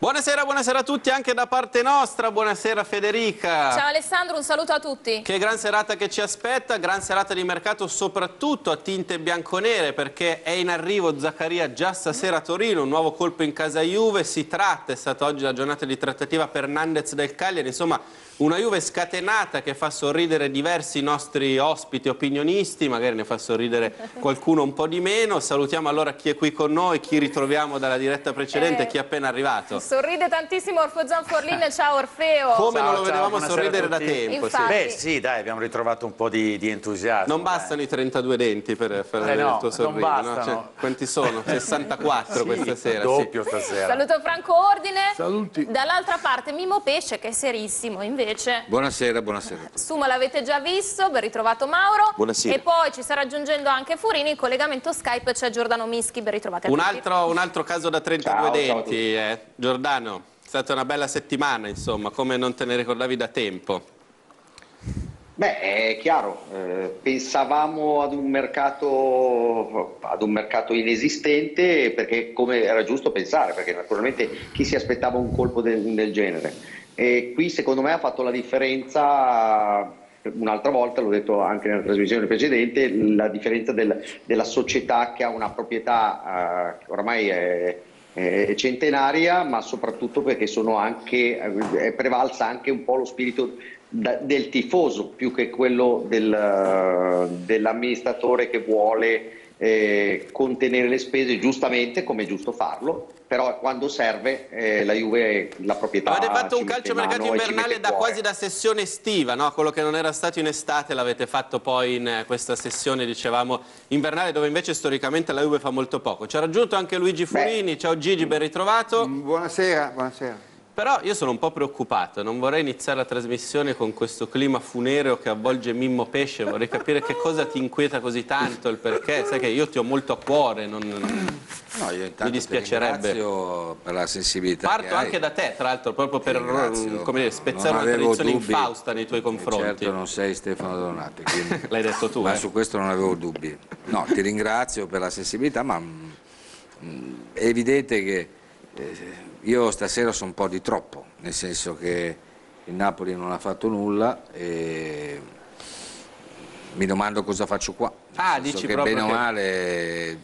Buonasera, buonasera a tutti anche da parte nostra, buonasera Federica. Ciao Alessandro, un saluto a tutti. Che gran serata che ci aspetta, gran serata di mercato soprattutto a tinte bianconere perché è in arrivo Zaccaria già stasera a Torino, un nuovo colpo in casa Juve, si tratta, è stata oggi la giornata di trattativa per Nandez del Cagliari, insomma una Juve scatenata che fa sorridere diversi nostri ospiti opinionisti, magari ne fa sorridere qualcuno un po' di meno. Salutiamo allora chi è qui con noi, chi ritroviamo dalla diretta precedente, Eh, chi è appena arrivato. Sorride tantissimo Orfeo Zanforlin, ciao Orfeo. Come Ciao, non lo ciao, vedevamo sorridere da tempo. sì. Beh sì, dai, abbiamo ritrovato un po' di, di entusiasmo. Non bastano i 32 denti per fare Eh no, il tuo sorriso, no? Cioè, quanti sono? 64 Sì, questa sera. Doppio sì. stasera. Saluto Franco Ordine. Saluti. Dall'altra parte Mimo Pesce che è serissimo invece. Buonasera, buonasera. Suma l'avete già visto, ben ritrovato Mauro. Buonasera. E poi ci sta raggiungendo anche Furini, in collegamento Skype c'è Giordano Mischi, ben ritrovati a Un altro, un altro caso da 32 Ciao, ciao denti, tutti. eh. Giordano. È stata una bella settimana, insomma, come non te ne ricordavi da tempo. Beh, è chiaro, eh, pensavamo ad un, mercato, ad un mercato inesistente perché come era giusto pensare, perché naturalmente chi si aspettava un colpo del, del genere. E qui secondo me ha fatto la differenza, un'altra volta, l'ho detto anche nella trasmissione precedente, la differenza del- della società che ha una proprietà eh, che ormai è, è centenaria, ma soprattutto perché anche, è prevalsa anche un po' lo spirito da- del tifoso più che quello del, dell'amministratore che vuole eh, contenere le spese giustamente, come è giusto farlo, però quando serve eh, la Juve la proprietà Avete fatto un calciomercato e ci invernale da quasi da sessione estiva, no? quello che non era stato in estate l'avete fatto poi in eh, questa sessione, dicevamo, invernale, dove invece storicamente la Juve fa molto poco. Ci ha raggiunto anche Luigi Furini, ciao Gigi, ben ritrovato. Buonasera, buonasera. Però io sono un po' preoccupato, non vorrei iniziare la trasmissione con questo clima funereo che avvolge Mimmo Pesce, vorrei capire che cosa ti inquieta così tanto, il perché, sai che io ti ho molto a cuore, non- No, io mi dispiacerebbe. per la sensibilità Parto anche da te, tra l'altro, proprio per come dire, spezzare una tradizione dubbi. infausta nei tuoi confronti. Certo non sei Stefano Donati, quindi... L'hai detto tu, ma eh? su questo non avevo dubbi. No, ti ringrazio per la sensibilità, ma mm, mm, è evidente che eh, io stasera sono un po' di troppo, nel senso che il Napoli non ha fatto nulla e mi domando cosa faccio qua. Nel Ah, dici che proprio bene o che- male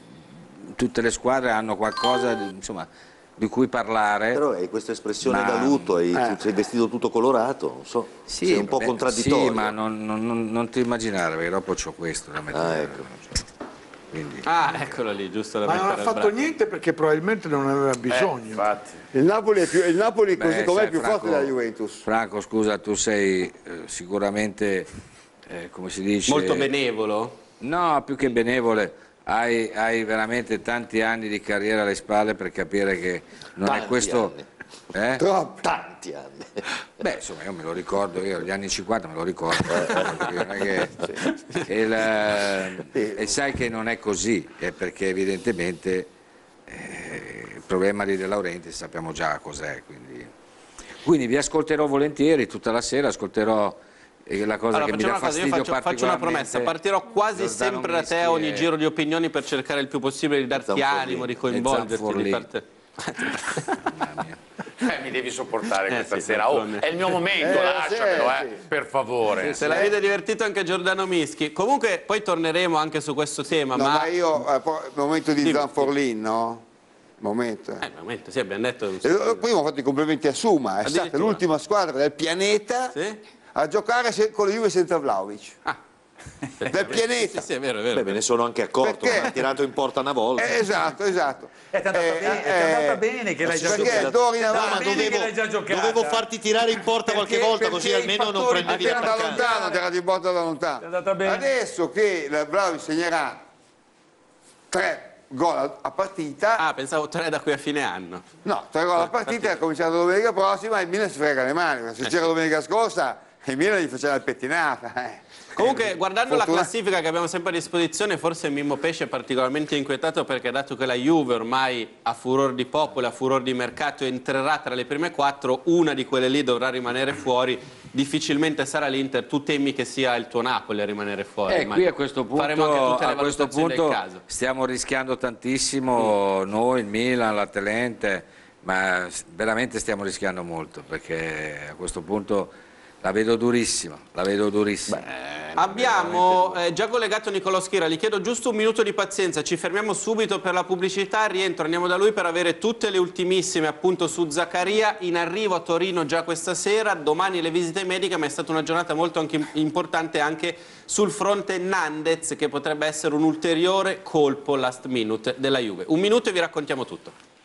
tutte le squadre hanno qualcosa di, insomma, di cui parlare. Però hai questa espressione Ma- da lutto, hai, eh. sei vestito tutto colorato, non so, sei un po' vabbè, contraddittorio. Sì, ma non, non- non- non ti immaginare, perché dopo c'ho questo da mettere. Ah, ecco. Quindi, Ah, eccolo lì, giusto da Ma non ha fatto niente perché probabilmente non aveva Eh, bisogno. infatti. Il Napoli, è più, il Napoli così com'è più Franco- forte della Juventus. Franco, scusa, tu sei eh, sicuramente, eh, come si dice... Molto benevolo. No, più che benevole, hai, hai veramente tanti anni di carriera alle spalle per capire che non Tanti è questo... anni. Eh? Troppo. Tanti anni. Beh, insomma, io me lo ricordo, io gli anni 50 me lo ricordo, Eh, non è che- e, la- e sai che non è così, è perché evidentemente eh, il problema di De Laurenti sappiamo già cos'è, quindi, quindi vi ascolterò volentieri tutta la sera, ascolterò eh, la cosa Allora, che mi dà una cosa, io fastidio faccio, faccio una promessa, partirò quasi sempre da te a ogni e- giro di opinioni per cercare il più possibile di darti animo, di coinvolgerti, di farti... Mamma mia. Eh, mi devi sopportare Eh, questa sì, sera. Oh, è il mio momento, Eh, lasciamelo, sì, eh, sì. per favore. Se l'avete divertito anche Giordano Mischi. Comunque poi torneremo anche su questo tema, No, ma... ma io, eh, poi, momento di. Zanforlin, no? Momento. Eh, momento, sì, abbiamo detto... E poi abbiamo fatto i complimenti a Suma, è stata l'ultima squadra del pianeta Sì? a giocare con la Juve senza Vlaovic. Ah. Del pianeta. Sì, sì, è vero, è vero. Beh, me ne sono anche accorto, ha tirato in porta una volta. Eh, esatto, esatto. È andata Eh, bene, è eh, andata bene che l'hai già perché giocata. dovevo, l'hai già giocata. dovevo farti tirare in porta qualche Perché- volta, così almeno non prendevi la da lontano, era di botta da lontano. È andata bene. Adesso che la Vlaovic segnerà tre gol a- partita, Ah, pensavo tre da qui a fine anno. no, tre gol a partita, è cominciato domenica prossima e il Milan si frega le mani, se c'era domenica scorsa il Milan gli faceva la pettinata. eh. Comunque, guardando la Fortuna- classifica che abbiamo sempre a disposizione, forse Mimmo Pesce è particolarmente inquietato perché dato che la Juve ormai a furor di popolo, a furor di mercato entrerà tra le prime quattro, una di quelle lì dovrà rimanere fuori, difficilmente sarà l'Inter, tu temi che sia il tuo Napoli a rimanere fuori. Eh, ma qui a questo punto, faremo anche tutte le a questo punto stiamo rischiando tantissimo noi, il Milan, l'Atalente, ma veramente stiamo rischiando molto perché a questo punto la vedo durissima, la vedo durissima. Abbiamo eh, già collegato Nicolò Schira, gli chiedo giusto un minuto di pazienza, ci fermiamo subito per la pubblicità, rientro, andiamo da lui per avere tutte le ultimissime appunto su Zaccaria, in arrivo a Torino già questa sera, domani le visite mediche, ma è stata una giornata molto anche importante anche sul fronte Nandez che potrebbe essere un ulteriore colpo last minute della Juve. Un minuto e vi raccontiamo tutto.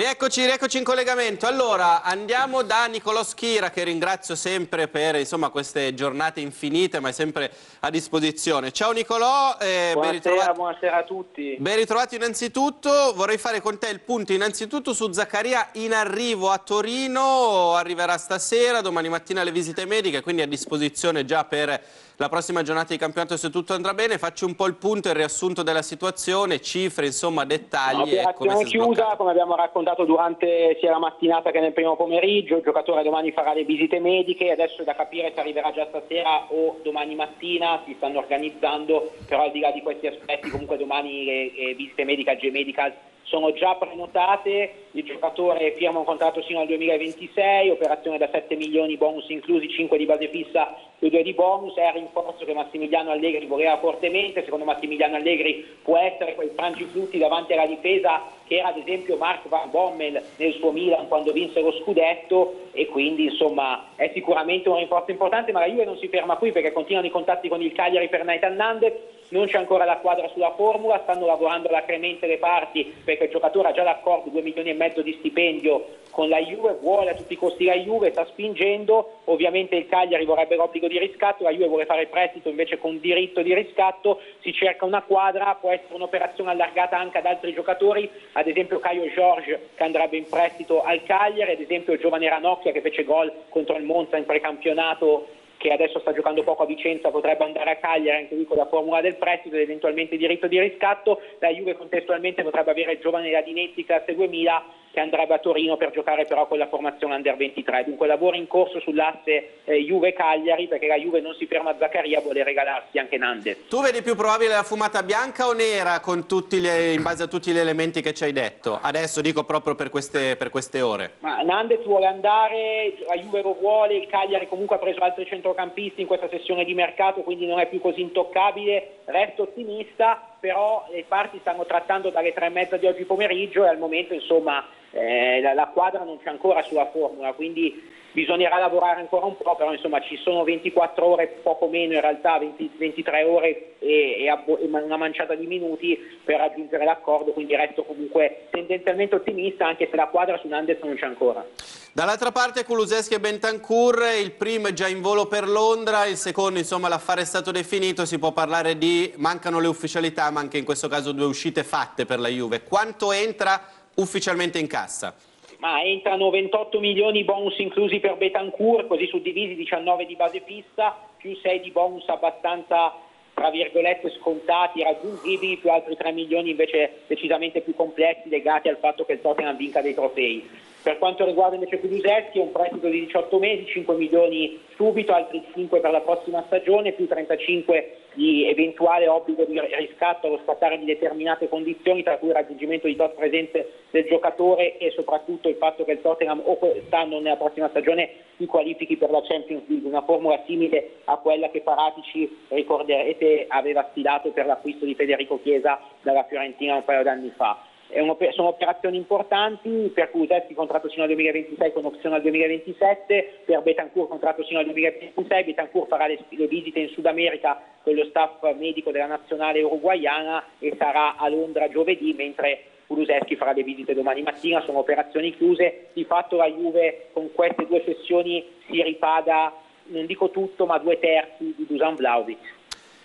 Rieccoci, rieccoci in collegamento. Allora, andiamo da Nicolò Schira, che ringrazio sempre per insomma, queste giornate infinite, ma è sempre a disposizione. Ciao Nicolò, eh, ben Buonasera, ritrovati. buonasera a tutti. Ben ritrovati innanzitutto, vorrei fare con te il punto innanzitutto su Zaccaria in arrivo a Torino, arriverà stasera, domani mattina le visite mediche, quindi a disposizione già per la prossima giornata di campionato se tutto andrà bene. Faccio un po' il punto e il riassunto della situazione, cifre, insomma dettagli come Operazione si è chiusa, come abbiamo raccontato durante sia la mattinata che nel primo pomeriggio, il giocatore domani farà le visite mediche, adesso è da capire se arriverà già stasera o domani mattina, si stanno organizzando, però al di là di questi aspetti comunque domani le, le visite mediche al G-Medical sono già prenotate, il giocatore firma un contratto fino al 2026, operazione da 7 milioni, bonus inclusi, 5 di base fissa e 2 di bonus, è il rinforzo che Massimiliano Allegri voleva fortemente, secondo Massimiliano Allegri può essere quei frangiflutti davanti alla difesa era ad esempio Mark Van Bommel nel suo Milan quando vinse lo scudetto e quindi insomma è sicuramente un rinforzo importante, ma la Juve non si ferma qui perché continuano i contatti con il Cagliari per Nathan Nandez, non c'è ancora la quadra sulla formula, stanno lavorando alacremente le parti perché il giocatore ha già l'accordo 2 milioni e mezzo di stipendio con la Juve, vuole a tutti i costi la Juve, sta spingendo, ovviamente il Cagliari vorrebbe l'obbligo di riscatto, la Juve vuole fare il prestito invece con diritto di riscatto, si cerca una quadra, può essere un'operazione allargata anche ad altri giocatori, ad esempio Caio George che andrebbe in prestito al Cagliari, ad esempio giovane Ranocchia che fece gol contro il Monza in precampionato che adesso sta giocando poco a Vicenza, potrebbe andare a Cagliari anche lui con la formula del prestito ed eventualmente diritto di riscatto. La Juve contestualmente potrebbe avere il giovane Ladinetti classe 2000 che andrebbe a Torino per giocare però con la formazione under 23. Dunque lavoro in corso sull'asse eh, Juve-Cagliari perché la Juve non si ferma a Zaccaria, vuole regalarsi anche Nandez. Tu vedi più probabile la fumata bianca o nera con tutti le- in base a tutti gli elementi che ci hai detto? Adesso dico proprio per queste, per queste ore. Ma Nandez vuole andare, la Juve lo vuole, il Cagliari comunque ha preso altri centrocampisti in questa sessione di mercato, quindi non è più così intoccabile. Resto ottimista, però le parti stanno trattando dalle tre e mezza di oggi pomeriggio e al momento insomma eh, la, la quadra non c'è ancora sulla formula, quindi bisognerà lavorare ancora un po', però insomma ci sono 24 ore, poco meno in realtà, 20 23 ore e, e una manciata di minuti per raggiungere l'accordo, quindi resto comunque tendenzialmente ottimista anche se la quadra su Nandez non c'è ancora. Dall'altra parte Kuluseschi e Bentancur, il primo è già in volo per Londra, il secondo insomma l'affare è stato definito, si può parlare di mancano le ufficialità ma anche in questo caso due uscite fatte per la Juve. Quanto entra ufficialmente in cassa? Ma entrano 28 milioni bonus inclusi per Betancourt, così suddivisi 19 di base fissa, più 6 di bonus abbastanza tra virgolette scontati, raggiungibili, più altri 3 milioni invece decisamente più complessi legati al fatto che il Tottenham vinca dei trofei. Per quanto riguarda invece Kulusevski, un prestito di 18 mesi, 5 milioni subito, altri 5 per la prossima stagione, più 35 di eventuale obbligo di riscatto allo scattare di determinate condizioni, tra cui il raggiungimento di tot presenze del giocatore e soprattutto il fatto che il Tottenham o quest'anno o nella prossima stagione si qualifichi per la Champions League, una formula simile a quella che Paratici, ricorderete, aveva stilato per l'acquisto di Federico Chiesa dalla Fiorentina un paio d'anni fa. Un'oper- sono operazioni importanti, per Kulusevski contratto sino al 2026 con opzione al 2027, per Betancourt contratto sino al 2026, Betancourt farà le, le visite in Sud America con lo staff medico della nazionale uruguayana e sarà a Londra giovedì, mentre Kulusevski farà le visite domani mattina, sono operazioni chiuse, di fatto la Juve con queste due sessioni si ripaga, non dico tutto, ma due terzi di Dusan Vlaovic.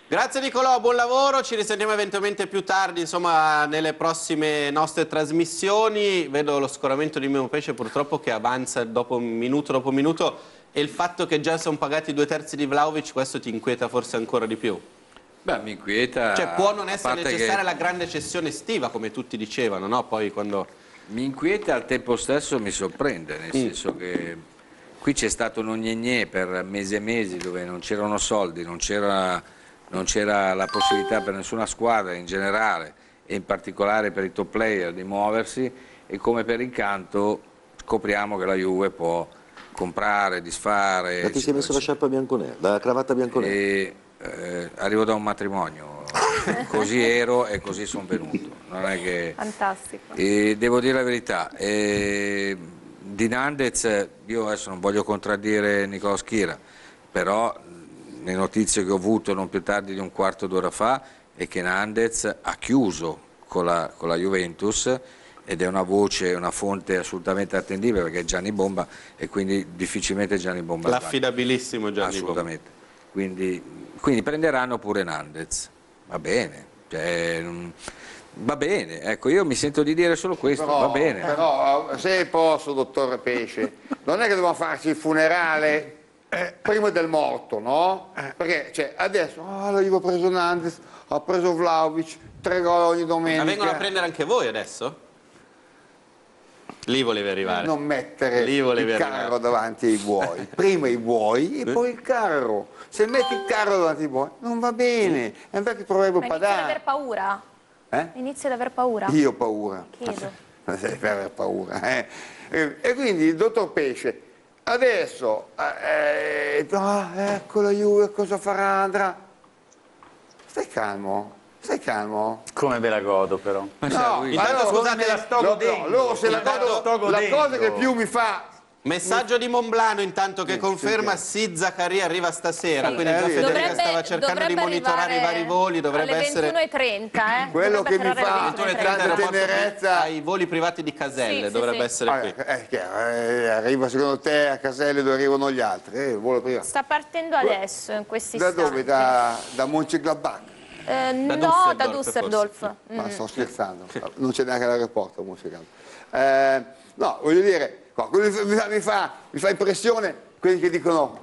Grazie Nicolò, buon lavoro, ci risentiamo eventualmente più tardi, insomma, nelle prossime nostre trasmissioni. Vedo lo scoramento di Memo Pesce purtroppo che avanza dopo minuto dopo minuto e il fatto che già sono pagati due terzi di Vlaovic, questo ti inquieta forse ancora di più? Beh, mi inquieta. Cioè può non essere necessaria che la grande cessione estiva, come tutti dicevano, no? Poi quando... Mi inquieta al tempo stesso mi sorprende, Mm. nel senso che qui c'è stato un ognegnè per mesi e mesi dove non c'erano soldi, non c'era non c'era la possibilità per nessuna squadra in generale e in particolare per i top player di muoversi e come per incanto scopriamo che la Juve può comprare, disfare. Ma ti sei messo la sciarpa bianconera, la cravatta bianconera? e eh, arrivo da un matrimonio, così ero e così sono venuto. Non è che... Fantastico. E devo dire la verità, eh, di Nandez io adesso non voglio contraddire Nicola Schira, però le notizie che ho avuto non più tardi di un quarto d'ora fa è che Nandez ha chiuso con la, con la Juventus ed è una voce, una fonte assolutamente attendibile perché è Gianni Bomba e quindi difficilmente Gianni Bomba. L'affidabilissimo Gianni Bomba. Assolutamente. Quindi, quindi prenderanno pure Nandez. Va bene. cioè, va bene, ecco, io mi sento di dire solo questo, Però, va bene. però, se posso, dottore Pesce, non è che dobbiamo farci il funerale prima del morto, no? Perché cioè, adesso, la Juve ha preso Nandes, ha preso Vlaovic, tre gol ogni Ma domenica. vengono a prendere anche voi adesso? Lì volevi arrivare. non mettere il arrivare. carro davanti ai buoi. Prima i buoi e poi il carro. Se metti il carro davanti ai buoi non va bene. È un vecchio proverbio Ma inizia ad aver padano. paura? Eh? Inizia ad aver paura? Io ho paura. Chiedo. Devi avere paura. eh. E, e quindi il dottor Pesce adesso, eh, ah, ecco la Juve, cosa farà? Andrà. Stai calmo, stai calmo. Come me la godo però. No, Intanto, ma no, scusate, me la sto godendo. no, loro se la, Me la godono- sto la godendo. cosa che più mi fa Messaggio di Monblano intanto che Sì, conferma sì, sì Zaccaria arriva stasera, Sì. quindi Eh, già. Federica stava cercando di dovrebbe monitorare i vari voli, dovrebbe alle essere 21.30, eh? Quello Dovrebbe che mi fa- 21.30 Tanta 21.30. aeroporto tenerezza. ai voli privati di Caselle, Sì, dovrebbe sì. essere Ah, qui. è chiaro, eh, arriva secondo te a Caselle dove arrivano gli altri, eh, volo prima. Sta partendo adesso, in questi Da istanti. dove? Da, da Mönchengladbach? Eh, no, Düsseldorf, da Düsseldorf. Mm. Ma sto scherzando, non c'è neanche l'aeroporto a Mönchengladbach. Eh, no, voglio dire, no, mi fa, mi fa- mi fa impressione quelli che dicono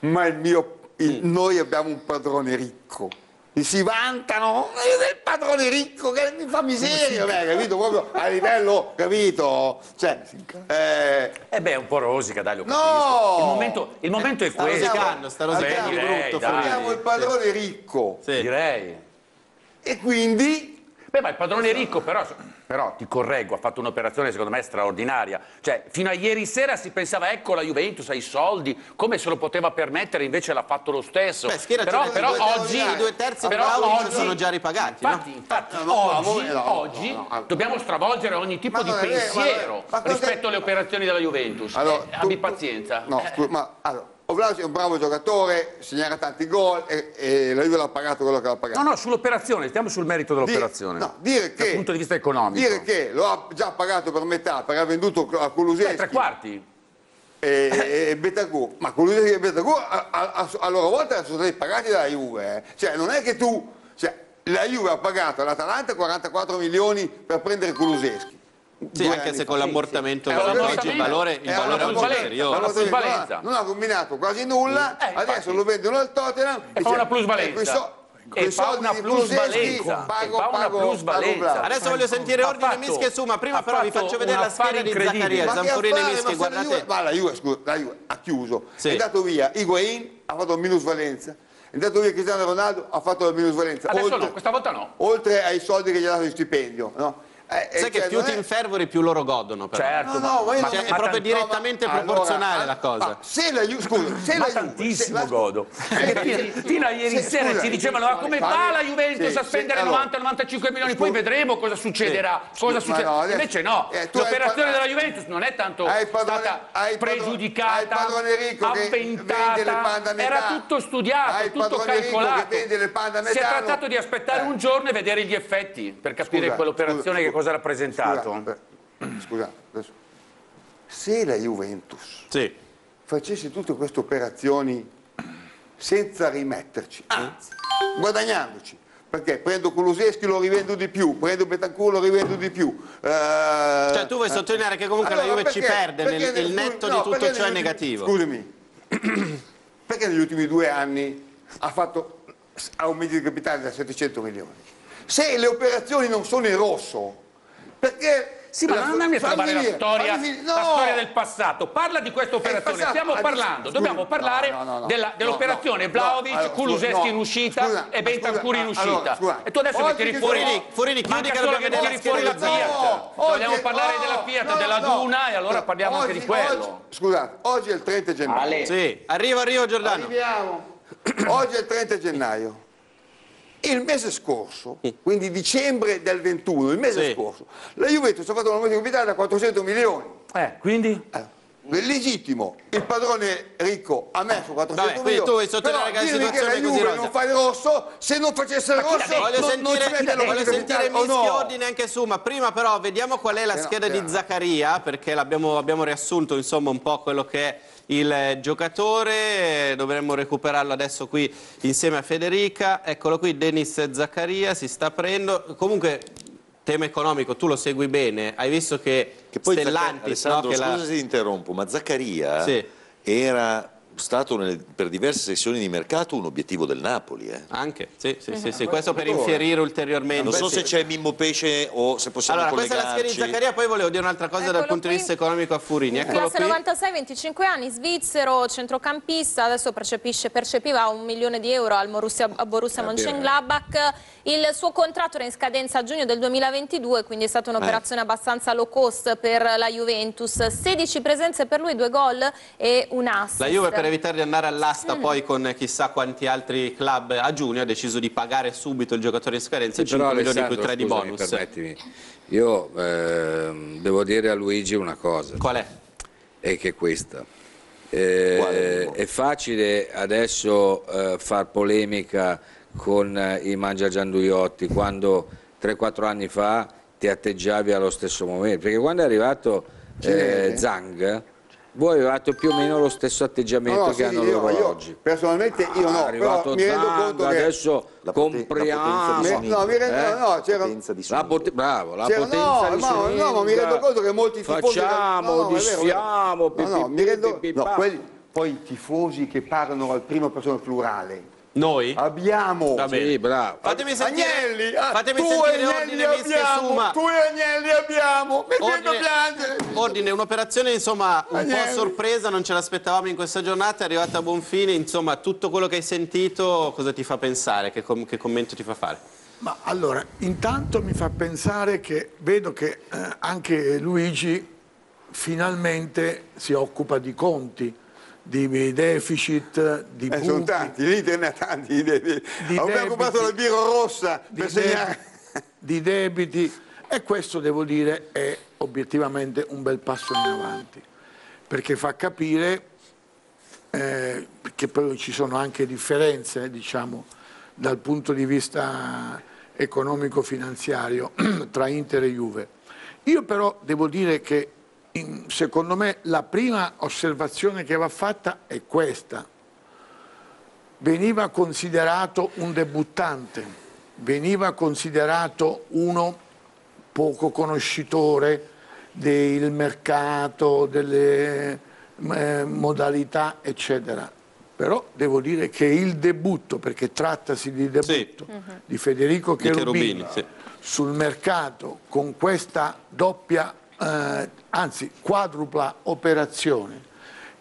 ma il mio, il- noi abbiamo un padrone ricco. E si vantano "Eh, del padrone ricco che mi fa miseria, beh, capito? Proprio a livello, capito? Cioè, eh, Eh beh, un po' rosica, dai, lo No! capisco. Il momento, il momento è Sta questo. rosicando, sta rosicando direi, brutto abbiamo il padrone ricco Sì. Direi. e quindi Beh, ma il padrone è ricco, però, però ti correggo, ha fatto un'operazione secondo me straordinaria. Cioè, fino a ieri sera si pensava, ecco la Juventus ha i soldi, come se lo poteva permettere, invece l'ha fatto lo stesso. Beh, Schiera, però, ci- però due- oggi... i due terzi però oggi- sono già ripagati, no? Infatti, infatti No, oggi, no, oggi no, no. dobbiamo stravolgere ogni tipo Ma di pensiero ma- ma rispetto alle operazioni della Juventus. Allora, Eh, tu- abbi pazienza. No, Eh, scusa, ma allora, Vlahovic è un bravo giocatore, segnerà tanti gol e, e la Juve l'ha pagato quello che l'ha pagato. No, no, sull'operazione, stiamo sul merito Dire- dell'operazione. no, dire che, Dal punto di vista economico. Dire che lo ha già pagato per metà, perché ha venduto a Beh, Kulusevski tre quarti. e, e, Bentancur, ma Kulusevski e Bentancur a, a- a- loro volta sono stati pagati dalla Juve. eh. Cioè, non è che tu... Cioè, la Juve ha pagato all'Atalanta 44 milioni per prendere Kulusevski. Sì, Due anche se fa. con l'ammortamento Sì, sì. oggi il valore, il Eh, valore oggi è inferiore. la plusvalenza. Non ha combinato quasi nulla, Eh, adesso lo vendono al Tottenham E fa dice, una plusvalenza. eh, E fa soldi una plusvalenza. pago- E fa una pago- plusvalenza. Adesso voglio sentire Ha ordine fatto- Mischi e Suma, prima però vi faccio vedere la scheda di. Zaccaria, Zanforini e Mischi, guardate. Ma la Juve, scusa, la Juve ha chiuso, Sì. è andato via Higuain, ha fatto minusvalenza, è andato via Cristiano Ronaldo, ha fatto la minusvalenza. Adesso oltre, no, questa volta no. oltre ai soldi che gli ha dato di stipendio. No? Eh, eh, Sai che cioè, più non ti è- infervori più loro godono però. Certo. No, no, ma Ma non- è proprio no, ma- direttamente allora, proporzionale la cosa. ah, se la Juve, scusa, se Ma la Juve, tantissimo se la- godo. Perché fino, fino a ieri se- sera scusa, ci dicevano ma come fa la Juventus sì, a sì, spendere allora, 90-95 milioni, poi vedremo cosa succederà. Cosa Ma succederà. no, adesso- Invece no, eh, l'operazione della Juventus non è tanto padrone- stata pregiudicata, che avventata, era tutto studiato, tutto calcolato. che Si è trattato di aspettare Eh. un giorno e vedere gli effetti per capire quell'operazione che cosa ha rappresentato. Scusa, eh, scusa, adesso. se la Juventus Sì. facesse tutte queste operazioni senza rimetterci, anzi, guadagnandoci, perché prendo Kuluseschi lo rivendo di più, prendo Betancourt lo rivendo di più. eh, Cioè tu vuoi sottolineare che comunque la allora, Juve ci perché- perde, perché nel- nel- il netto no, di tutto ciò è ultimi- negativo. Scusami, perché negli ultimi due anni ha fatto aumenti di capitale da 700 milioni? Se le operazioni non sono in rosso, perché Sì, ma non andarmi a trovare la storia, finire. la No! storia del passato. Parla di questa operazione. passato, Stiamo parlando, scusi, dobbiamo no, parlare no, no, no, no, dell'operazione no, Vlaovic, allora, Kulusevski scusa, in no, uscita scusa, e Bentancur in allora, uscita. scusa. e tu adesso Oggi tiri che fuori chiudi Manca che solo dobbiamo che vedere fuori la Fiat. No, Se vogliamo oggi- parlare no, della Fiat, no, della no. Duna, e allora No, parliamo anche di quello. oggi- scusate, oggi è il 30 gennaio. Arriva, arriva Giordano. Arriviamo. Oggi è il 30 gennaio. Il mese scorso, quindi dicembre del 21, il mese Sì. scorso, la Juventus ha fatto una modifica capitale da 400 milioni. Eh, quindi? Eh, Legittimo, il padrone ricco ha messo 400 Vabbè, milioni. tu però dirmi che la Juve rosa. non fa il rosso, se non facesse il rosso Voglio non, non sentire, ci mette voglio sentire capitale, o mischio no? ordine anche su, ma prima però vediamo qual è la Eh no, scheda eh di no. Zaccaria, perché l'abbiamo abbiamo riassunto insomma un po' quello che è il giocatore, dovremmo recuperarlo adesso qui insieme a Federica, eccolo qui Denis Zaccaria, si sta aprendo, comunque tema economico, tu lo segui bene, hai visto che, Che poi Stellantis, no, Alessandro, che la- scusa se ti interrompo, ma Zaccaria Sì. era stato nel- per diverse sessioni di mercato un obiettivo del Napoli. eh. Anche, sì, sì, sì, sì, questo per infierire ulteriormente. Non so se c'è Mimmo Pesce o se possiamo Allora, questa è la scheda di. Zaccaria, poi volevo dire un'altra cosa dal Eccolo punto di qui. vista economico a Furini. Eccolo Classe qui. 96, 25 anni, svizzero, centrocampista, adesso percepisce, percepiva un milione di euro al Borussia, a Borussia Mönchengladbach. Il suo contratto era in scadenza a giugno del 2022, quindi è stata un'operazione abbastanza low cost per la Juventus. 16 presenze per lui, due gol e un assist. La Juve per evitare di andare all'asta Mm. poi con chissà quanti altri club a giugno ha deciso di pagare subito il giocatore in scadenza Sì, 5 però milioni più Alessandro, 3 di bonus. permettimi, io ehm, devo dire a Luigi una cosa, Qual è? è che questa. Eh, è facile adesso eh, far polemica con eh, i mangiagianduiotti quando 3-4 anni fa ti atteggiavi allo stesso momento, perché quando è arrivato eh, Zhang voi avevate più o meno lo stesso atteggiamento No, no, che sì, hanno io- loro io oggi. personalmente io Ah, no, è arrivato però mi rendo Zhang, conto che- adesso La la compriamo. potenza Mi- no, mi rendo- Eh? no, c'era- Potenza di La Suning. pote- bravo, la potenza no, di ma- no, ma mi rendo conto che molti tifosi Facciamo, no, disfiamo, No, no, mi rendo- no, quelli- poi i tifosi che parlano al prima persona plurale Noi? abbiamo Va bene. Sì, bravo. Fatemi sentire, Agnelli ah, fatemi tu sentire Agnelli abbiamo Suma. tu e Agnelli abbiamo mettendo Ordine, piangere ordine, un'operazione insomma un po' Agnelli. a sorpresa, non ce l'aspettavamo in questa giornata, è arrivata a buon fine, insomma tutto quello che hai sentito cosa ti fa pensare, che, com- che commento ti fa fare? Ma allora, intanto mi fa pensare che vedo che eh, anche Luigi finalmente si occupa di conti, di deficit, di Eh, sono tanti, l'Inter ne ha tanti. di- di- Di Abbiamo comprato la birra rossa di, per segnare. di debiti e questo devo dire è obiettivamente un bel passo in avanti perché fa capire eh, che poi ci sono anche differenze diciamo dal punto di vista economico-finanziario tra Inter e Juve. Io però devo dire che secondo me la prima osservazione che va fatta è questa veniva considerato un debuttante, veniva considerato uno poco conoscitore del mercato, delle eh, modalità, eccetera. Però devo dire che il debutto, perché trattasi di debutto, di Federico Di Cherubini, Cherubini, sì. sul mercato con questa doppia, eh, anzi quadrupla operazione,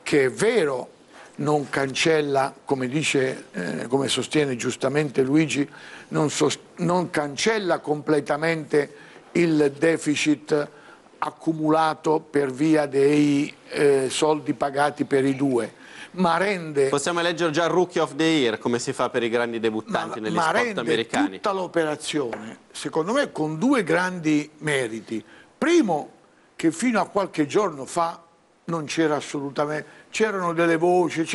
che è vero non cancella, come, dice, eh, come sostiene giustamente Luigi, non, non cancella completamente il deficit accumulato per via dei eh, soldi pagati per i due, ma rende Possiamo eleggere già Rookie of the Year come si fa per i grandi debuttanti negli ma sport rende americani. tutta l'operazione, secondo me, con due grandi meriti. Primo, che fino a qualche giorno fa non c'era assolutamente, c'erano delle voci,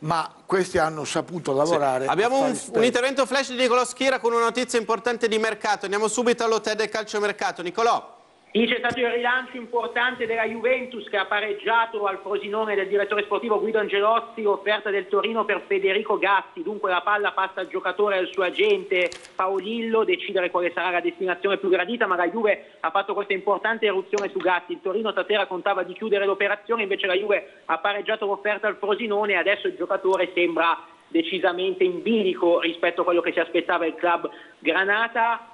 ma questi hanno saputo lavorare. Abbiamo a un, un intervento flash di Nicolò Schira con una notizia importante di mercato. Andiamo subito all'hotel del calciomercato. Nicolò. C'è stato il rilancio importante della Juventus che ha pareggiato al Frosinone del direttore sportivo Guido Angelozzi l'offerta del Torino per Federico Gatti. Dunque la palla passa al giocatore e al suo agente Paolillo, decidere quale sarà la destinazione più gradita, ma la Juve ha fatto questa importante eruzione su Gatti. Il Torino stasera contava di chiudere l'operazione, invece la Juve ha pareggiato l'offerta al Frosinone e adesso il giocatore sembra decisamente in bilico rispetto a quello che si aspettava il club Granata.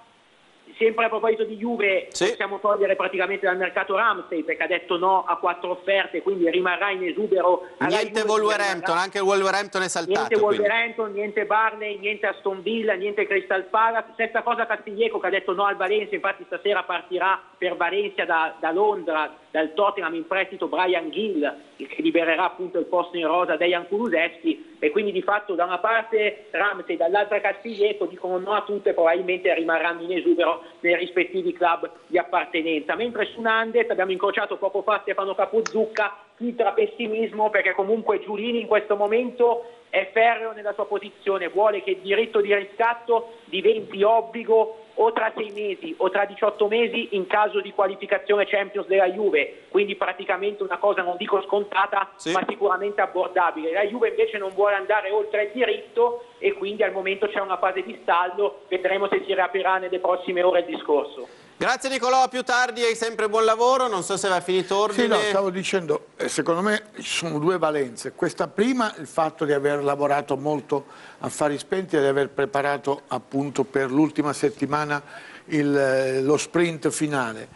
Sempre a proposito di Juve, Sì. possiamo togliere praticamente dal mercato Ramsey perché ha detto no a quattro offerte, quindi rimarrà in esubero. Niente Juve, Wolverhampton, rimarrà- anche il Wolverhampton è saltato. Niente quindi. Wolverhampton, niente Barney, niente Aston Villa, niente Crystal Palace. Stessa cosa Castiglieco che ha detto no al Valencia, infatti stasera partirà per Valencia da, da Londra, dal Tottenham in prestito Brian Gill, che libererà appunto il posto in rosa Dejan Kulusevski e quindi di fatto da una parte Ramsey, dall'altra Castiglieco dicono no a tutte, probabilmente rimarranno in esubero nei rispettivi club di appartenenza. Mentre su Nandes abbiamo incrociato poco fa Stefano Capozzucca, filtra pessimismo perché comunque Giulini in questo momento è ferreo nella sua posizione, vuole che il diritto di riscatto diventi obbligo o tra sei mesi o tra 18 mesi in caso di qualificazione Champions della Juve, quindi praticamente una cosa non dico scontata Sì. ma sicuramente abbordabile. La Juve invece non vuole andare oltre il diritto e quindi al momento c'è una fase di stallo, vedremo se si riaprirà nelle prossime ore il discorso. Grazie Nicolò, a più tardi e sempre buon lavoro. Non so se aveva finito ordine. Sì, no, stavo dicendo, eh, secondo me ci sono due valenze. Questa prima, il fatto di aver lavorato molto a fari spenti e di aver preparato appunto per l'ultima settimana il, eh, lo sprint finale.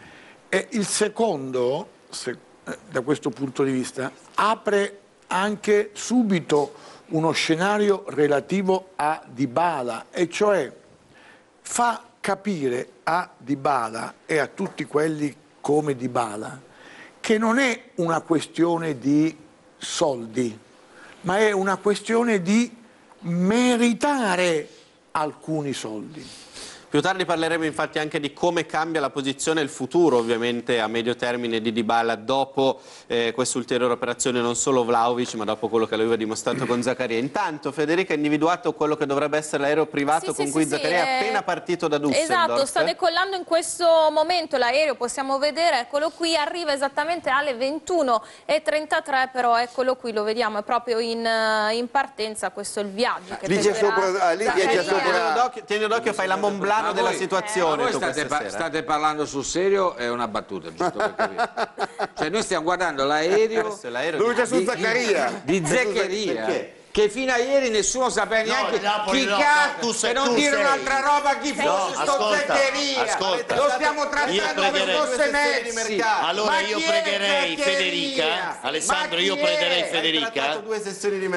E il secondo, se- eh, da questo punto di vista, apre anche subito uno scenario relativo a Dybala, e cioè fa capire a Dybala e a tutti quelli come Dybala che non è una questione di soldi, ma è una questione di meritare alcuni soldi. Più tardi parleremo infatti anche di come cambia la posizione e il futuro ovviamente a medio termine di Dybala dopo eh, questa ulteriore operazione non solo Vlaovic ma dopo quello che lui ha dimostrato con Zaccaria. Intanto Federica ha individuato quello che dovrebbe essere l'aereo privato Sì, con sì, cui sì, Zaccaria sì, è eh, appena partito da Düsseldorf. Esatto, sta decollando in questo momento l'aereo, possiamo vedere, eccolo qui, arriva esattamente alle 21.33, però eccolo qui, lo vediamo, è proprio in, in partenza, questo è il viaggio. Che Lì c'è prenderà sopra- ah, lì c'è sopra- Tieni d'occhio, tieni d'occhio, fai la Mont Blanc Ma della voi- situazione Ma voi state, pa- sera. state parlando sul serio è una battuta, giusto per capire. Cioè noi stiamo guardando l'aereo Dove di- c'è su di- Zaccaria? di Zeccheria. Perché? Che fino a ieri nessuno sapeva neanche di Napoli chi no, cazzo no, sei- e non tu dire sei. un'altra roba chi fosse No, sto ascolta. Lo stiamo trattando come fosse Di Messi. mercato. Allora Ma io pregherei? Federica, Alessandro, io pregherei Federica,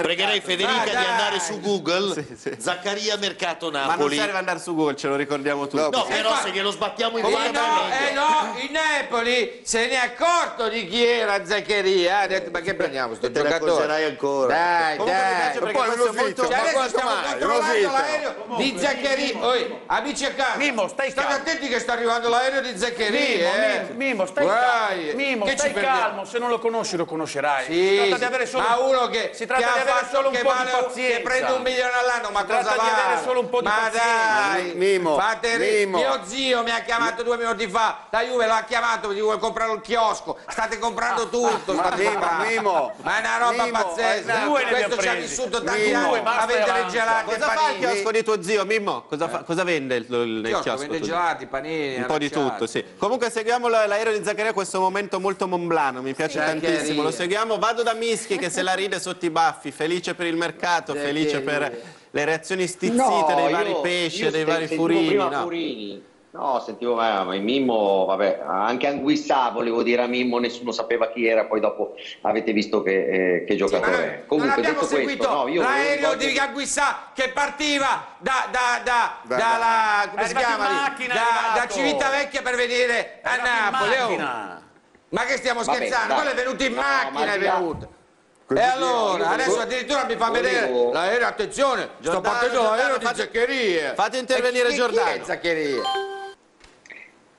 pregherei Federica di dai. andare su Google, Sì, sì. Zaccaria Mercato Ma non Napoli. serve andare su Google, ce lo ricordiamo tutti. No, No, però se glielo sbattiamo in Eh no, eh no, il Napoli se ne è accorto di chi era Zaccheria, ha detto ma che prendiamo sto te ne giocatore? accorgerai ancora. Dai, Comunque dai. perché poi questo è molto... Cioè Ma adesso stiamo mai? controllando l'aereo di Zaccheria. Oi, amici a casa. Mimmo, stai State calmo. attenti che sta arrivando l'aereo di Zaccheria. Mimmo, eh. Stai Guai, calmo. Mimmo, che stai calmo, se non lo conosci lo conoscerai. Sì, si tratta di avere solo ma uno che, si tratta che di ha avere solo un che po' vale di un- pazienza. che prende un milione all'anno, ma Si tratta cosa di vale? avere solo un po' di ma pazienza. dai, Mimmo, fate Mimmo. mio zio mi ha chiamato due minuti fa, la Juve l'ha chiamato, mi vuole comprare il chiosco, state comprando tutto, Ma state. Mimmo, ma è una roba pazzesca, eh, questo ci ha presi. Vissuto tanti Mimmo, anni a vendere gelati Cosa fa il chiosco di tuo zio, Mimmo? Cosa, fa- cosa vende il, il, Chiosco, chiosco? vende gelati, panini, Un po' di tutto, sì. Comunque seguiamo la- l'aereo di Zaccaria, questo momento molto monblano, mi piace Sì. tantissimo. Lo seguiamo, vado da Mischi che se la ride sotto i baffi, felice per il mercato, felice per le reazioni stizzite dei vari pesci e dei vari furini. prima no? Furini. No, sentivo eh, ma Mimmo, vabbè, anche Anguissà volevo dire a Mimmo, nessuno sapeva chi era, poi dopo avete visto che, eh, che giocatore è. non Comunque abbiamo detto seguito questo, no, io l'aereo rivolgere- di Gaguissà che partiva da, da, da, Da- dalla, come si chiama macchina, da, da. Civitavecchia per venire a Napoli. oh. Ma che stiamo scherzando? Quello è venuto in No, macchina, ma è venuto. Così E allora, adesso addirittura mi fa vedere l'aereo, attenzione, sto Giordano, partendo l'aereo di fate- Zaccheria. fate intervenire E chi- Giordano. Chi è Zaccheria?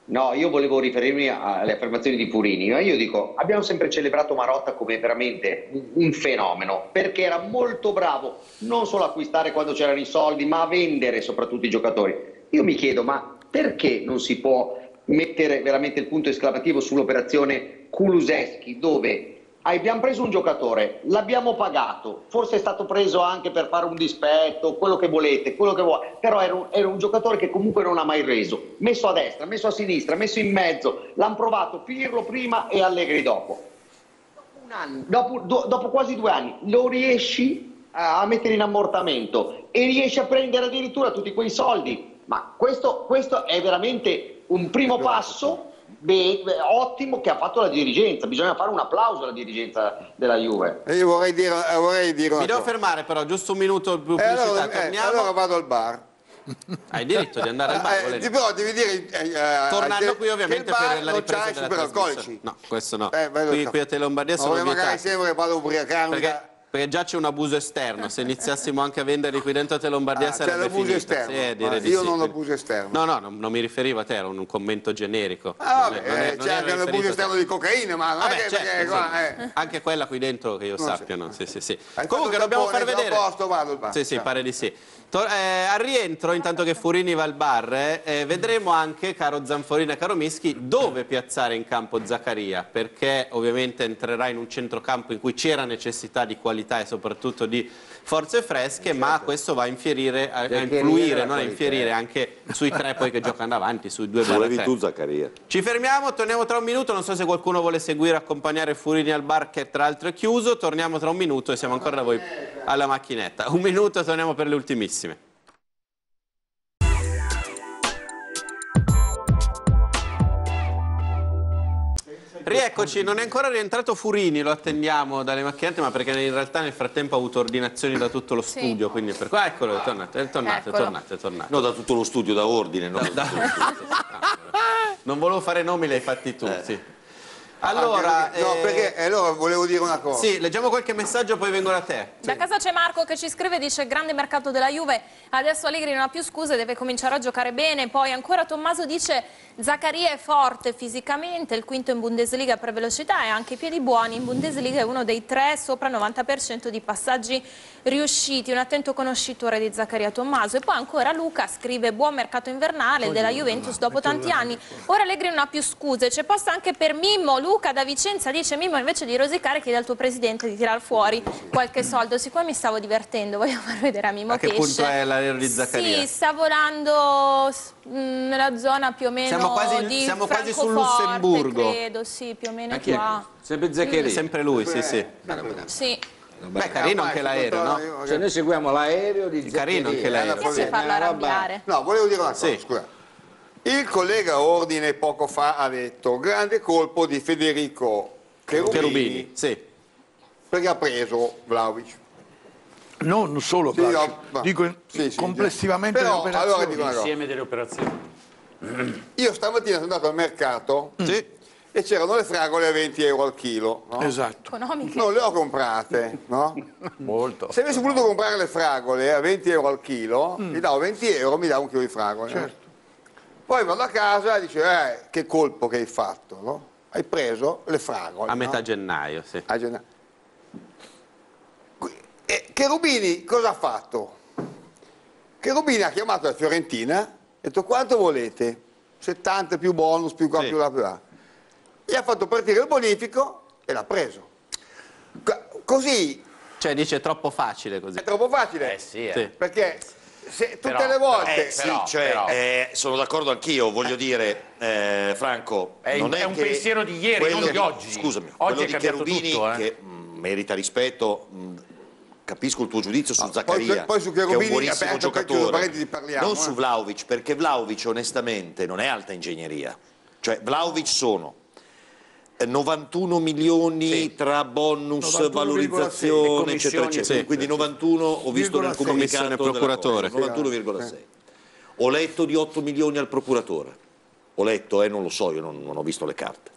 No, io volevo riferirmi alle affermazioni di Purini. ma Io dico, abbiamo sempre celebrato Marotta come veramente un- fenomeno, perché era molto bravo non solo a acquistare quando c'erano i soldi, ma a vendere soprattutto i giocatori. Io mi chiedo, ma perché non si può mettere veramente il punto esclamativo sull'operazione Kuluseschi, dove abbiamo preso un giocatore, l'abbiamo pagato, forse è stato preso anche per fare un dispetto, quello che volete, quello che vuoi, però era un, era un giocatore che comunque non ha mai reso, messo a destra, messo a sinistra, messo in mezzo, l'hanno provato Pirlo prima e Allegri dopo. Dopo un anno, dopo, do- dopo quasi due anni, lo riesci a, a mettere in ammortamento e riesci a prendere addirittura tutti quei soldi. Ma questo, questo è veramente un primo passo be- be- ottimo che ha fatto la dirigenza. Bisogna fare un applauso alla dirigenza della Juve. E io vorrei dire, eh, vorrei dire Mi devo cosa. fermare però, giusto un minuto di Eh, pubblicità, allora, eh, torniamo. allora vado al bar. Hai diritto di andare al bar, Eh, però devi dire eh, eh, Tornando che- qui ovviamente che il bar per la ripresa della. No, questo no. Eh, beh, qui, qui a Telombardia Ma sono poi magari vietati. sempre vado a ubriacarmi. Perché, da- perché già c'è un abuso esterno, se iniziassimo anche a venderli qui dentro a Telombardia Ah, c'è sarebbe l'abuso finita. esterno. Sì, eh, direi Ma di io sì. non abuso esterno. No, no, non, non mi riferivo a te, era un, commento generico. Ah, vabbè, non è- eh, non c'è anche l'abuso te. esterno di cocaina, ma Vabbè, è che certo, perché qua, eh. Anche quella qui dentro che io sappia, no? Sì, sì, sì. Comunque dobbiamo far vedere. posto, vado. Sì, sì, pare di sì. Eh, al rientro, intanto che Furini va al bar, eh, eh, vedremo anche, caro Zanforina e caro Mischi, dove piazzare in campo Zaccaria, perché ovviamente entrerà in un centrocampo in cui c'era necessità di qualità e soprattutto di forze fresche, ma questo va a infierire, a, a influire, non a infierire anche sui tre poi che giocano avanti, sui due Volevi tu. Zaccaria. Ci fermiamo, torniamo tra un minuto, non so se qualcuno vuole seguire, accompagnare Furini al bar che tra l'altro è chiuso, torniamo tra un minuto e siamo ancora da voi alla macchinetta. Un minuto e torniamo per le ultimissime. Rieccoci, non è ancora rientrato Furini, lo attendiamo dalle macchinette, ma perché in realtà nel frattempo ha avuto ordinazioni da tutto lo Sì. studio, quindi per qua eccolo, è tornato, è tornato, è tornato, è tornato. No, da tutto lo studio, da ordine. no? Da- Non volevo fare nomi, li hai fatti tu, sì. Allora, perché- no, eh, perché eh, allora volevo dire una cosa. Sì, leggiamo qualche messaggio, poi vengo da te. Da casa c'è Marco che ci scrive, dice grande mercato della Juve, adesso Allegri non ha più scuse, deve cominciare a giocare bene. Poi ancora Tommaso dice Zaccaria è forte fisicamente, il quinto in Bundesliga per velocità e anche i piedi buoni. In Bundesliga è uno dei tre sopra il 90% di passaggi riusciti. Un attento conoscitore di Zaccaria Tommaso. E poi ancora Luca scrive buon mercato invernale della Juventus dopo tanti anni. Ora Allegri non ha più scuse, c'è posto anche per Mimmo. Luca da Vicenza dice Mimmo invece di rosicare chiede al tuo presidente di tirar fuori qualche soldo. Sì, qua mi stavo divertendo, voglio far vedere a Mimmo A che che punto è l'aereo di Zaccaria? Sì, sta volando mh, nella zona più o meno Siamo quasi- di siamo quasi sul Lussemburgo. credo, sì, più o meno è? qua. Sempre È Zaccheria. sempre lui, sì, sì. Sì. Beh, carino anche l'aereo, no? Cioè noi seguiamo l'aereo di Carino anche l'aereo. Piace sì. farlo arrabbiare. No, volevo dire una cosa, Sì. scusa. Il collega Ordine poco fa ha detto grande colpo di Federico Cherubini, Cherubini, sì. perché ha preso Vlaovic. Non solo, Sì, Calcio, no, ma- dico sì, sì, complessivamente però, le allora operazioni. dico una cosa. Insieme delle operazioni. Io stamattina sono andato al mercato Sì. e c'erano le fragole a 20 euro al chilo. no? Esatto. Economiche. Non le ho comprate, no? Molto. Se avessi voluto comprare le fragole a 20 euro al chilo, mi davo 20 euro, mi davo un chilo di fragole. Certo. Poi vado a casa e dice, eh, che colpo che hai fatto, no? Hai preso le fragole. A metà no? gennaio, sì. A gennaio. E Cherubini cosa ha fatto? Cherubini ha chiamato la Fiorentina, ha detto quanto volete? 70 più bonus, più qua, Sì. più là, più là. E ha fatto partire il bonifico e l'ha preso. Co- Così Cioè dice troppo facile così. è troppo facile. Eh sì, eh. Perché se tutte Però- le volte... Eh, sì, però, cioè, però. eh, sono d'accordo anch'io, voglio dire, eh, Franco, È non un- è un che pensiero di ieri, quello non di oggi. Scusami, Oggi quello è di cambiato Cherubini, tutto, eh. che mh, merita rispetto, mh, capisco il tuo giudizio su poi Zaccaria, su- poi su che è un Cherubini, buonissimo aperto, giocatore, parliamo, non eh. su Vlaovic, perché Vlaovic onestamente non è alta ingegneria, cioè Vlaovic sono... eh, 91 milioni tra bonus, 91,6 valorizzazione, eccetera, eccetera. sì, Quindi 91 ho visto nel comunicato Commissione procuratore. della cosa, 91,6. Ho letto di 8 milioni al procuratore. Ho letto, eh, non lo so, io non, non ho visto le carte.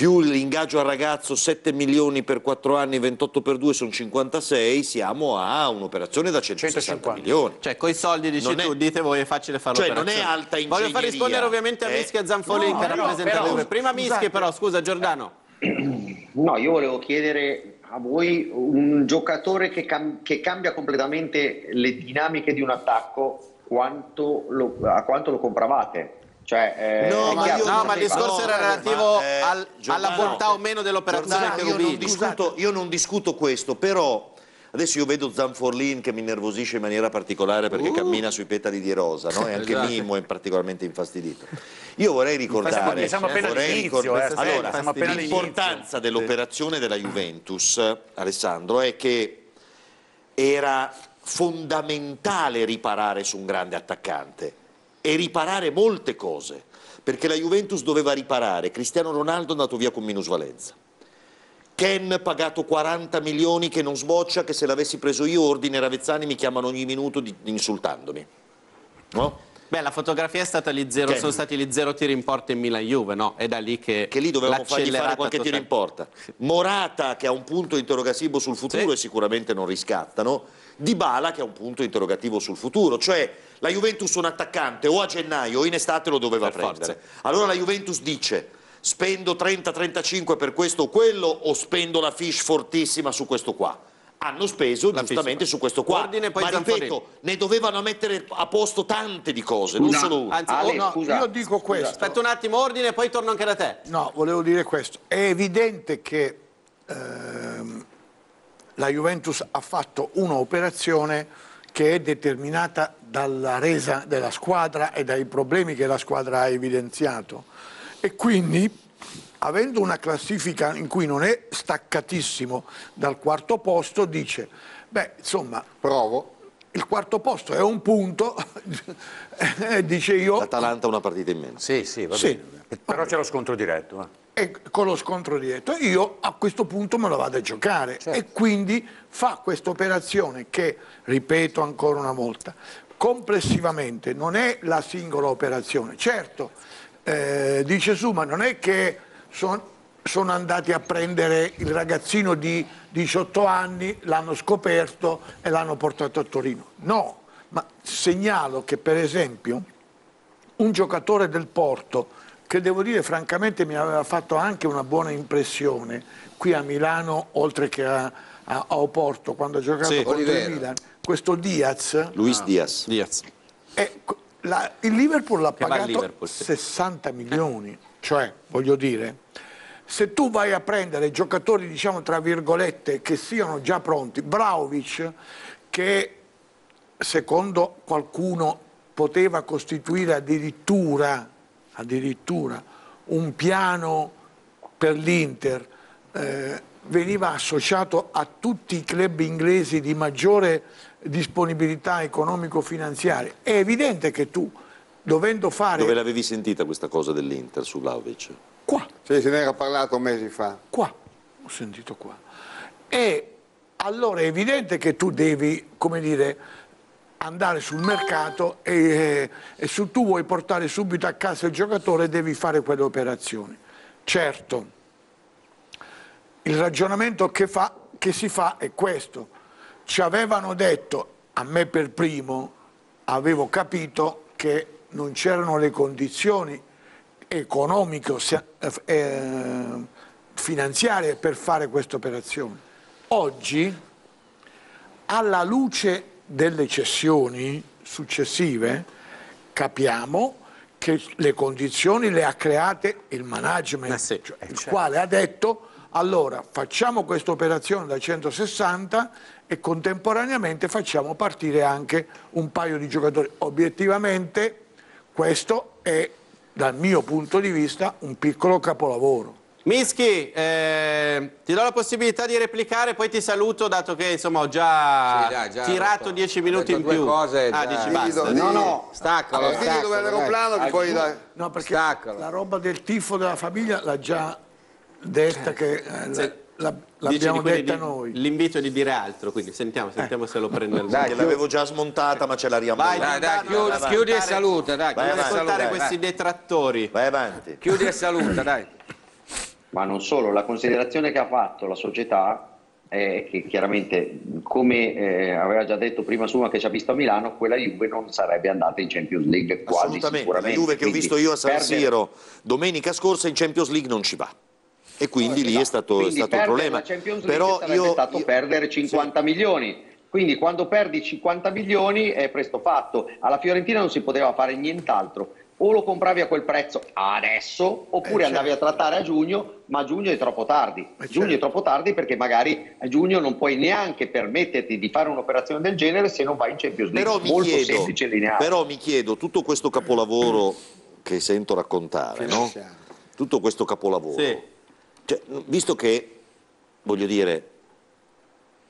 Più l'ingaggio al ragazzo 7 milioni per 4 anni, 28 per 2 sono 56, siamo a un'operazione da 160 150. milioni. Cioè, coi soldi dici Non è- tu, dite voi, è facile farlo Cioè, non è alta Voglio far ingegneria, rispondere ovviamente a eh. Mischi e a Zanfolin No, che rappresenta però-. Prima Mischi però, scusa Giordano. No, io volevo chiedere a voi un giocatore che, cam- che cambia completamente le dinamiche di un attacco, quanto lo- a quanto lo compravate? Cioè, eh, No, ma io- No, ma il discorso era Ma, relativo eh, al- alla Giordano, bontà o meno dell'operazione Giordano, io non, Cherubini. discuto, io non discuto questo, però adesso io vedo Zanforlin che mi nervosisce in maniera particolare perché cammina sui petali di rosa, no? e anche Esatto. Mimo è particolarmente infastidito. Io vorrei ricordare, vorrei eh, allora, l'importanza dell'operazione della Juventus, Alessandro, è che era fondamentale riparare su un grande attaccante e riparare molte cose, perché la Juventus doveva riparare, Cristiano Ronaldo è andato via con minusvalenza. Ken pagato 40 milioni che non sboccia, che se l'avessi preso io ordine Ravezzani mi chiamano ogni minuto di- insultandomi. No? Beh, la fotografia è stata lì zero, Che- sono stati lì zero tiri in porta in Milan-Juve, no? È da lì che, Che lì dovevamo fargli fare qualche tiro in porta. Morata che ha un punto interrogativo sul futuro Sì. e sicuramente non riscattano. Dybala che ha un punto interrogativo sul futuro. Cioè la Juventus un attaccante o a gennaio o in estate lo doveva Per prendere. Allora la Juventus dice spendo 30-35 per questo o quello o spendo la fish fortissima su questo qua. Hanno speso La giustamente fish. su questo qua. Ordine, poi Ma Zanffonini. ripeto, ne dovevano mettere a posto tante di cose, non solo una. Anzi, Ale, oh, no, scusa, io dico scusa. questo. aspetta un attimo, ordine, poi torno anche da te. No, volevo dire questo. È evidente che ehm, la Juventus ha fatto un'operazione che è determinata dalla resa della squadra e dai problemi che la squadra ha evidenziato. E quindi, avendo una classifica in cui non è staccatissimo dal quarto posto, dice, beh, insomma, Provo. il quarto posto è un punto, dice io, L'Atalanta ha una partita in meno. Sì, sì, va Sì. bene. Però c'è lo scontro diretto. eh. E con lo scontro diretto. Io a questo punto me lo vado a giocare e quindi fa questa operazione che, ripeto ancora una volta, complessivamente non è la singola operazione. Certo, eh, dice su, ma non è che son- sono andati a prendere il ragazzino di 18 anni, l'hanno scoperto e l'hanno portato a Torino. No, ma segnalo che per esempio un giocatore del Porto che devo dire francamente mi aveva fatto anche una buona impressione qui a Milano oltre che a, a- a Oporto quando ha giocato Sì. contro il Milan questo Diaz Luis Diaz. Diaz. e co- la- il Liverpool l'ha pagato Liverpool, sì. 60 milioni cioè voglio dire se tu vai a prendere giocatori diciamo tra virgolette che siano già pronti Vlaovic che secondo qualcuno poteva costituire addirittura, addirittura un piano per l'Inter, eh, veniva associato a tutti i club inglesi di maggiore disponibilità economico-finanziaria. È evidente che tu, dovendo fare Dove l'avevi sentita questa cosa dell'Inter su Vlaovic? qua, Sì, se ne era parlato mesi fa. qua, ho sentito qua. E allora è evidente che tu devi, come dire, andare sul mercato e, e se tu vuoi portare subito a casa il giocatore devi fare quelle operazioni. Certo, il ragionamento che, fa- che si fa è questo. Ci avevano detto, a me per primo, avevo capito che non c'erano le condizioni economiche, eh, finanziarie per fare questa operazione. Oggi, alla luce delle cessioni successive, capiamo che le condizioni le ha create il management, sì, cioè eh il certo. quale ha detto allora facciamo questa operazione da 160 e contemporaneamente facciamo partire anche un paio di giocatori. Obiettivamente questo è dal mio punto di vista un piccolo capolavoro. Mischi, eh, ti do la possibilità di replicare, poi ti saluto, dato che insomma ho già, Sì, dai, già tirato ho 10 detto minuti in più. cose, ah, dici basta. do- No, no. Staccalo, Allora, dove è staccalo, l'aeroplano che poi dai. No, perché Staccalo. la roba del tifo della famiglia l'ha già detta che eh, la- la- l'abbiamo detta di- noi. L'invito è di dire altro, quindi sentiamo, sentiamo se lo prende il Dai, Gliel'avevo già smontata ma ce l'ha Vai, riammolata. Dai, dai, Dai, chiudi, vai, chiudi e vai. saluta, dai, Vai avanti, ascoltare questi detrattori. Vai avanti. Chiudi e saluta, dai. Ma non solo, la considerazione che ha fatto la società è che chiaramente, come eh, aveva già detto prima Suma che ci ha visto a Milano, quella Juve non sarebbe andata in Champions League quasi Assolutamente. La sicuramente. Juve che ho Quindi visto io a San perdere- Siro domenica scorsa in Champions League non ci va. E quindi lì è stato, è Quindi stato un problema. La Champions League Però sarebbe io, stato io- perdere 50 milioni. Quindi quando perdi 50 milioni è presto fatto. Alla Fiorentina non si poteva fare nient'altro. O lo compravi a quel prezzo adesso, oppure Eh, andavi a trattare a giugno, ma a giugno è troppo tardi. Eh, giugno certo. è troppo tardi perché magari a giugno non puoi neanche permetterti di fare un'operazione del genere se non vai in Champions League. però mi Molto chiedo, semplice e lineare. però mi chiedo, tutto questo capolavoro che sento raccontare, no? Tutto questo capolavoro, Sì. cioè, visto che, voglio dire,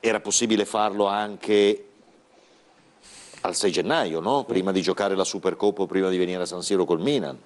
era possibile farlo anche al 6 gennaio, no? prima di giocare la Supercoppa prima di venire a San Siro col Milan.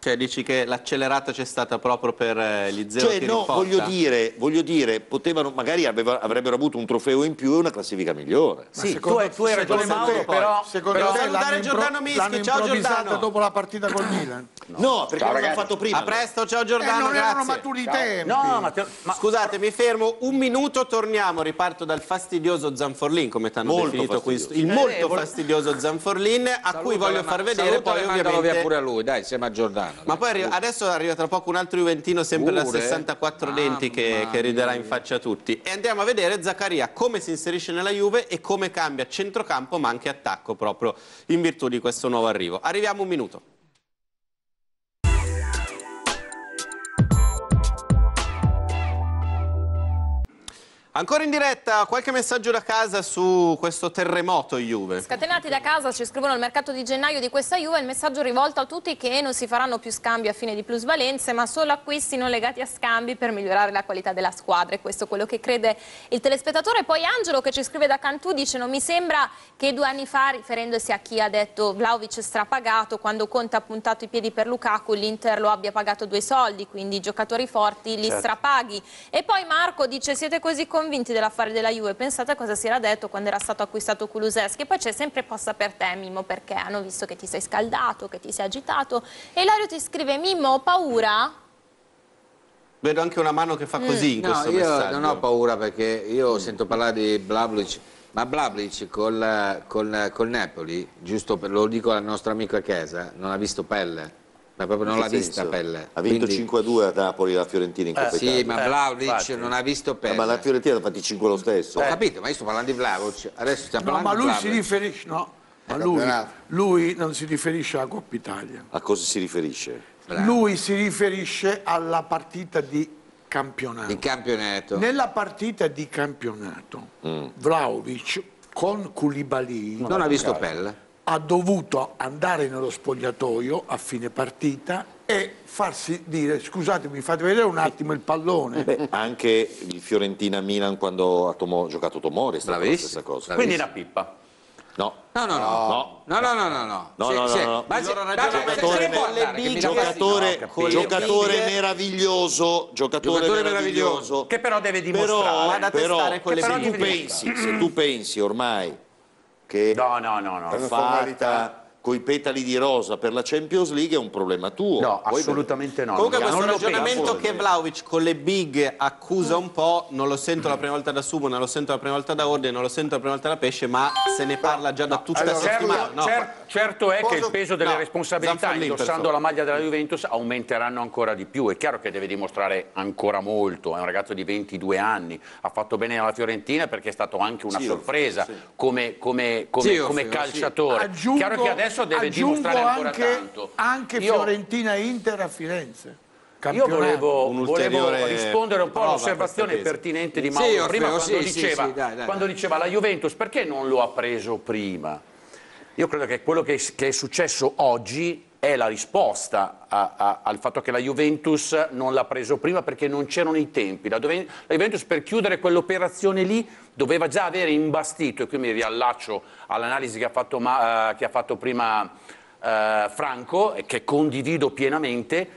Cioè dici che l'accelerata c'è stata proprio per eh, gli zero Cioè, no, voglio dire, voglio dire, potevano, magari aveva- avrebbero avuto un trofeo in più e una classifica migliore. Sì, tu secondo- hai, tu hai ragione secondo Mauro, te- però... Secondo però- te Salutare Giordano Mischi, ciao Giordano. dopo la partita col Milan? No, perché Ciao, non l'hanno fatto prima. A presto, ciao Eh, Giordano, non erano grazie. maturi i tempi. No, ma, te- ma- Scusate, mi fermo un minuto, torniamo, riparto dal fastidioso Zanforlin, come ti hanno Molto definito qui, fastidioso. il Eh, molto fastidioso Zanforlin, a cui voglio far vedere poi ovviamente... via pure a lui, dai, insieme a Giordano. Ma poi arri- adesso arriva tra poco un altro Juventino sempre da Pure? 64 denti che, che riderà in faccia a tutti. E andiamo a vedere Zaccaria come si inserisce nella Juve e come cambia centrocampo ma anche attacco proprio in virtù di questo nuovo arrivo. Arriviamo un minuto. Ancora in diretta, qualche messaggio da casa su questo terremoto Juve. Scatenati da casa ci scrivono il mercato di gennaio di questa Juve, il messaggio rivolto a tutti che non si faranno più scambi a fine di plusvalenze, ma solo acquisti non legati a scambi per migliorare la qualità della squadra. E questo è quello che crede il telespettatore. Poi Angelo che ci scrive da Cantù dice non mi sembra che due anni fa, riferendosi a chi ha detto Vlaovic strapagato, quando Conte ha puntato i piedi per Lukaku, l'Inter lo abbia pagato due soldi, quindi i giocatori forti li strapaghi. E poi Marco dice siete così convinti dell'affare della Juve, pensate a cosa si era detto quando era stato acquistato Kuluseschi. Poi c'è sempre posta per te Mimmo perché hanno visto che ti sei scaldato, che ti sei agitato. E Ilario ti scrive Mimmo ho paura? Vedo anche una mano che fa così in No, questo io messaggio. non ho paura perché io sento parlare di Blablic, ma Blablic col, col, col Napoli, giusto per, lo dico al nostro amico a Chiesa, non ha visto pelle, ma proprio non l'ha vista pelle. Ha vinto Quindi- 5-2 a Napoli la Fiorentina in Coppa Sì, Italia. ma Eh, Vlaovic non ha visto Eh, pelle. ma la Fiorentina ha fatti 5 lo stesso. Ho capito, ma io sto parlando di Vlaovic, adesso stiamo No, parlando ma di lui si riferisce, no, ma lui, lui non si riferisce alla Coppa Italia. A cosa si riferisce? Bravo. Lui si riferisce alla partita di campionato. Il campionato. Nella partita di campionato, Mm. Vlaovic con Koulibaly Non ha visto pelle. Ha dovuto andare nello spogliatoio a fine partita e farsi dire scusatemi fate vedere un attimo il pallone Beh, anche il Fiorentina-Milan quando ha Tomo- giocato Tomori è stata la stessa cosa. Quindi una pippa. No. No, no, no. No. No, no, no, no, no. No, Sì, no, no. Ma Il loro ma- ragionamento. Giocatore, meraviglioso, giocatore, Giocatore meraviglioso. Che però deve dimostrare. Però, Vada a però, testare con le se tu pensi, se tu pensi ormai che No, no, no, no. una fatta formalità. Coi petali di rosa per la Champions League è un problema tuo. No, Poi assolutamente no. Comunque questo ragionamento che Vlaovic con le big accusa un po', non lo sento la prima volta da Sumo, non lo sento la prima volta da Ordine, non lo sento la prima volta da Pesce, ma se ne parla già da tutta la Certo, settimana. No, cer- certo è che il peso delle no, responsabilità indossando la maglia della Juventus aumenteranno ancora di più. È chiaro che deve dimostrare ancora molto. È un ragazzo di 22 anni, ha fatto bene alla Fiorentina perché è stato anche una Sì, sorpresa sì. come, come- come- Sì, come sì, calciatore. aggiungo, chiaro che adesso deve aggiungo dimostrare ancora anche, tanto. anche Io- Fiorentina e Inter a Firenze Io Campionato. volevo, Un volevo rispondere un po' all'osservazione pertinente di Sì, Mauro Orfeo, prima quando, sì, sì, diceva, sì, dai, dai, quando dai. diceva la Juventus perché non lo ha preso prima? Io credo che quello che, che è successo oggi è la risposta a- a- al fatto che la Juventus non l'ha preso prima perché non c'erano i tempi. La, dove- la Juventus per chiudere quell'operazione lì doveva già avere imbastito, e qui mi riallaccio all'analisi che ha fatto, Ma- eh, che ha fatto prima eh, Franco e che condivido pienamente,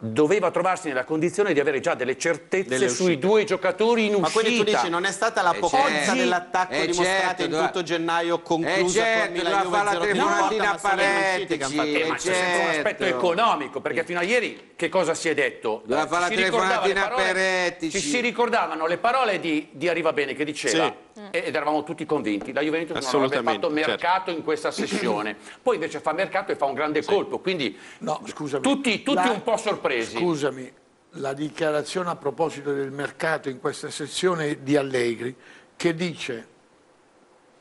doveva trovarsi nella condizione di avere già delle certezze Delle sui due giocatori in Ma uscita. quindi tu dici non è stata la Eh, potenza certo. dell'attacco Eh, dimostrata certo, in tutto gennaio conclusa Eh, certo, con Milan doveva Juve fare la 0 telefonatina a che hanno fatto Paretici, Eh, ma c'è sempre un aspetto certo. economico, perché fino a ieri che cosa si è detto? Eh, la si ricordava telefonatina. Ci si ricordavano le parole di, di Arrivabene che diceva, e- ed eravamo tutti convinti, la Juventus non avrebbe fatto certo. mercato in questa sessione. Poi invece fa mercato e fa un grande colpo, quindi No, scusami. tutti, tutti La- un po' sorpresi. Scusami, la dichiarazione a proposito del mercato in questa sezione di Allegri che dice,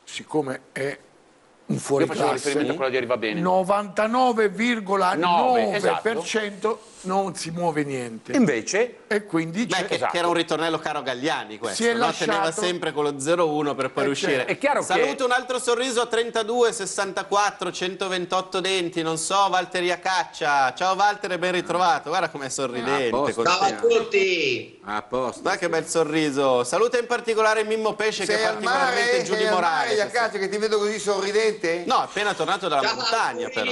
siccome è un Io facevo fuoriclasse, riferimento a quella di Arrivabene. 99,9% non si muove niente. Invece, E quindi Beh, che, Esatto. che era un ritornello caro Gagliani questo, Si è no? lasciato- teneva sempre con lo 0-1 per poi Eh, riuscire. certo. È chiaro che- Saluto un altro sorriso a 32, 64, 128 denti, non so, Valtteri Acaccia. Ciao Walter, ben ritrovato. Guarda com'è sorridente. Ah, a posto. contento. tutti! A posto. Guarda che bel sorriso. Saluta in particolare Mimmo Pesce che Sei è al particolarmente mare, giù di morale. Iacaccio, che ti vedo così sorridente? No, appena tornato dalla Ciao montagna ciao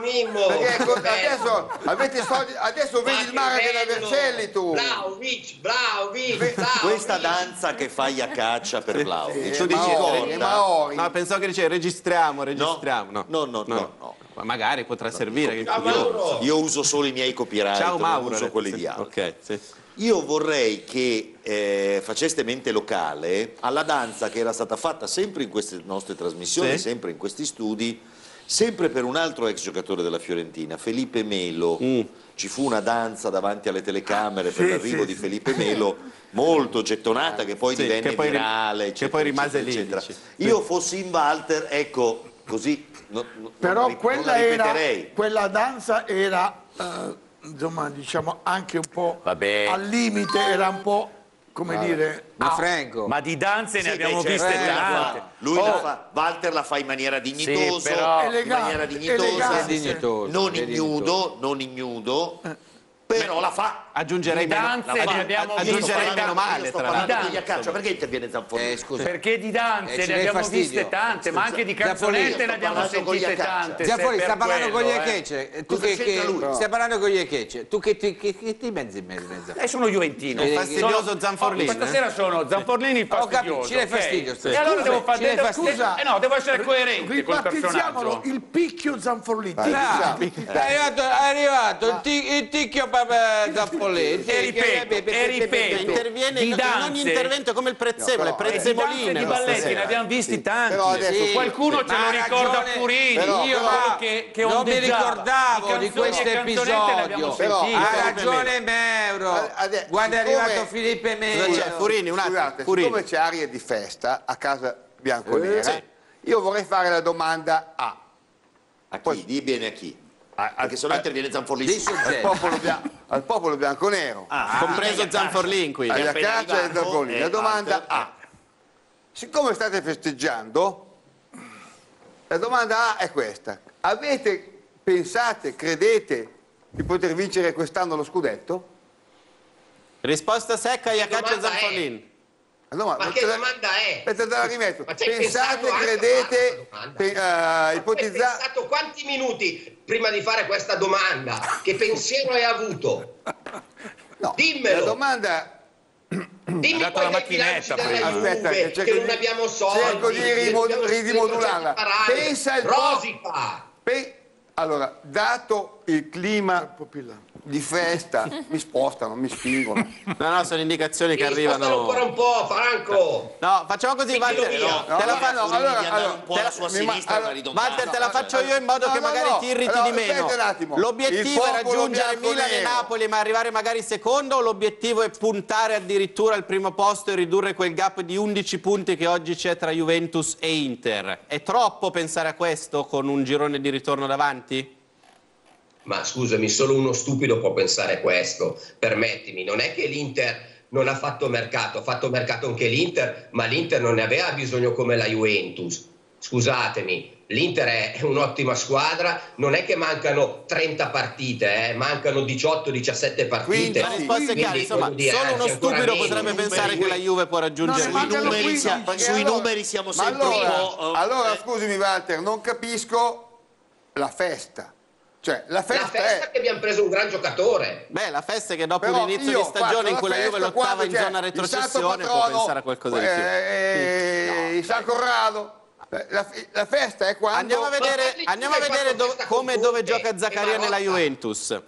Mimmo. Perché Che bello. adesso avete adesso Ma vedi il mare della. Vercelli tu. Vlaovic, Vlaovic. Questa danza che fai a caccia per Vlaovic. Sì, Maori, Maori. No, pensavo che dicevi registriamo, registriamo. No, No, no, no, no. Ma magari potrà servire. che Ciao, curioso. Mauro. Io uso solo i miei copyright, Ciao non Mauro. uso quelli Sì, di altri. Ok, sì. Io vorrei che eh, faceste mente locale alla danza che era stata fatta sempre in queste nostre trasmissioni, Sì. sempre in questi studi, sempre per un altro ex giocatore della Fiorentina, Felipe Melo. Mm. Ci fu una danza davanti alle telecamere per Sì, l'arrivo sì, di. Felipe Melo, molto gettonata, che poi Sì, divenne che poi virale, che eccetera, poi rimase eccetera, lì, eccetera. Io fossi in Walter, ecco, così no- no- Però non, la- quella, non la era, ripeterei. quella danza era, eh, insomma, diciamo anche un po' Vabbè. al limite, era un po', come dire... Ma ah, Franco, Ma di danze ne Sì, abbiamo certo, viste lui la fa- tante. Lui Oh, la fa, Walter la fa in maniera dignitosa, però- in maniera dignitosa, elegante. Non ignudo, non ignudo, però la fa. Aggiungerei Di meno, danze aggiung- ne abbiamo aggiungerei meno male, tra l'altro. Accaccia, perché interviene Zanfoni? eh, scusa. Perché di danze Eh, ne abbiamo fastidio. viste tante, ma anche di canzonette ne abbiamo sentite tante. Gianfoni se sta parlando con gli quello, eh. Echece, tu che, stai parlando con gli Echece, tu che ti, che, che ti mezzi in mezzo? Eh, sono Juventino. È fastidioso Sono- Zanforlini, Questa eh? sera sono Zanforlini il Ho capito, fastidioso. ci dai fastidio. E allora Scusa, devo fare... Eh no, devo essere coerente col personaggio. il picchio Zanforlini. Ah, è arrivato, il, ti- il ticchio papà Zappolini. E ripeto, e ripeto, Interviene di in ogni intervento come il prezzemole, No, però, E di danze prezzemoline. di balletti ne abbiamo visti Sì. tanti. Però adesso- Sì. Qualcuno ce lo ricorda però- io però- che, che non mi ricordavo di canzoni questo episodio. Ha ragione Meuro. Guarda è arrivato Filippo c'è? Furini, un attimo. Siccome c'è aria di festa a casa bianconera, Sì. io vorrei fare la domanda a, A chi? Di bene a chi? A- Perché se no interviene Zanfoni Dei su. al, popolo bia- al popolo bianconero, Ah, Compreso agli Zanforlin qui. agli appena Accaccia e eh, La domanda A. Siccome state festeggiando, la domanda A è questa. Avete, pensate, credete di poter vincere quest'anno lo scudetto? Risposta secca agli Che Accaccia e domanda- Ma che la- domanda è? Aspetta, te la rimetto. Pensate, anche credete, pe- domanda? eh, Hai ipotizzate... pensato quanti minuti prima di fare questa domanda? Che pensiero hai avuto? No, Dimmelo. La domanda... Dimmi dato poi la macchinetta prima. Juve, Aspetta, che che, cerco non di- abbiamo soldi, cerco di che rimod- ridimodularla. Pensa il po- Rosica! Pe- allora, dato il clima di festa, mi spostano, mi spingono. No, no, sono indicazioni che Devi spostare ancora arrivano. un po', Franco! No, facciamo così, Walter. Te la No, no, Furini allora- di andare allora, un po' te alla la- sua ma- allora-. Walter, te la faccio io in modo No, che no, magari no. ti irriti Allora, di meno. aspetta un attimo. L'obiettivo è raggiungere Milan e. Napoli, ma arrivare magari secondo o l'obiettivo è puntare addirittura al primo posto e ridurre quel gap di 11 punti che oggi c'è tra Juventus e Inter? È troppo pensare a questo con un girone di ritorno davanti? Ma scusami, solo uno stupido può pensare questo. Permettimi, non è che l'Inter non ha fatto mercato, ha fatto mercato anche l'Inter, ma l'Inter non ne aveva bisogno come la Juventus. Scusatemi, l'Inter è un'ottima squadra, non è che mancano 30 partite, eh, mancano 18-17 partite. Quindi, La risposta è chiara, insomma, dire, solo uno stupido potrebbe numeri, pensare che la Juve può raggiungere No, Sui numeri, 15, sia- perché sui allora- numeri siamo sempre allora, un po'... eh, allora, eh, scusami Walter, non capisco la festa. Cioè, la La festa, festa è... che abbiamo preso un gran giocatore. Beh, la festa è che dopo Però l'inizio io di stagione in cui la Juve festa lottava in c'è zona retrocessione può patrono, pensare a qualcosa di più. eh, il San Corrado. Eh, La, la festa è quando... Andiamo a vedere, andiamo a vedere questa come e dove gioca Zaccaria nella. Juventus.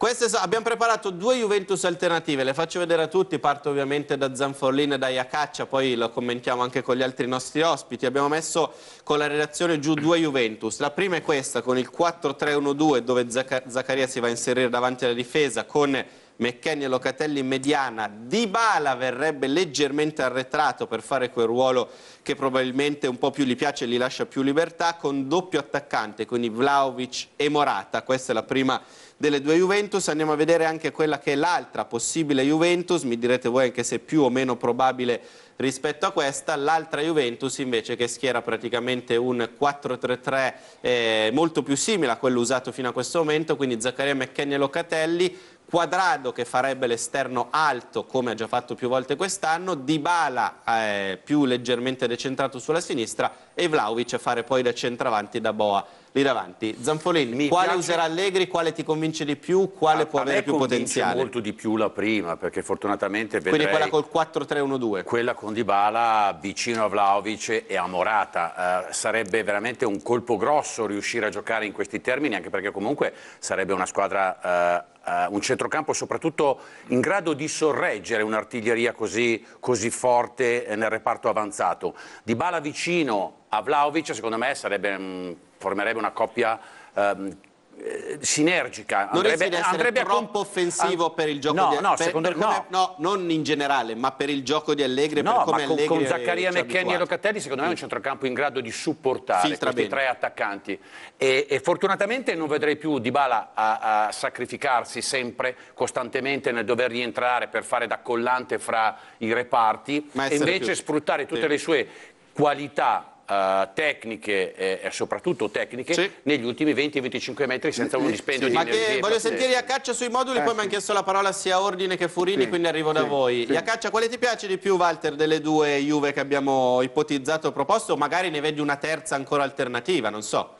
Queste abbiamo preparato due Juventus alternative, le faccio vedere a tutti, parto ovviamente da Zanforlin e da Iacaccia, poi lo commentiamo anche con gli altri nostri ospiti. Abbiamo messo con la redazione giù due Juventus, la prima è questa con il 4-3-1-2 dove Zacca- Zaccaria si va a inserire davanti alla difesa con McKenny e Locatelli in mediana, Dybala verrebbe leggermente arretrato per fare quel ruolo che probabilmente un po' più gli piace e gli lascia più libertà, con doppio attaccante, quindi Vlaovic e Morata, questa è la prima delle due Juventus, andiamo a vedere anche quella che è l'altra possibile Juventus, mi direte voi anche se più o meno probabile rispetto a questa, l'altra Juventus invece che schiera praticamente un 4-3-3 eh, molto più simile a quello usato fino a questo momento, quindi Zaccaria, McKenny e Locatelli, Quadrado che farebbe l'esterno alto come ha già fatto più volte quest'anno, Dybala eh, più leggermente decentrato sulla sinistra e Vlaovic a fare poi da centravanti da Boa lì davanti. Zanfolini, Mi quale piace- userà Allegri, quale ti convince di più, quale A- può a avere più potenziale? molto di più la prima, perché fortunatamente vedrei... Quindi quella col 4-3-1-2. Quella con Dybala vicino a Vlaovic e a Morata. Eh, sarebbe veramente un colpo grosso riuscire a giocare in questi termini, anche perché comunque sarebbe una squadra, eh, eh, un centrocampo soprattutto in grado di sorreggere un'artiglieria così, così forte nel reparto avanzato. Dybala vicino a Vlaovic secondo me sarebbe, mm, formerebbe una coppia... ehm, eh, sinergica Non rischi di essere andrebbe a troppo offensivo an- per il gioco no, di no, per- secondo per come- no. no, non in generale, ma per il gioco di Allegri per No, come ma con, Allegri con Zaccaria Meccheni e. Locatelli secondo me è un centrocampo in grado di supportare Filtra questi bene. tre attaccanti e, e fortunatamente non vedrei più Dybala a, a sacrificarsi sempre costantemente nel dover rientrare per fare da collante fra i reparti e invece più- sfruttare tutte sì. le sue qualità eh, tecniche e, e soprattutto tecniche Sì. negli ultimi 20-25 metri senza un dispendio di Ma che voglio sentire Iacaccia sui moduli, poi mi hanno chiesto la parola sia Ordine che Furini, Sì, quindi arrivo da sì, voi. sì. Iacaccia, quale ti piace di più, Walter, delle due Juve che abbiamo ipotizzato o proposto? O magari ne vedi una terza ancora alternativa, non so.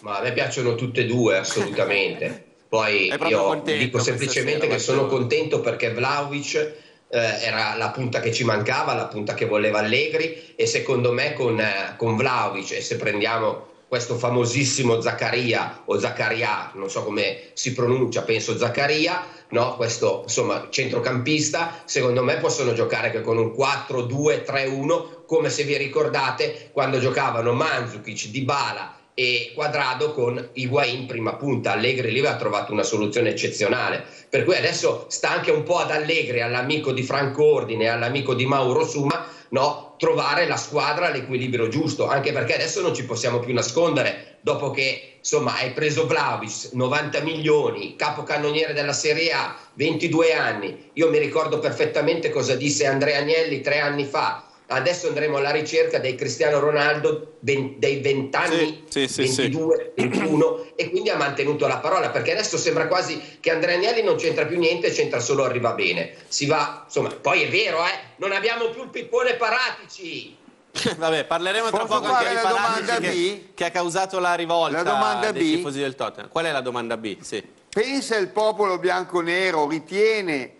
Ma a me piacciono tutte e due, assolutamente. Poi io dico semplicemente sera, che sono contento perché Vlaovic eh, era la punta che ci mancava, la punta che voleva Allegri e secondo me con, eh, con Vlaovic e se prendiamo questo famosissimo Zaccaria o Zaccaria, non so come si pronuncia, penso Zaccaria, no? questo insomma centrocampista, secondo me possono giocare anche con un 4-2-3-1 come se vi ricordate quando giocavano Mandzukic, Dybala e Quadrado con Higuain prima punta. Allegri lì aveva trovato una soluzione eccezionale. Per cui adesso sta anche un po' ad Allegri, all'amico di Franco Ordine, all'amico di Mauro Suma, no? trovare la squadra all'equilibrio giusto, anche perché adesso non ci possiamo più nascondere, dopo che insomma hai preso Vlaovic, 90 milioni, capocannoniere della Serie A, 22 anni, io mi ricordo perfettamente cosa disse Andrea Agnelli tre anni fa, adesso andremo alla ricerca dei Cristiano Ronaldo dei 20 anni, Sì, sì, sì, 22, 21 e quindi ha mantenuto la parola perché adesso sembra quasi che Andrea Agnelli non c'entra più niente, c'entra solo arriva bene. Si va, insomma, poi è vero, eh, non abbiamo più il pippone Paratici. Vabbè, parleremo tra Posso poco anche di Paratici domanda che, B? che ha causato la rivolta La domanda dei B? tifosi del Tottenham. Qual è la domanda B? Sì. Pensa il popolo bianco-nero, ritiene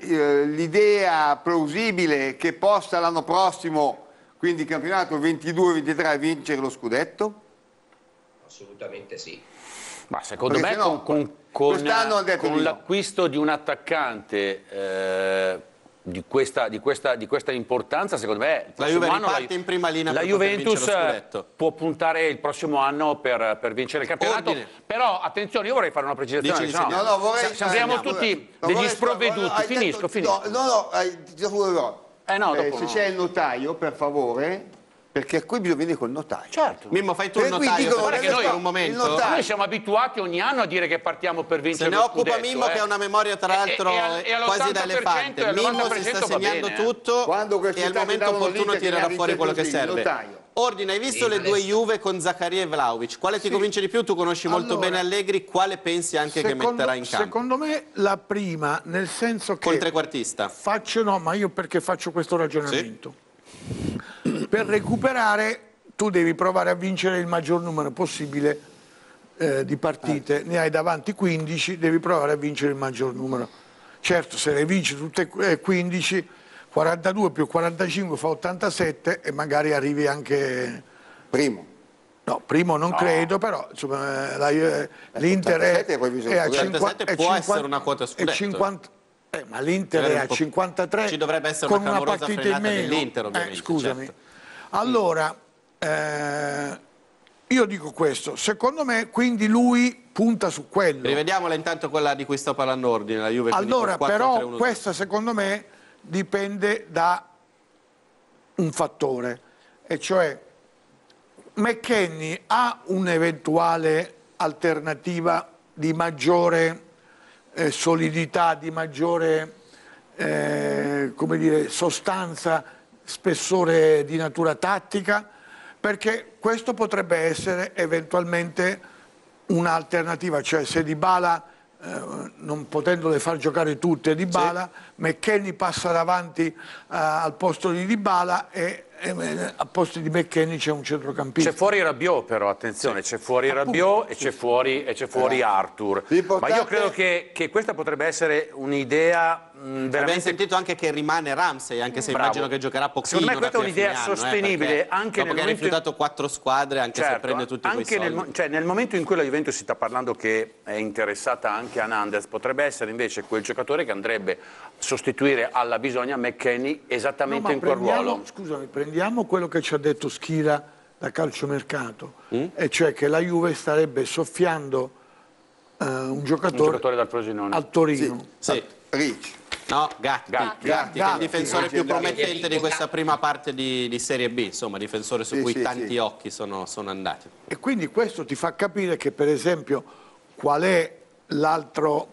l'idea plausibile che possa l'anno prossimo, quindi campionato 22-23, vincere lo scudetto? Assolutamente sì. Ma secondo Perché me sennò, con, con- con- con no. l'acquisto di un attaccante eh, di, questa, di questa- di questa importanza, secondo me prossimo Juve anno riparte in prima linea la Juventus può puntare il prossimo anno per, per vincere il campionato. Ordine. Però attenzione, io vorrei fare una precisazione. Dici sì. No, no, vorrei... se- sembriamo no, tutti no, degli vorrei- sprovveduti. Finisco, detto- finisco. No, no, no, ti giuro. Eh no, dopo se no. c'è il notaio, per favore, perché qui bisogna venire col notaio. Certo. Mimmo, fai tu il notaio dicono, perché guarda che per noi- un momento. notaio- Noi siamo abituati ogni anno a dire che partiamo per vincere Se ne occupa scudetto, Mimmo eh. che ha una memoria tra l'altro al- all'80% quasi da elefante. Mimmo si 90% sta segnando bene, eh. tutto e al momento opportuno tirerà che fuori quello che serve. notaio. Ordine, hai visto Sì, le due Juve con Zaccaria e Vlaovic? Quale ti convince di più? Tu conosci molto Allora, bene Allegri, quale pensi anche che Secondo- metterà in campo? Secondo me la prima, nel senso che... Col trequartista. Faccio, no, ma io perché faccio questo ragionamento? Per recuperare tu devi provare a vincere il maggior numero possibile eh, di partite, ne hai davanti 15, devi provare a vincere il maggior numero. Certo, se le vinci tutte e 15, 42 più 45 fa 87 e magari arrivi anche... Primo. No, primo non credo, però eh, l'Inter 87 è, poi bisogna è a scudetto. 50, 87 è può 50 essere una quota è scudetto. 50 eh, ma l'Inter è a po'- 53 ci dovrebbe essere con una una partita in meno. dell'Inter, Eh, ovviamente, scusami. certo. Allora, eh, io dico questo, secondo me quindi lui punta su quello. Rivediamola intanto quella di cui sto parlando ordine, la Juve Allora, col però 4-3-1-2. questa secondo me dipende da un fattore, e cioè McKenny ha un'eventuale alternativa di maggiore eh, solidità, di maggiore eh, come dire, sostanza, spessore di natura tattica, perché questo potrebbe essere eventualmente un'alternativa, cioè se Dybala eh, non potendole far giocare tutte di Bala, McKenny passa davanti eh, al posto di Dybala e, e, eh, al posto di McKenny c'è un centrocampista. C'è fuori Rabiot però, attenzione, c'è fuori Rabiot e c'è fuori, e c'è fuori Arthur. Ma io credo che, che questa potrebbe essere un'idea mh, Abbiamo veramente... sentito anche che rimane Ramsey, anche se Bravo. immagino che giocherà pochino. Secondo me questa è a un'idea eh, sostenibile perché anche dopo nel che ha momento- rifiutato quattro squadre, anche se Certo, prende tutti quei anche nel, soldi. mo- cioè, nel momento in cui la Juventus si sta parlando che è interessata anche a Nandez, potrebbe essere invece quel giocatore che andrebbe a sostituire alla bisogna McKenny No, esattamente ma in quel ruolo. Scusami, prendiamo quello che ci ha detto Schira da calciomercato, Mm? e cioè che la Juve starebbe soffiando eh, un Un giocatore giocatore dal Frosinone. al Torino. Sì. Ricci. No, Gatti, Gatti. Gatti, che è il Gatti, difensore Gatti, più Gatti. promettente di questa prima parte di, di Serie B, insomma, difensore su Sì, cui sì, tanti sì. occhi sono, sono andati. E quindi questo ti fa capire che per esempio qual è l'altro,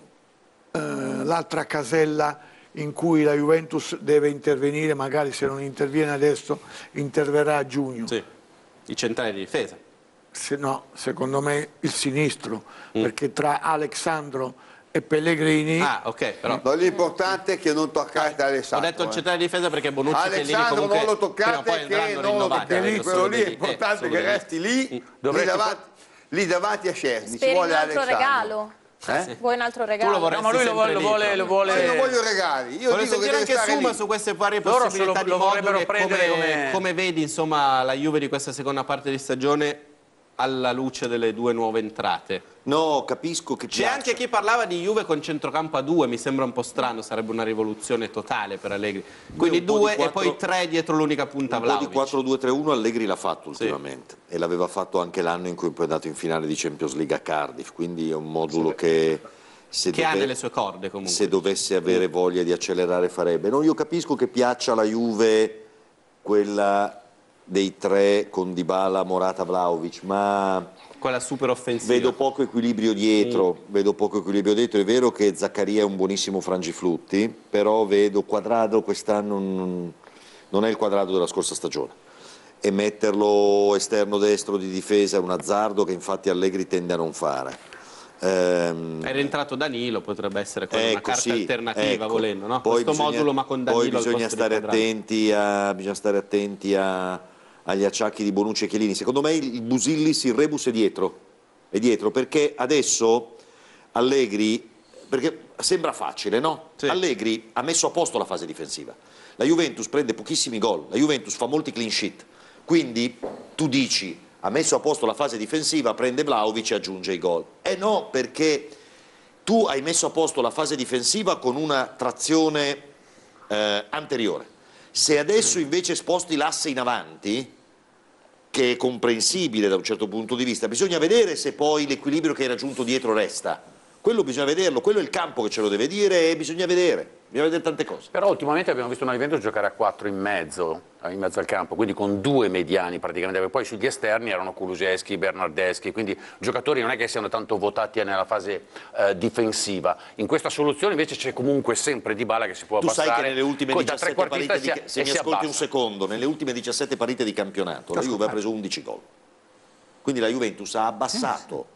eh, l'altra casella in cui la Juventus deve intervenire, magari se non interviene adesso interverrà a giugno. Sì, i centrali di difesa. Se no, secondo me il sinistro, perché tra Alexandro e Pellegrini Ah, ok, però No, l'importante è che non toccate ho Alessandro. detto il eh. centrale di difesa perché Bonucci e Chiellini Alessandro comunque non lo toccate poi che non lo toccate lì, quello lì è eh, importante solo che resti lì, lì davanti, lì davanti a Scerni, ci vuole un altro Alessandro. regalo. Eh? Vuoi un altro Tu lo regalo? vorresti No, ma lui lo vuole, lo vuole, lo vuole- Ma io non voglio regali, io Volevo dico che anche Suma lì. su queste varie Loro possibilità lo- di lo vorrebbero moduli e come, prendere come- come vedi insomma la Juve di questa seconda parte di stagione alla luce delle due nuove entrate. No, capisco che C'è piaccia. anche chi parlava di Juve con centrocampo a due, mi sembra un po' strano, sarebbe una rivoluzione totale per Allegri. Quindi due e quattro- poi tre dietro l'unica punta Un po' di Vlahovic. 4-2-3-1 Allegri l'ha fatto ultimamente e l'aveva fatto anche l'anno in cui poi è andato in finale di Champions League a Cardiff, quindi è un modulo che se, Che ha dove- nelle sue corde comunque. se dovesse avere voglia di accelerare farebbe. No, io capisco che piaccia alla Juve quella dei tre con Dybala, Morata, Vlaovic, ma Quella super offensiva. vedo poco equilibrio dietro, vedo poco equilibrio dietro. È vero che Zaccaria è un buonissimo frangiflutti, però vedo Quadrado quest'anno non, non è il Quadrado della scorsa stagione. E metterlo esterno destro di difesa è un azzardo che infatti Allegri tende a non fare. Ehm, È rientrato Danilo, potrebbe essere quella una Ecco, carta sì, alternativa ecco. volendo, no? Poi Questo bisogna- modulo ma con Danilo Poi bisogna stare, attenti a, bisogna stare attenti a- agli acciacchi di Bonucci e Chiellini. Secondo me il, il Busillis, il rebus è dietro, è dietro perché adesso Allegri, perché sembra facile, no? Sì. Allegri ha messo a posto la fase difensiva. La Juventus prende pochissimi gol, la Juventus fa molti clean sheet, quindi tu dici ha messo a posto la fase difensiva, prende Vlaovic e aggiunge i gol. Eh no, perché tu hai messo a posto la fase difensiva con una trazione eh, anteriore. Se adesso invece sposti l'asse in avanti, che è comprensibile da un certo punto di vista, bisogna vedere se poi l'equilibrio che hai raggiunto dietro resta. Quello bisogna vederlo, quello è il campo che ce lo deve dire e bisogna vedere, bisogna vedere tante cose. Però ultimamente abbiamo visto una Juventus giocare a 4 in mezzo, in mezzo al campo, quindi con due mediani praticamente, perché poi sugli esterni erano Kuluseschi, Bernardeschi, quindi giocatori non è che siano tanto votati nella fase eh, difensiva. In questa soluzione invece c'è comunque sempre Dybala che si può Tu abbassare. sai che nelle ultime con- da 17 trequartista partite, di, si- se mi ascolti un secondo, nelle ultime 17 partite di campionato la Juve ha preso 11 gol. Quindi la Juventus ha abbassato.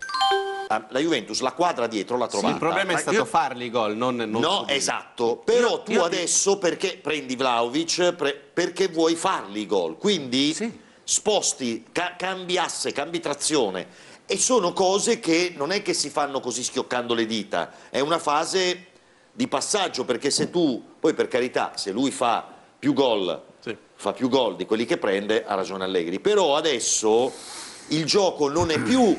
Ah, La Juventus la quadra dietro l'ha Sì, trovata. il problema è stato io- farli i gol, non, non No, subirli. esatto, però Io- tu io- adesso perché prendi Vlaovic? Pre- perché vuoi farli i gol, quindi Sì. sposti, ca- cambi asse, cambi trazione e sono cose che non è che si fanno così schioccando le dita, è una fase di passaggio perché se tu, poi per carità, se lui fa più gol, Sì. fa più gol di quelli che prende, ha ragione Allegri, però adesso il gioco non è più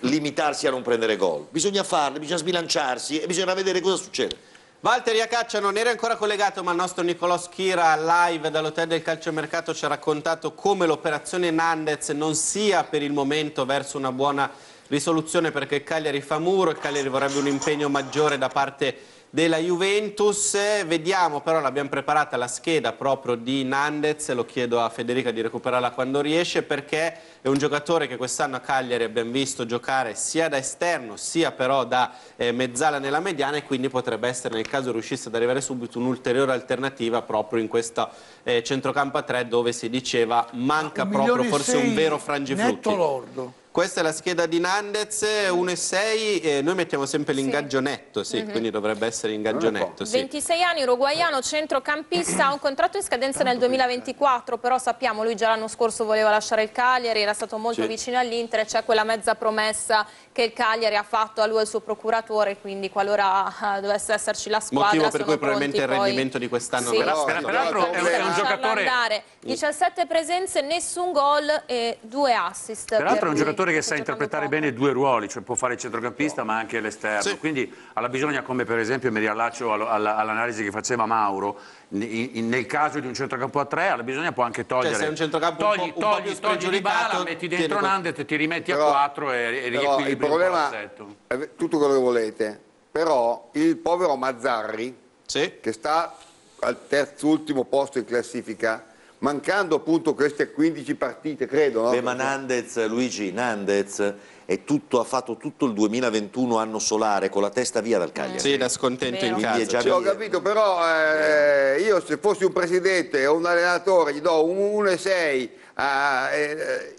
limitarsi a non prendere gol, bisogna farli, bisogna sbilanciarsi e bisogna vedere cosa succede. Valtteri Acaccia non era ancora collegato, ma il nostro Nicolò Schira live dall'hotel del calciomercato ci ha raccontato come l'operazione Nandez non sia per il momento verso una buona risoluzione perché Cagliari fa muro, il Cagliari vorrebbe un impegno maggiore da parte della Juventus. Vediamo però, l'abbiamo preparata la scheda proprio di Nandez, lo chiedo a Federica di recuperarla quando riesce perché è un giocatore che quest'anno a Cagliari abbiamo visto giocare sia da esterno sia però da eh, mezzala nella mediana e quindi potrebbe essere nel caso riuscisse ad arrivare subito un'ulteriore alternativa proprio in questo eh, centrocampo a tre dove si diceva manca Un proprio forse un vero Netto frangiflutti. lordo. Questa è la scheda di Nandez, 1,6, e noi mettiamo sempre l'ingaggio netto, sì, quindi dovrebbe essere ingaggio netto, sì. 26 anni, uruguaiano, centrocampista, ha un contratto in scadenza nel 2024, però sappiamo, lui già l'anno scorso voleva lasciare il Cagliari, era stato molto Sì. vicino all'Inter, c'è quella mezza promessa che il Cagliari ha fatto a lui e al suo procuratore, quindi qualora eh, dovesse esserci la squadra Motivo per cui probabilmente il poi- rendimento di quest'anno Sì. Però- stato- Peraltro è un, è un lasciarlo giocatore... andare. 17 presenze, nessun gol e due assist. Peraltro per è un lui, giocatore che sa interpretare poco. bene due ruoli, cioè può fare il centrocampista ma anche l'esterno. Sì. Quindi alla bisogna, come per esempio mi riallaccio all'analisi che faceva Mauro, nel caso di un centrocampo a tre, alla bisogna può anche togliere. Cioè, se è un centrocampo un togli, po'- un po' togli, più togli di bala, metti dentro Nandet, ti rimetti Però- a quattro e, e il riequilibri po' problema l'assetto. è tutto quello che volete, però il povero Mazzarri, Sì. che sta al terzultimo posto in classifica, mancando appunto queste 15 partite, credo, no? Beh, ma Nandez, Luigi, Nandez è tutto, ha fatto tutto il 2021 anno solare con la testa via dal Cagliari. Sì, da scontento in casa. già Sì, ho capito, però eh, io se fossi un presidente o un allenatore gli do un 1,6, ah, eh,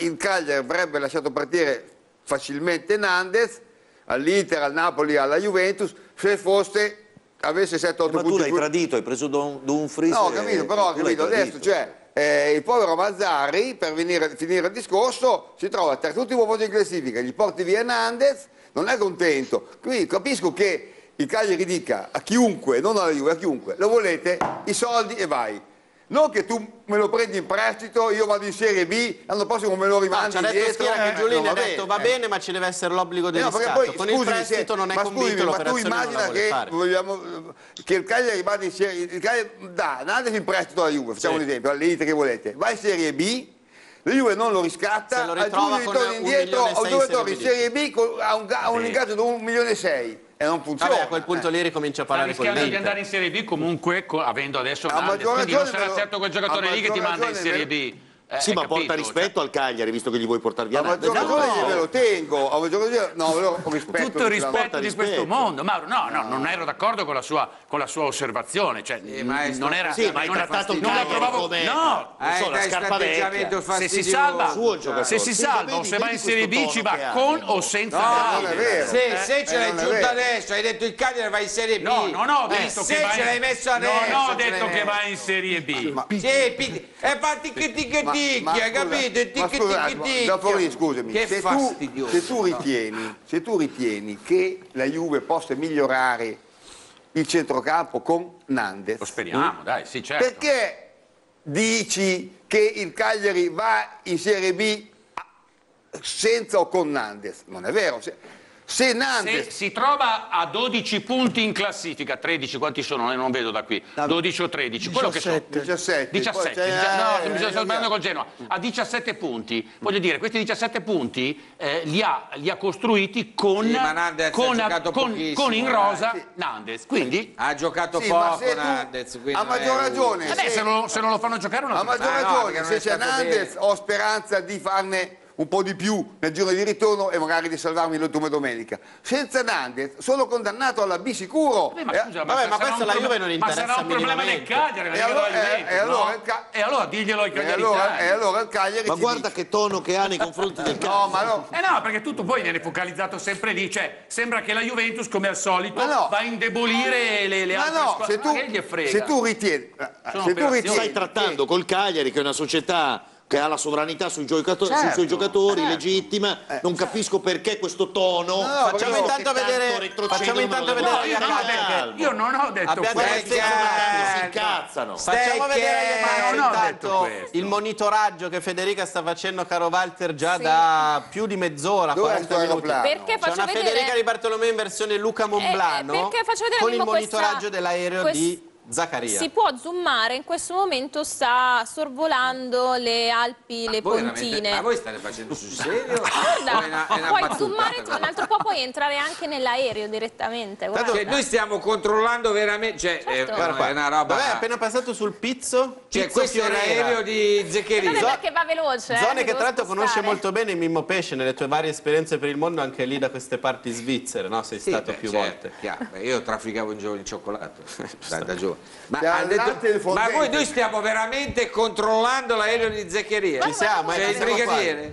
il Cagliari avrebbe lasciato partire facilmente Nandez all'Inter, al Napoli, alla Juventus, se fosse avesse 7-8 Eh, Ma tu punti l'hai tradito, hai preso Don, Dumfries. No, ho capito, però ho capito adesso, cioè eh, il povero Mazzarri, per venire- finire il discorso, si trova al terzultimo posto in classifica, gli porti via Nandez, non è contento. Quindi capisco che il Cagliari dica a chiunque, non alla Juve, a chiunque, lo volete, i soldi e vai. Non che tu me lo prendi in prestito, io vado in Serie B, l'anno prossimo me lo No, rimandi detto indietro. Schiera eh, che Giulini non ha va detto bene, va eh. bene ma ci deve essere l'obbligo di Eh no, poi, Con il scusami, prestito se- non è ma convinto scusami, ma tu immagina che, vogliamo, che il Cagliari vada in Serie il Cagliari dà Nandez in prestito alla Juve, facciamo Sì. un esempio, all'Inter che volete, va in Serie B, la Juve non lo riscatta, lo a con ritorna indietro, a se torna in Serie B ha un, ha un ingaggio di un milione e sei e non funziona. Vabbè, a quel punto lì ricomincia a parlare con rischiando di l'Inter. andare in Serie B comunque co- avendo adesso maggior quindi non sarà certo quel giocatore lì che ti manda in Serie B. Eh, Sì, hai ma capito? porta rispetto al Cagliari, visto che gli vuoi portare via A maggior Nandez. ragione no. ve lo tengo, a ragione, no, ve lo rispetto. tutto il rispetto di rispetto. questo mondo. Mauro, no, no, non ero d'accordo con la sua, con la sua osservazione. Cioè, maestro, non era, Sì, ma non, trattato il non la trovavo. come- No, non so, la scarpa vecchia. se si salva, Suo giocatore. se si Sì, salva o se va in Serie B ci va che con no? o senza No. Se, se ce Eh, l'hai non è giunta adesso, hai detto il Cagliari va in Serie B. No, non ho Eh, detto se che va ce in... l'hai messo adesso. Non ho ce l'hai detto che va in Serie B. Sì, e fa ticchi ticchi Ma- ticchi, ma hai scusa, capito? ma Ticchi scusa, ticchi ticchi. scusami, Che se tu, fastidioso. se tu ritieni, se tu ritieni che la Juve possa migliorare il centrocampo con Nandes, Lo speriamo, dai, sì, certo. perché dici che il Cagliari va in Serie B senza o con Nandes? Non è vero. Se, se Se si trova a 12 punti in classifica, 13 quanti sono? Eh, Non vedo da qui. 12 o 13, quello che sono. 17, 17, poi c'è- dicia- no, eh, mi eh, sto sbagliando eh, col Genoa. A 17 punti, voglio dire, questi 17 punti eh, li, ha, li ha costruiti con, Sì, ma Nandez ha con, giocato con- con in eh. rosa Sì. Nandes. Quindi, Ha giocato Sì, poco se tu- Nandez, quindi a non maggior ragione, vabbè, se, lo, se non lo fanno giocare una A maggior Ah, no, ragione, non se c'è Nandes bene. ho speranza di farne un po' di più nel giorno di ritorno e magari di salvarmi l'ultima domenica. Senza Nandes sono condannato alla B sicuro. Vabbè, ma Eh, scusa, vabbè, ma sarà questo la Juve non Ma interessa sarà un problema del minimamente. Cagliari, E allora- Juventus, e- e allora no? Ca- E allora diglielo ai e, cagliaritani. allora, e allora il Cagliari Ma guarda dice- che tono che ha nei confronti del Cagliari. No, ma no. Eh no, perché tutto poi viene focalizzato sempre lì, cioè sembra che la Juventus, come al solito, Ma no. va a indebolire le, le Ma altre no, squadre. se tu, Ma che gli frega? se tu ritieni, eh, Sono se tu ritieni Stai trattando col Cagliari, che è una società che ha la sovranità sui, giocatori, sui Certo, suoi giocatori, certo. legittima, non capisco perché questo tono. No, Facciamo perché- intanto vedere, facciamo intanto vedere No, io non, ho Iacardi. detto, io non ho detto Abbiamo questo. si incazzano. Facciamo Stai vedere che- Iacardi Ma non ho detto intanto il monitoraggio che Federica sta facendo caro Walter già Sì. da più di mezz'ora, Dov'è 40 sto minuti. aeroplano? Perché C'è faccio una vedere... Federica di Bartolomeo in versione Luca Monblano Eh, eh, perché faccio vedere con il monitoraggio dell'aereo di Zaccaria. Si può zoomare, in questo momento sta sorvolando le Alpi, le Voi veramente- Pontine. Ma voi state facendo sul serio? Guarda, O è una- è una puoi battuta zoomare, questa? un altro po' puoi entrare anche nell'aereo direttamente. Cioè, noi stiamo controllando veramente, cioè, è, Certo. è Guarda qua. una roba... Vabbè, è appena passato sul Pizzo. Cioè, Pizzo questo è Fiorera. l'aereo di Non è Zeccherini. perché va veloce. eh, Zone mi che tra l'altro conosce molto bene Mimmo Pesce nelle tue varie esperienze per il mondo, anche lì da queste parti svizzere, no? Sei Sì, stato beh, più certo, volte. chiaro. Beh, io trafficavo in giovani cioccolato da, da giovane. Ma, detto- ma voi noi stiamo veramente controllando l'aereo di Zeccheria? Ci siamo, eh, il brigadiere?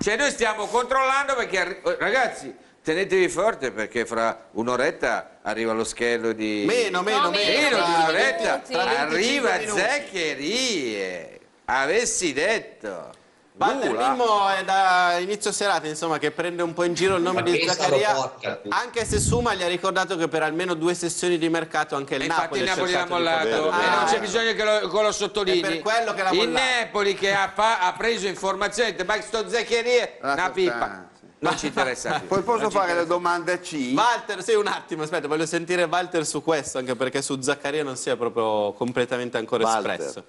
Cioè noi stiamo controllando perché, oh, ragazzi, tenetevi forte perché fra un'oretta arriva lo scherzo di... Meno, meno, No, meno. Meno di un'oretta 20 minuti. arriva 25 minuti. Zaccherie. Avessi detto. Walter Nulla. Mimmo è da inizio serata insomma che prende un po' in giro il nome Ma di Zaccaria anche se Suma gli ha ricordato che per almeno due sessioni di mercato anche il E infatti Napoli il ha Napoli l'ha mollato comprare. e non Ah, c'è bisogno che lo, che lo sottolinei. È per quello che l'ha il. Napoli che ha, fa- ha preso informazioni, ha detto, ma sto Zaccherie, Lascia una pipa. Non ci interessa più. Poi posso fare la interessa. domanda C? Walter, sì un attimo, aspetta, voglio sentire Walter su questo anche perché su Zaccaria non si è proprio completamente ancora Walter. espresso.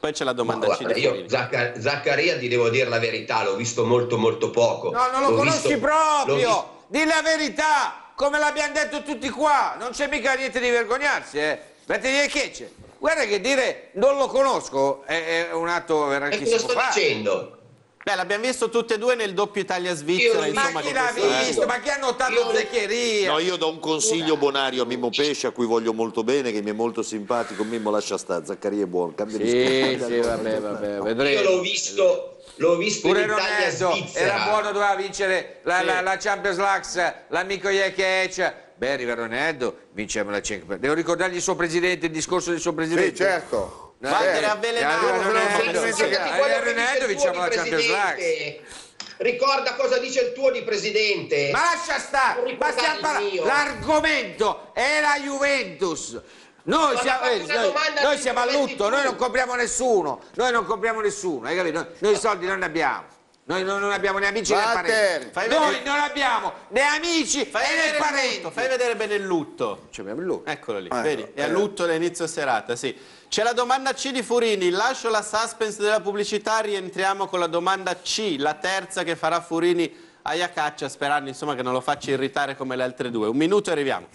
Poi c'è la Ma domanda C guarda, io Forini. Zacca- Zaccaria ti devo dire la verità, l'ho visto molto molto poco. No, non lo L'ho conosci visto- proprio! visto- Di la verità! Come l'abbiamo detto tutti qua! Non c'è mica niente di vergognarsi, eh! Mettete che c'è! Guarda che dire non lo conosco è, è un atto E veramente cosa sto dicendo? Beh, l'abbiamo visto tutte e due nel doppio Italia-Svizzera, Ma insomma, chi che l'ha visto? Ma chi ha notato Io- Zeccheria? No, io do un consiglio bonario a Mimmo Pesce, a cui voglio molto bene, che mi è molto simpatico. Mimmo lascia stare, Zaccaria è buono. Cambia Sì, discorso. sì, vabbè, vabbè, Io l'ho vedremo. visto, l'ho visto Pure in Italia-Svizzera. era buono, doveva vincere la, Sì. la, la Champions League, l'amico Jekec. Beh, arriva Ronaldo, vinciamo la Champions Devo ricordargli il suo presidente, il discorso del suo presidente. Sì, certo. Walter eh, avvelenato, vinciamo tuo la Champions League. Ricorda cosa dice il tuo di presidente. Ma lascia stare, ma stiamo parlando. L'argomento è la Juventus. Noi Ma siamo, eh, noi- noi siamo a lutto, noi non compriamo nessuno, noi non compriamo nessuno, hai capito? Noi, noi i soldi non ne abbiamo. Noi non, non abbiamo né amici né Walter, parenti. fai Noi non abbiamo né amici Fai né parenti. lutto, fai vedere bene il lutto. Abbiamo il lutto. Eccolo lì, Ah, vedi? ecco, È a eh. lutto da inizio serata, sì. C'è la domanda C di Furini, lascio la suspense della pubblicità, rientriamo con la domanda C, la terza che farà Furini a Iacaccia, sperando insomma che non lo faccia irritare come le altre due. Un minuto e arriviamo.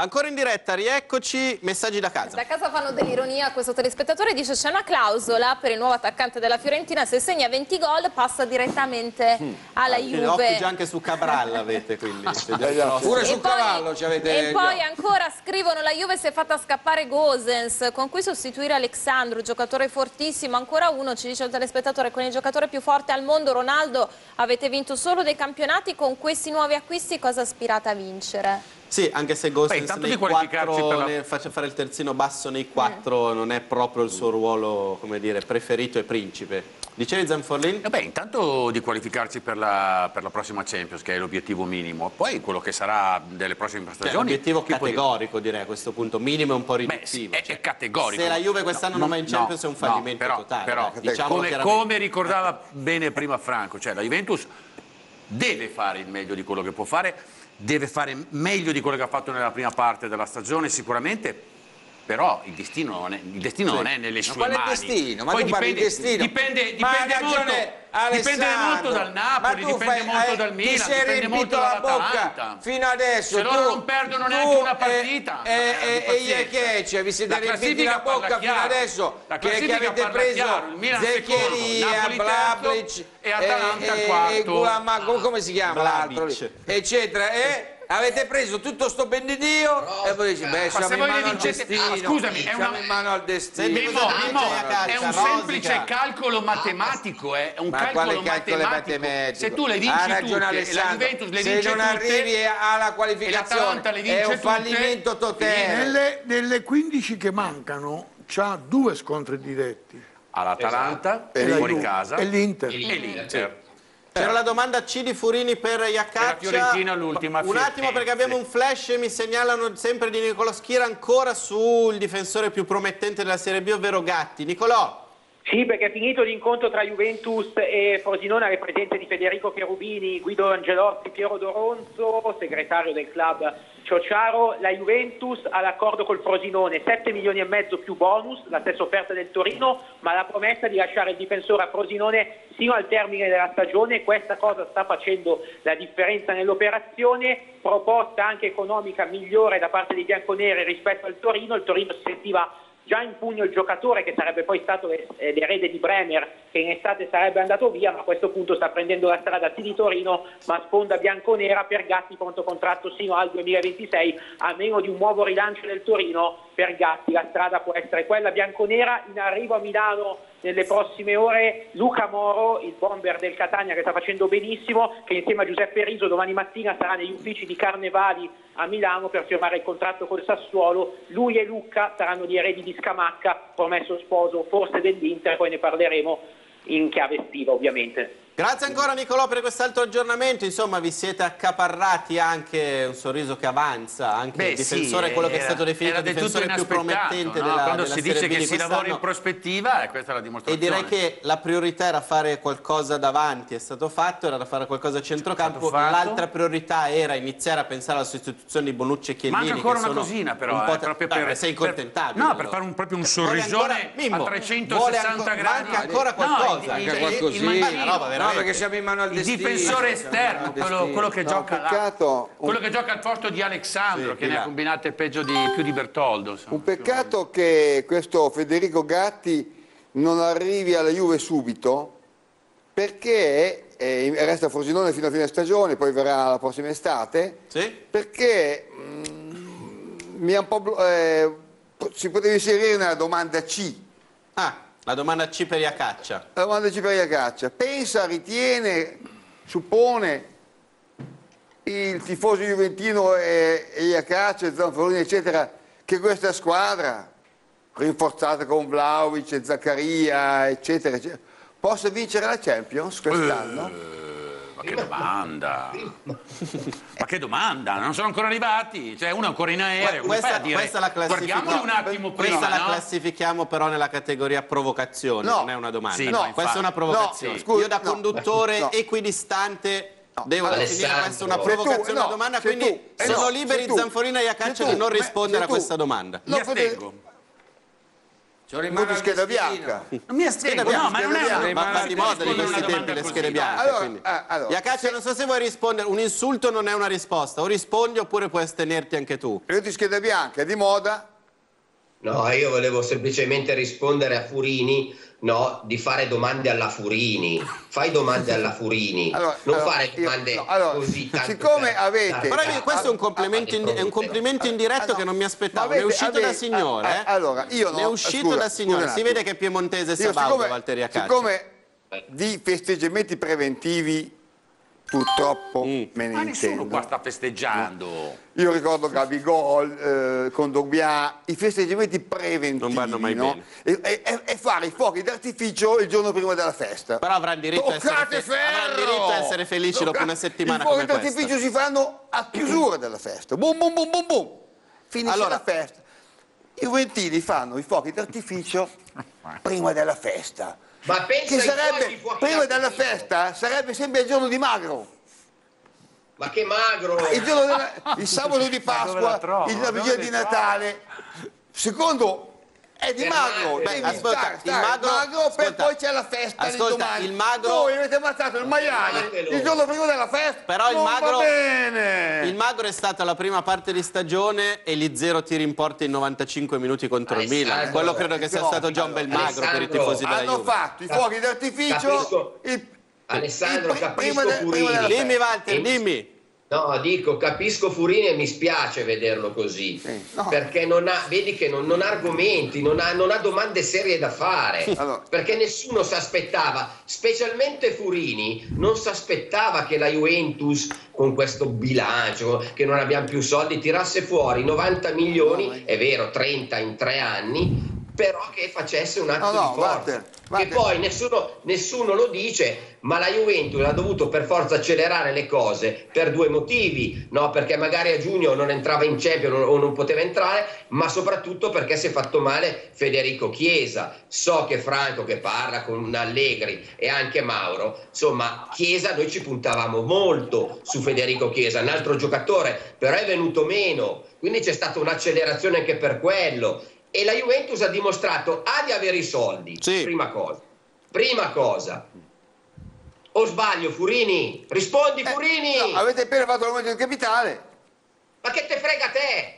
Ancora in diretta, rieccoci, messaggi da casa. Da casa fanno dell'ironia, questo telespettatore dice c'è una clausola per il nuovo attaccante della Fiorentina, se segna 20 gol passa direttamente alla Quindi occhi Juve. già anche su Cabral avete, quindi. Pure sul poi- cavallo ci avete... E poi ancora scrivono la Juve si è fatta scappare Gosens, con cui sostituire Alexandro, giocatore fortissimo. Ancora uno ci dice il telespettatore, con il giocatore più forte al mondo, Ronaldo, avete vinto solo dei campionati, con questi nuovi acquisti cosa aspirate a vincere? Sì, anche se Gosens intanto nei quattro, la- ne- faccia fare il terzino basso nei quattro, non è proprio il suo ruolo, come dire, preferito e principe. Dicevi Zanforlin? Eh beh, intanto di qualificarci per la, per la prossima Champions, che è l'obiettivo minimo, poi quello che sarà delle prossime Cioè, stagioni. obiettivo chi può dire? categorico direi a questo punto, minimo e un po' Beh, sì, riduttivo. è, cioè. è categorico. Se la Juve quest'anno non va in Champions è un fallimento però, totale, Però, eh. Diciamo come, come ricordava bene prima Franco, cioè la Juventus deve fare il meglio di quello che può fare, deve fare meglio di quello che ha fatto nella prima parte della stagione sicuramente, però il destino non è, il destino non è nelle Ma sue quale mani. destino? Ma Poi tu parli di dipende, destino. dipende, Ma dipende molto, ragione, dipende Alessandro. molto dal Napoli, Ma dipende fai- molto eh, dal ti Milan, sei dipende riempito molto la dall'Atalanta. bocca fino adesso. Se loro tu- non perdono tu neanche una e- partita, E, eh, e, e pazienza. che vi siete La riempiti la bocca fino adesso che, che avete preso Zeccheria, Blablic e Atalanta e, quarto. e Gulama- come- come si chiama l'altro eccetera e avete preso tutto sto benedetto e poi dici beh Ma siamo se in voi mano le al vincete- destino ah, scusami, è una- in mano al destino dice Iacaccia? è un Rosica? semplice calcolo matematico, eh, è un Ma calcolo quale calcolo matematico. matematico? Se tu le ha vinci ragione tutte e la. Juventus le se vince non tutte arrivi alla e qualificazione l'Atalanta le vince è un tutte, fallimento totale Nelle, nelle 15 che mancano c'ha due scontri diretti. all'Atalanta, E la fuori casa E l'Inter. C'era la domanda C di Furini per Iacaccia. La Fiorentina l'ultima, Un attimo perché abbiamo un flash e mi segnalano sempre di Nicolò Schira ancora sul difensore più promettente della Serie B, ovvero Gatti. Nicolò, Sì, perché è finito l'incontro tra Juventus e Frosinone alle presenze di Federico Cherubini, Guido Angelotti, Piero Doronzo, segretario del club Ciociaro. La Juventus ha l'accordo col Frosinone, 7 milioni e mezzo più bonus, la stessa offerta del Torino, ma la promessa di lasciare il difensore a Frosinone sino al termine della stagione. Questa cosa sta facendo la differenza nell'operazione. Proposta anche economica migliore da parte dei bianconeri rispetto al Torino. Il Torino si sentiva già in pugno il giocatore che sarebbe poi stato eh, l'erede di Bremer che in estate sarebbe andato via, ma a questo punto sta prendendo la strada sì di Torino, ma sponda bianconera per Gatti pronto contratto sino al 2026, a meno di un nuovo rilancio del Torino per Gatti la strada può essere quella bianconera in arrivo a Milano nelle prossime ore Luca Moro, il bomber del Catania che sta facendo benissimo, che insieme a Giuseppe Riso domani mattina sarà negli uffici di Carnevali a Milano per firmare il contratto col Sassuolo. Lui e Lucca saranno gli eredi di Scamacca, promesso sposo forse dell'Inter, poi ne parleremo in chiave estiva ovviamente. Grazie ancora Nicolò per quest'altro aggiornamento, insomma vi siete accaparrati anche un sorriso che avanza, anche Beh, il difensore, sì, quello che è era- stato definito era il difensore più promettente no? della, Quando della si dice B che si lavora in prospettiva, e questa è la E dimostrazione. direi che la priorità era fare qualcosa davanti, è stato fatto, era da fare qualcosa a centrocampo, l'altra priorità era iniziare a pensare alla sostituzione di Bonucci e Chiellini. Manca ancora che una cosina però, un po' eh, proprio Dai, per... sei incontentabile. No, per fare un- proprio un sorrisone ancora- Mimmo, a vuole 360 ancora- gradi. Manca ancora qualcosa. il- Manca il- qualcosina, il mancino. Una No, perché siamo in mano al Il destino. difensore in mano esterno, quello, quello che No, gioca là. peccato, un- Quello che gioca al posto di Alexandro, Sì, che ne là. ha combinate peggio di, più di Bertoldo. insomma. Un peccato che questo Federico Gatti non arrivi alla Juve subito perché eh, resta a Frosinone fino a fine stagione, poi verrà la prossima estate, Sì? perché mm, mi ha un po' eh, si poteva inserire nella domanda C. Ah, la domanda C per Iacaccia. La domanda C per Iacaccia. Pensa, ritiene, suppone il tifoso juventino e, e Iacaccia, Zanfaloni, eccetera, che questa squadra, rinforzata con Vlaovic Zaccaria, eccetera, eccetera, possa vincere la Champions quest'anno? Ma che domanda! Ma che domanda! Non sono ancora arrivati? Cioè, uno è ancora in aereo. questa, questa la classifichiamo Guardiamoli un attimo questa prima, la no? classifichiamo però nella categoria provocazione, No. non è una domanda. Sì, no, no, questa infatti. è una provocazione. No, scusi, Io da no, conduttore no. equidistante devo definire questa una Alessandro. provocazione, tu- una domanda, quindi tu- sono no, liberi Zanforino e Iacaccia di non rispondere a questa domanda. Mi No, potete- astengo. Mano al scheda bianca. Non mi astengo, bianca, no, ma non è scheda una bianca. Ma, di moda di questi tempi le schede bianche. Allora, ah, allora, Iacaccia, non so se vuoi rispondere, un insulto non è una risposta, o rispondi oppure puoi astenerti anche tu. Io ti scheda bianca, di moda, No, io volevo semplicemente rispondere a Furini, no, di fare domande alla Furini. Fai domande alla Furini, Allora, non allora, fare io- domande no, allora, così tanto siccome per avete- Però io- questo è un complimento, in- è un complimento indiretto Ah, no. che non mi aspettavo. avete- è uscito da avete- signore. ah, eh. ah, allora, io Ne è no, uscito scusa, da signore. Si vede che è piemontese Io Sabaudo, siccome, Valtteri Acaccia. siccome di festeggiamenti preventivi purtroppo Mm. me ne Ma nessuno intendo. qua sta festeggiando. Io ricordo Gabigol, eh, con Dogbia, i festeggiamenti preventivi Non vanno mai no? e, e- e fare i fuochi d'artificio il giorno prima della festa. Però avranno diritto, a essere, Toccate fe- avranno diritto a essere felici dopo Tocca- una settimana I fuochi d'artificio si fanno a chiusura della festa. Boom, boom, boom, boom, boom. Finisce Allora- la festa. I Juventini fanno i fuochi d'artificio prima della festa. Ma pensa Che sarebbe, prima della festa, sarebbe sempre il giorno di magro. Ma che magro! Il, giorno della- il sabato di Pasqua, il vigilia di? Natale. Secondo è di magro, Beh, ascolta, stare, il magro- magro, per poi c'è la festa ascolta, l'indomani. il magro- Voi avete ammazzato il maiale il giorno prima della festa. Però il magro- va bene. Il magro è stata la prima parte di stagione e gli zero tiri in porta in 95 minuti contro il Alessandro, Milan. Quello credo che sia stato già un bel magro per i Alessandro, tifosi della Hanno Juve. fatto i fuochi d'artificio. Il- Alessandro, il capisco prima, de- prima della Dimmi festa. Walter, E- dimmi. No, dico, capisco Furini e mi spiace vederlo così, Sì, no. perché non ha, vedi che non, non ha argomenti, non ha, non ha domande serie da fare, Allora. perché nessuno si aspettava, specialmente Furini, non si aspettava che la Juventus con questo bilancio, che non abbiamo più soldi, tirasse fuori 90 milioni, è vero, 30 in tre anni, però che facesse un atto No, no, di forza. Walter, Walter. Che poi nessuno, nessuno lo dice, ma la Juventus ha dovuto per forza accelerare le cose per due motivi, no? perché magari a giugno non entrava in Champions o non poteva entrare, ma soprattutto perché si è fatto male Federico Chiesa. So che Franco che parla con Allegri e anche Mauro, insomma Chiesa noi ci puntavamo molto su Federico Chiesa, un altro giocatore, però è venuto meno, quindi c'è stata un'accelerazione anche per quello. E la Juventus ha dimostrato A di avere i soldi, Sì. prima cosa. Prima cosa. O sbaglio, Furini? Rispondi, Furini! Eh, No, avete appena fatto l'aumento del capitale. Ma che te frega te?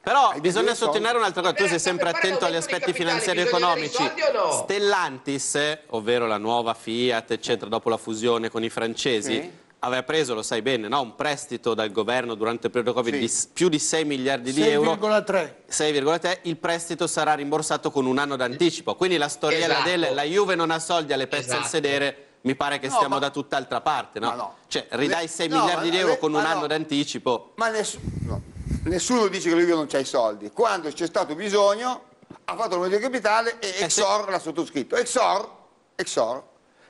Però Hai bisogna sottolineare un'altra cosa, tu sei sempre attento agli aspetti finanziari dare economici. no? Stellantis, ovvero la nuova Fiat, eccetera, dopo la fusione con i francesi, Sì. Aveva preso, lo sai bene, no? un prestito dal governo durante il periodo Covid Sì. di più di 6 miliardi di euro. 6,3. 6,3 il prestito sarà rimborsato con un anno d'anticipo quindi la storiella Esatto. del la Juve non ha soldi alle pezze al Esatto. sedere mi pare che No, stiamo ma- da tutt'altra parte no? No. cioè ridai Le- 6 no, miliardi ma di euro con un anno no. d'anticipo Ma no. nessuno dice che lui non c'ha i soldi. Quando c'è stato bisogno, ha fatto l'aumento di capitale e Eh, Exor l'ha sottoscritto. Exor, Exor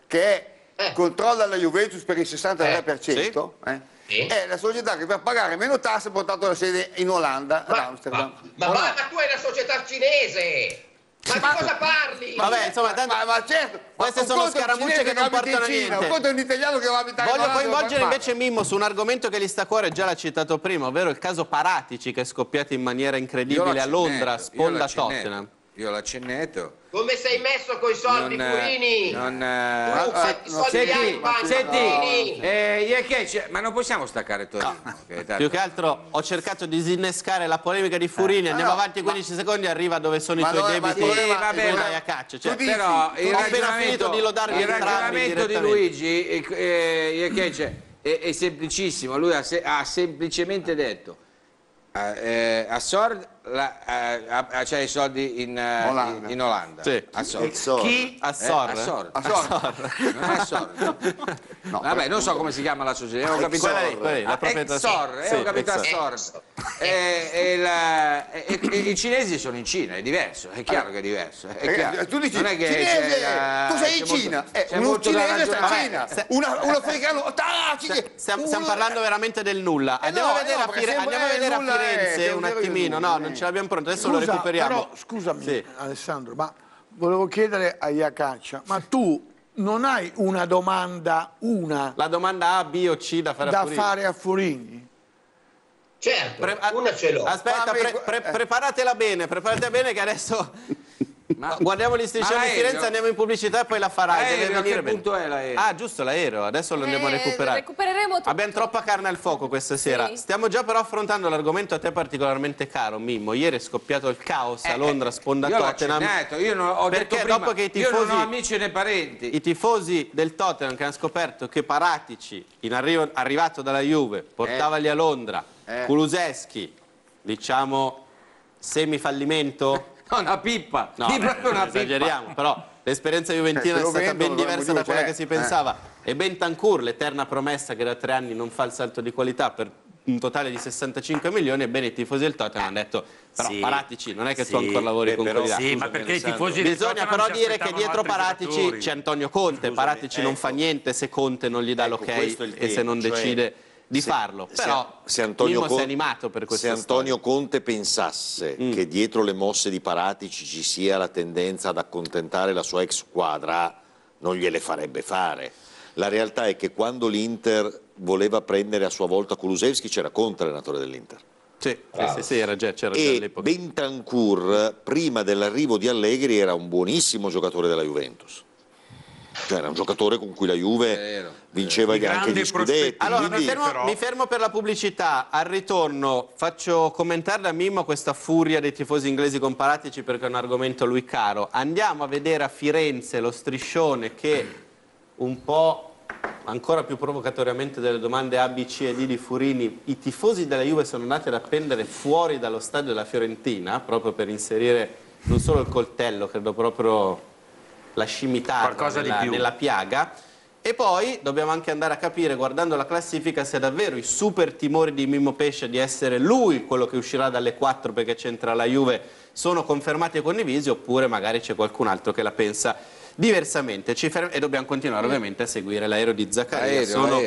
che è- Eh. controlla la Juventus per il 63%, eh, Sì. è la società che per pagare meno tasse ha portato la sede in Olanda, ad Ma, Amsterdam. ma, ma- no? ma tu hai una società cinese! Ma di cosa parli? Vabbè, insomma, tanto- ma, ma certo, Queste ma sono scaramucce che non portano a Cina, niente. Un conto è un italiano che va a abitare Voglio coinvolgere ma- invece Mimmo su un argomento che gli sta a cuore, già l'ha citato prima, ovvero il caso Paratici che è scoppiato in maniera incredibile a Londra, sponda Tottenham. Io l'ho accennato. Come sei messo coi soldi, Non, eh, Furini? non, eh, Tu ah, quanti no, soldi senti, hai in banca, senti, Furini? eh, c'è- ma non possiamo staccare Torino. che tanto- Più che altro ho cercato di disinnescare la polemica di Furini, andiamo no, avanti 15 secondi, arriva dove sono Ma i tuoi no, ma debiti problema- e vabbè, tu ma- dai a caccia. Cioè, tu dici- Però il Ho appena finito di lodarmi il ragionamento di. Luigi eh, eh, Iacche, è, è semplicissimo. Lui ha, se- ha semplicemente detto a, eh, a Sord la- eh, ha- ha- c'ha i soldi in, eh, Olanda. in- in Olanda. Sì. A Sord. Exor. Chi? A Eh, Sor, a eh? Sord. A Sor. Non è Sord. Vabbè, non so come si chiama la società. Ho capito. Quella lì, la Ah, proprietà- Exor, eh, sì, ho capito a Exor. E, e la- e- e- i cinesi sono in Cina, è diverso, è chiaro che è diverso. È Eh, chiaro. tu dici Non è che cinese, la- tu sei in c'è molto- Cina, eh, da cinese sta in. Cina, se- una- un africano, ah, Stiamo, parlando veramente del nulla. Eh Andiamo no, a vedere, eh no, a, perché Fire- sembra- andiamo a, eh, vedere a Firenze un un attimino. No, eh. non ce l'abbiamo pronto, adesso lo Scusa, recuperiamo. Però, scusami Sì. Alessandro, ma volevo chiedere a Iacaccia, ma tu non hai una domanda, una, La domanda A, B o C da fare a da Furini? fare a Furini? Certo, Pre- una ce l'ho. Aspetta, pre- pre- preparatela bene, preparatela bene che adesso Ma- guardiamo gli striscioni ma di? Firenze, andiamo in pubblicità e poi la farai. L'aereo, deve a venire che bene. punto è l'aereo? Ah, giusto, l'aereo, adesso lo andiamo a Eh, recuperare. recupereremo tutto. Abbiamo troppa carne al fuoco questa sera. Sì. Stiamo già però affrontando l'argomento a te particolarmente caro, Mimmo. Ieri è scoppiato il caos a Londra, sponda Eh, Io l'ho Tottenham. accennato, io non, ho Perché detto prima, dopo che i io non tifosi- ho amici né parenti. I tifosi del Tottenham che hanno scoperto che Paratici, in arrivo- arrivato dalla Juve, portava lì a Londra, Eh. Kuluseschi, diciamo semifallimento? No, una pippa, No, di proprio una pippa. esageriamo, però l'esperienza juventina Eh, è stata ben diversa da quella che si eh. pensava. E Bentancur, l'eterna promessa che da tre anni non fa il salto di qualità per un totale di 65 milioni, ebbene i tifosi del Tottenham hanno detto però Sì. Paratici non è che tu Sì, ancora lavori beh, con però- sì, ma perché i tifosi del Bisogna però dire che dietro Paratici giocatori. c'è Antonio Conte, Scusami, Paratici non ecco. fa niente se Conte non gli dà Ecco, l'ok e se non cioè, decide di se- farlo. se- Però se Antonio Mimmo si è Con- animato per Se Antonio Conte pensasse Mm. che dietro le mosse di Paratici ci sia la tendenza ad accontentare la sua ex squadra, non gliele farebbe fare. La realtà è che quando l'Inter voleva prendere a sua volta Kulusevski c'era Conte allenatore dell'Inter. Sì, sì, sì, era già, c'era già E all'epoca. Bentancur, prima dell'arrivo di Allegri, era un buonissimo giocatore della Juventus. Cioè, era un giocatore con cui la Juve Vero, vinceva Di anche grandi gli scudetti. Allora, mi quindi- fermo, però- mi fermo per la pubblicità. Al ritorno faccio commentare da Mimmo questa furia dei tifosi inglesi con Paratici perché è un argomento a lui caro. Andiamo a vedere a Firenze lo striscione che un po' ancora più provocatoriamente delle domande A, B, C e D di Furini, i tifosi della Juve sono andati ad appendere fuori dallo stadio della Fiorentina proprio per inserire non solo il coltello, credo proprio la scimitarra nella, nella piaga. E poi dobbiamo anche andare a capire, guardando la classifica, se davvero i super timori di Mimmo Pesce di essere lui quello che uscirà dalle 4 perché c'entra la Juve sono confermati e condivisi oppure magari c'è qualcun altro che la pensa diversamente. E dobbiamo continuare ovviamente a seguire l'aereo di Zaccaria. Sono-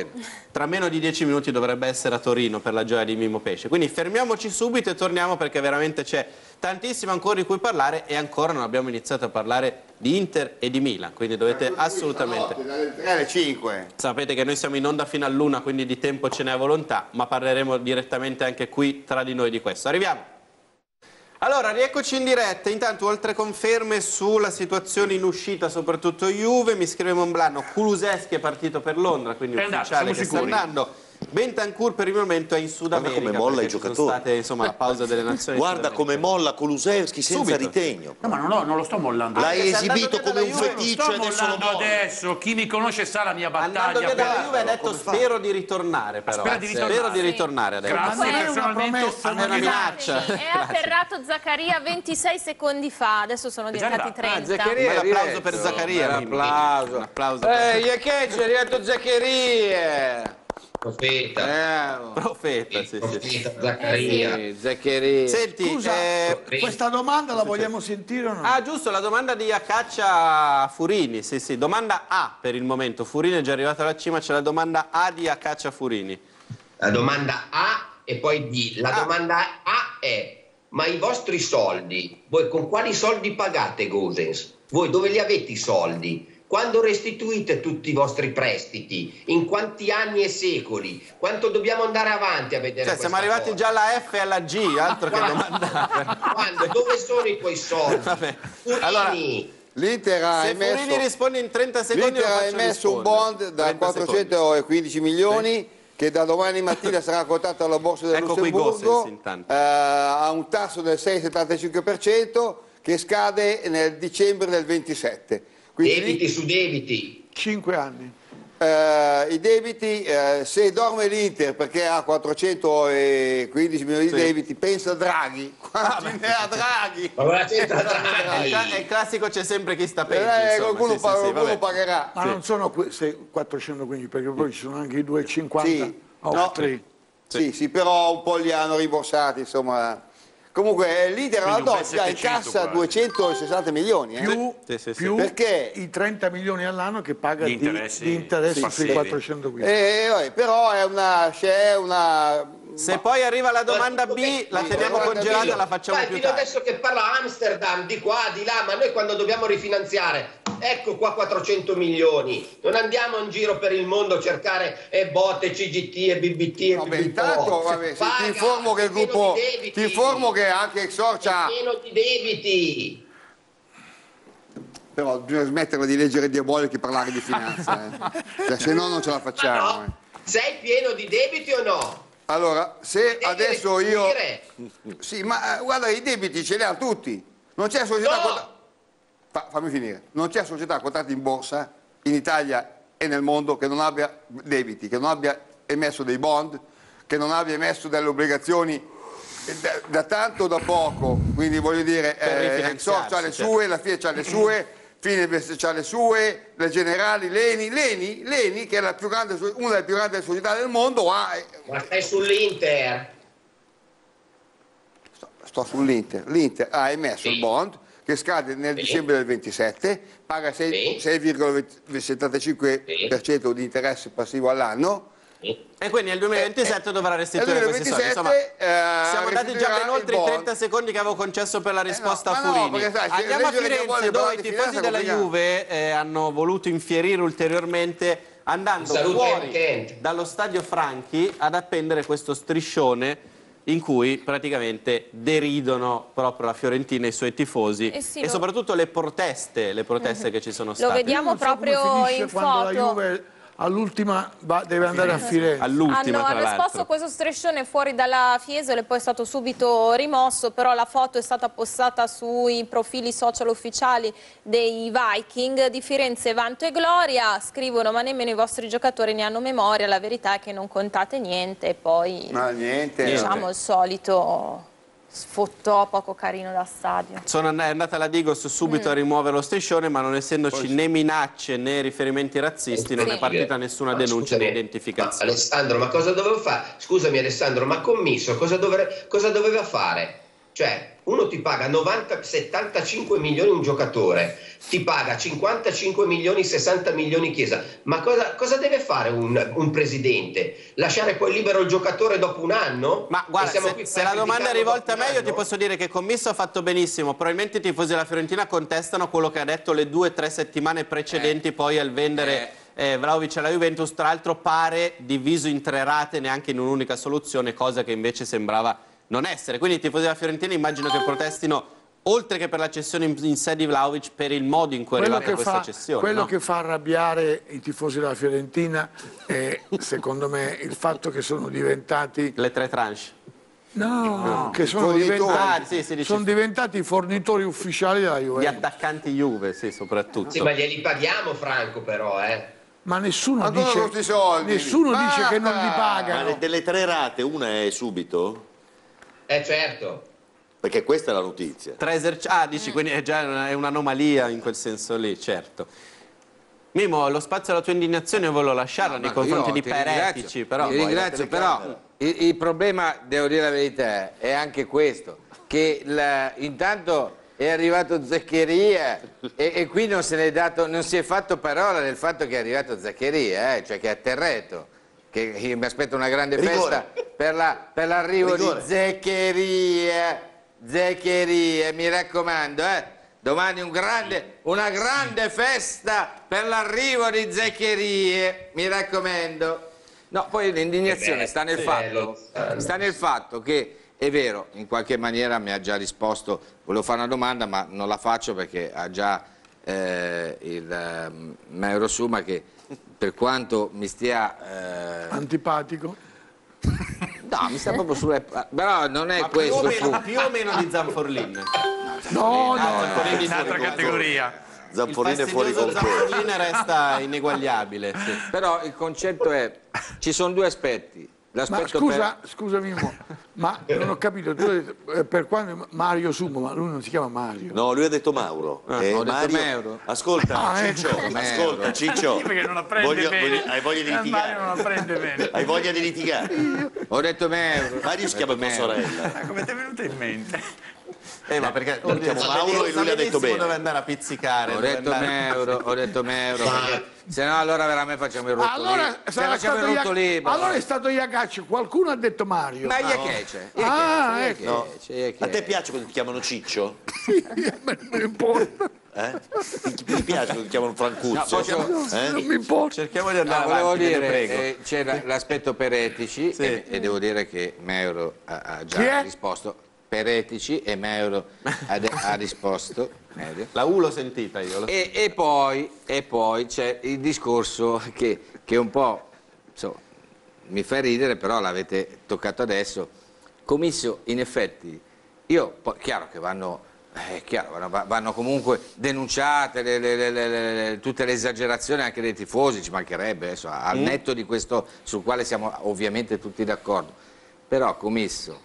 tra meno di 10 minuti dovrebbe essere a Torino per la gioia di Mimmo Pesce. Quindi fermiamoci subito e torniamo perché veramente c'è tantissimo ancora di cui parlare e ancora non abbiamo iniziato a parlare di Inter e di Milan. Quindi dovete assolutamente... Dalle 3 alle 5. Sapete che noi siamo in onda fino all'una, quindi di tempo ce n'è a volontà, ma parleremo direttamente anche qui tra di noi di questo. Arriviamo. Allora, rieccoci in diretta. Intanto, oltre conferme sulla situazione in uscita, soprattutto Juve, mi scrive Monblano, Kuluseschi è partito per Londra, quindi È andato, ufficiale siamo che sta sicuri. andando. Bentancur per il momento è in Sud Guarda America. come molla i sono giocatori. state insomma la pausa delle nazioni. Guarda come molla Kulusevski senza Subito. ritegno. No, ma non, ho- non lo sto mollando. L'hai andando esibito come un feticcio sto e adesso lo mollando molla. adesso. Chi mi conosce sa la mia Andando battaglia. via dalla Juve ha detto spero di ritornare però. Spera di Spero ritornare. di ritornare adesso. Grazie personalmente. è una minaccia. È atterrato Zaccaria 26 secondi fa, adesso sono diventati andato. 30. Ah, Zaccaria Un applauso per Zaccaria, Un applauso. Un applauso per- Eh, Iachecci, è arrivato Zaccherie. Profeta, Eh, Profeta, sì, sì. profeta Zaccaria. sì, Zaccheria. Senti, Scusa, eh, questa domanda la vogliamo sentire o no? Ah, giusto, la domanda di Acaccia Furini. Sì, sì, domanda A per il momento. Furini è già arrivato alla cima, c'è la domanda A di Acaccia Furini. La domanda A e poi B. La Ah. domanda A è: ma i vostri soldi, voi con quali soldi pagate Gosens? Voi dove li avete i soldi? Quando restituite tutti i vostri prestiti? In quanti anni e secoli? Quanto dobbiamo andare avanti a vedere Cioè, siamo arrivati cosa? già alla F e alla G, altro che Quando? domanda. Quando? Dove sono i tuoi soldi? Vabbè. Furini, Allora, L'Inter ha Se emesso... Furini risponde in 30 secondi L'Inter ha emesso un rispondere. bond da 30 secondi. 415 milioni che da domani mattina sarà quotato alla borsa del Ecco Lussemburgo Gossens, eh, a un tasso del 6,75% che scade nel dicembre del 27. Quindi debiti su debiti. 5 anni. eh, i debiti, eh, se dorme l'Inter perché ha 415 milioni di Sì. debiti, pensa a Draghi, quanti ne ha Draghi? Ma c'entra Draghi? è il classico c'è sempre chi sta peggio. Eh, qualcuno, sì, pa- sì, qualcuno pagherà. Ma non sono que- se 415 perché poi ci sono anche i 250 Sì, altri. Sì, sì, però un po' li hanno rimborsati, insomma. Comunque eh, l'Inter alla Quindi un bel doppia in 700 cassa quasi. 260 milioni. eh. Più, Sì, sì, sì. più Perché? i 30 milioni all'anno che paga Di di interessi di interessi sui passivi. 415. Eh, vabbè, però è una, c'è una Se poi arriva la domanda B, la teniamo congelata e la facciamo Dai, più fino tardi. adesso che parla Amsterdam di qua, di là, ma noi quando dobbiamo rifinanziare, ecco qua 400 milioni. Non andiamo in giro per il mondo a cercare e botte, CGT e BBT e Vabbè, BBT. intanto vabbè, Paga, ti informo che il gruppo di ti informo che anche Exorcia pieno di debiti. però bisogna smetterla di leggere diabolici e parlare di finanza eh. Cioè, se no non ce la Ma facciamo eh. no, sei pieno di debiti o no? Allora se Devi adesso io sì ma eh, guarda i debiti ce li ha tutti non c'è società No! quota- Fa- fammi finire non c'è società quotata in borsa in Italia e nel mondo che non abbia debiti che non abbia emesso dei bond che non abbia emesso delle obbligazioni da, da tanto o da poco quindi voglio dire eh, Exor ha le certo. sue la Fiat ha le sue Fininvest ha le sue, le Generali, Leni, Leni, Leni che è la più grande, una delle più grandi società del mondo ha, eh, Ma stai sull'Inter. sto, sto sull'Inter, l'Inter ha emesso Sì. il bond che scade nel Sì. dicembre del 27, paga sei- Sì. 6,75% di interesse passivo all'anno. E quindi nel 2027 dovrà restituire nel questi soldi. 2027, Insomma, eh, siamo andati già ben oltre i bond. 30 secondi che avevo concesso per la risposta a no, Furini. perché sai, Andiamo a Firenze dove i tifosi della. Juve eh, hanno voluto infierire ulteriormente andando a fuori Kent. dallo stadio Franchi ad appendere questo striscione in cui praticamente deridono proprio la Fiorentina e i suoi tifosi Eh sì, e lo- soprattutto le proteste, le proteste che ci sono Lo state. vediamo so come proprio in quando la foto. All'ultima deve andare a Firenze. All'ultima, Hanno l'altro. questo striscione fuori dalla Fiesole, poi è stato subito rimosso, però la foto è stata postata sui profili social ufficiali dei Viking di Firenze, Vanto e Gloria. Scrivono, ma nemmeno i vostri giocatori ne hanno memoria, la verità è che non contate niente e poi Ma niente. diciamo il solito sfottò poco carino da stadio. Sono è andata la Digos subito a rimuovere lo striscione, ma non essendoci né minacce né riferimenti razzisti, non è partita nessuna Ma denuncia di scusami, identificazione. ma Alessandro, ma cosa doveva fare? Scusami Alessandro, ma commisso cosa, dovre- cosa doveva fare? Cioè, uno ti paga 90, 75 milioni un giocatore, ti paga 55 milioni, 60 milioni Chiesa. Ma cosa, cosa deve fare un, un presidente? Lasciare poi libero il giocatore dopo un anno? Ma guarda, se, se la domanda è rivolta a dopo me, un io ti posso dire che Commisso ha fatto benissimo. Probabilmente i tifosi della Fiorentina contestano quello che ha detto le due o tre settimane precedenti poi al vendere eh, Vlaovic alla Juventus. Tra l'altro pare diviso in tre rate, neanche in un'unica soluzione, cosa che invece sembrava non essere. Quindi i tifosi della Fiorentina immagino che protestino oltre che per la cessione in, in sé di Vlaovic, per il modo in cui è quello arrivata questa fa, cessione. quello no? che fa arrabbiare i tifosi della Fiorentina è secondo me il fatto che sono diventati Le tre tranche. no, che sono diventati, Ah, sì, dice- sono diventati i fornitori ufficiali della Gli Juventus attaccanti Juve, sì, soprattutto. Sì, ma glieli paghiamo, Franco, però, eh. ma nessuno Ancora dice nessuno dice che non li! Ma pagano le- delle tre rate, una è subito? Eh, certo. Perché questa è la notizia. Ah, dici, quindi è già un'anomalia in quel senso lì, certo. Mimo, lo spazio alla tua indignazione io volevo lasciarla nei Ma confronti di Peretici, però... ti ringrazio, però il, il problema, devo dire la verità, è anche questo, che la- intanto è arrivato Zaccheria e, e qui non, dato, non si è fatto parola del fatto che è arrivato Zaccheria, eh, cioè che è atterretto, che io mi aspetto una grande Rigore. festa per, la- per l'arrivo di Rigore. Zaccheria, Zaccheria, mi raccomando, eh. Domani un grande- una grande festa per l'arrivo di Zeccherie, mi raccomando. No, poi l'indignazione Eh sta nel fatto, sta nel fatto che è vero, in qualche maniera mi ha già risposto, volevo fare una domanda ma non la faccio perché ha già eh, il ehm, Mauro Suma che per quanto mi stia... eh, antipatico no, mi sta proprio sulle... però non è Ma più o, questo... meno, più o meno di Zanforlin. no no Zanforlin di Un'altra categoria. Zanfolini Il è fuori concorso. Zanforlin resta ineguagliabile. sì. Però il concetto è, ci sono due aspetti. Ma L'aspetto scusa scusami Mo, ma non ho capito tu hai detto, eh, per quando Mario Sumo ma lui non si chiama Mario No, lui ha detto Mauro. Eh, ho detto Mario- Mauro. Ascolta, Ah, ecco. Ciccio, Mauro. ascolta, Ciccio. Perché non la prende Voglio- bene. voglio- hai voglia di Eh, Mario litigare? non la prende bene. Hai voglia di litigare? per... Ho detto Mauro. Mario si chiama Mauro. sorella. Ma come ti è venuto in mente? Eh, ma perché Lo chiamo Mauro e lui l'ha detto bene. dove andare a pizzicare. Ho detto andare- Mauro, ho detto perché se no allora veramente facciamo il rotto allora, libero. Se sarà facciamo stato il rotto libero. allora è stato Iacacci qualcuno ha detto Mario Ma gli c'è? Ah, ecco. A te piace quando ti chiamano Ciccio? me non importa Eh? Ti, ti piace quando ti chiamano Francuzzo? No, posso- Eh? non mi importa Cerchiamo di No, andare volevo avanti, dire, prego. eh, c'è la- l'aspetto Peretici Sì. e, e devo dire che Mauro ha, ha già è? Peretici e Mauro ha, ha risposto. Mauro. La U l'ho sentita io. E, e poi, poi c'è il discorso che, che un po' insomma, mi fa ridere, però l'avete toccato adesso. Commisso, in effetti, io, poi, chiaro che vanno, eh, chiaro, vanno, va- vanno comunque denunciate le- le- le- tutte le esagerazioni anche dei tifosi, ci mancherebbe, adesso, al netto di questo sul quale siamo ovviamente tutti d'accordo. Però, Commisso,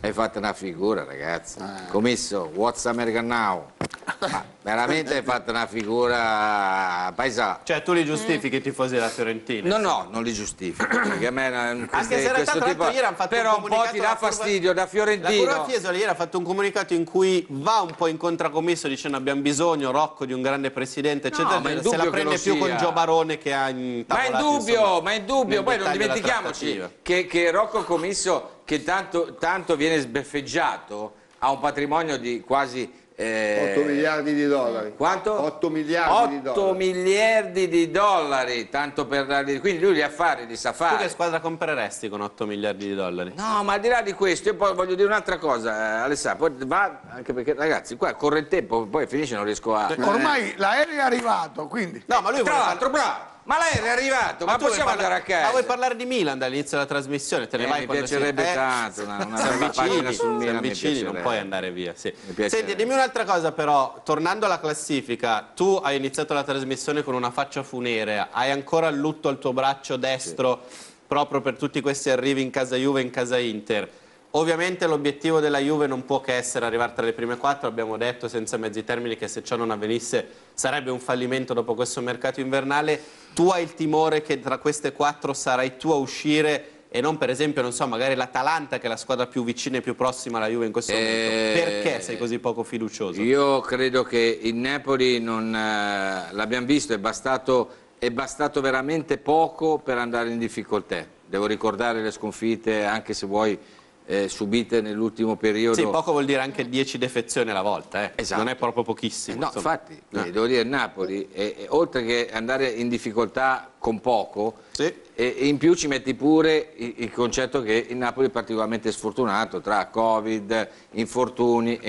hai fatto una figura, ragazzi. Commisso, what's American Now? Ma veramente hai fatto una figura paesa. Cioè, tu li giustifichi i tifosi della Fiorentina? No, no, non li giustifico, perché a me queste- Anche se in realtà tipo, ieri hanno fatto però un un po' ti dà la curva- fastidio da La Curva Fiorentino. Fiesole ieri ha fatto un comunicato in cui va un po' in contracommisso dicendo abbiamo bisogno, Rocco, di un grande presidente, eccetera, eccetera. se la prende più con sia. Gio Barone che ha Ma è intavolato, indubbio, insomma, ma è indubbio, nel poi non dimentichiamoci che, che Rocco Commisso, che tanto, tanto viene sbeffeggiato, ha un patrimonio di quasi... eh, 8 miliardi di dollari Quanto? 8 miliardi di 8 dollari miliardi di dollari, tanto per dargli... Quindi lui gli affari li sa Tu fare. che squadra compreresti con 8 miliardi di dollari? No, ma al di là di questo, io poi voglio dire un'altra cosa, eh, Alessandro, poi va, anche perché ragazzi, qua corre il tempo, poi finisce non riesco a... ormai l'aereo è arrivato quindi No, ma lui Tra vuole l'altro, bravo, ma lei è arrivato, ma, vuoi possiamo andare a casa? Ma vuoi parlare di Milan dall'inizio della trasmissione? Te ne Eh, vai mi piacerebbe si... eh, tanto, una- una bella pagina sul Milan, vicini, non puoi andare via. Sì. Senti, dimmi un'altra cosa però, tornando alla classifica, tu hai iniziato la trasmissione con una faccia funerea, hai ancora il lutto al tuo braccio destro proprio per tutti questi arrivi in casa Juve e in casa Inter. Ovviamente l'obiettivo della Juve non può che essere arrivare tra le prime quattro, abbiamo detto senza mezzi termini che se ciò non avvenisse sarebbe un fallimento dopo questo mercato invernale. Tu hai il timore che tra queste quattro sarai tu a uscire e non per esempio, non so, magari l'Atalanta che è la squadra più vicina e più prossima alla Juve in questo Eh, momento. Perché sei così poco fiducioso? Io credo che il Napoli non eh, l'abbiamo visto, è bastato, è bastato veramente poco per andare in difficoltà. Devo ricordare le sconfitte, anche se vuoi eh, subite nell'ultimo periodo. Sì, poco vuol dire anche 10 defezioni alla volta, eh. Esatto. non è proprio pochissimo. No, insomma. infatti, Eh. eh, devo dire, il Napoli, eh, eh, oltre che andare in difficoltà con poco, Sì. e, e in più ci metti pure il, il concetto che il Napoli è particolarmente sfortunato tra Covid, infortuni e,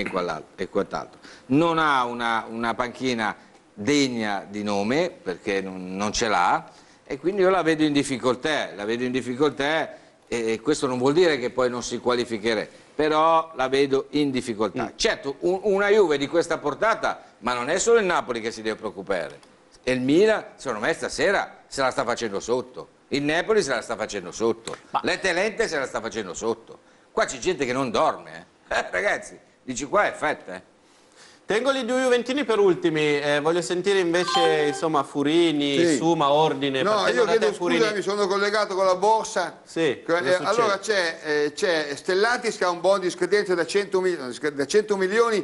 e quant'altro. Non ha una, una panchina degna di nome, perché non, non ce l'ha, e quindi io la vedo in difficoltà, la vedo in difficoltà e questo non vuol dire che poi non si qualificherebbe, però la vedo in difficoltà. Certo, un- una Juve di questa portata, ma non è solo il Napoli che si deve preoccupare. E il Milan, secondo me, stasera se la sta facendo sotto. Il Napoli se la sta facendo sotto. L'Etelente se la sta facendo sotto. Qua c'è gente che non dorme, eh. Eh, ragazzi, dici qua è fetta, eh. Tengo gli due Juventini per ultimi, eh, voglio sentire invece insomma Furini, Sì. Suma, Ordine. No, partendo io chiedo Furini. scusa, mi sono collegato con la borsa. Sì, Eh, allora c'è, eh, c'è Stellantis che ha un bond di scadenza da 100, mil- da 100 milioni,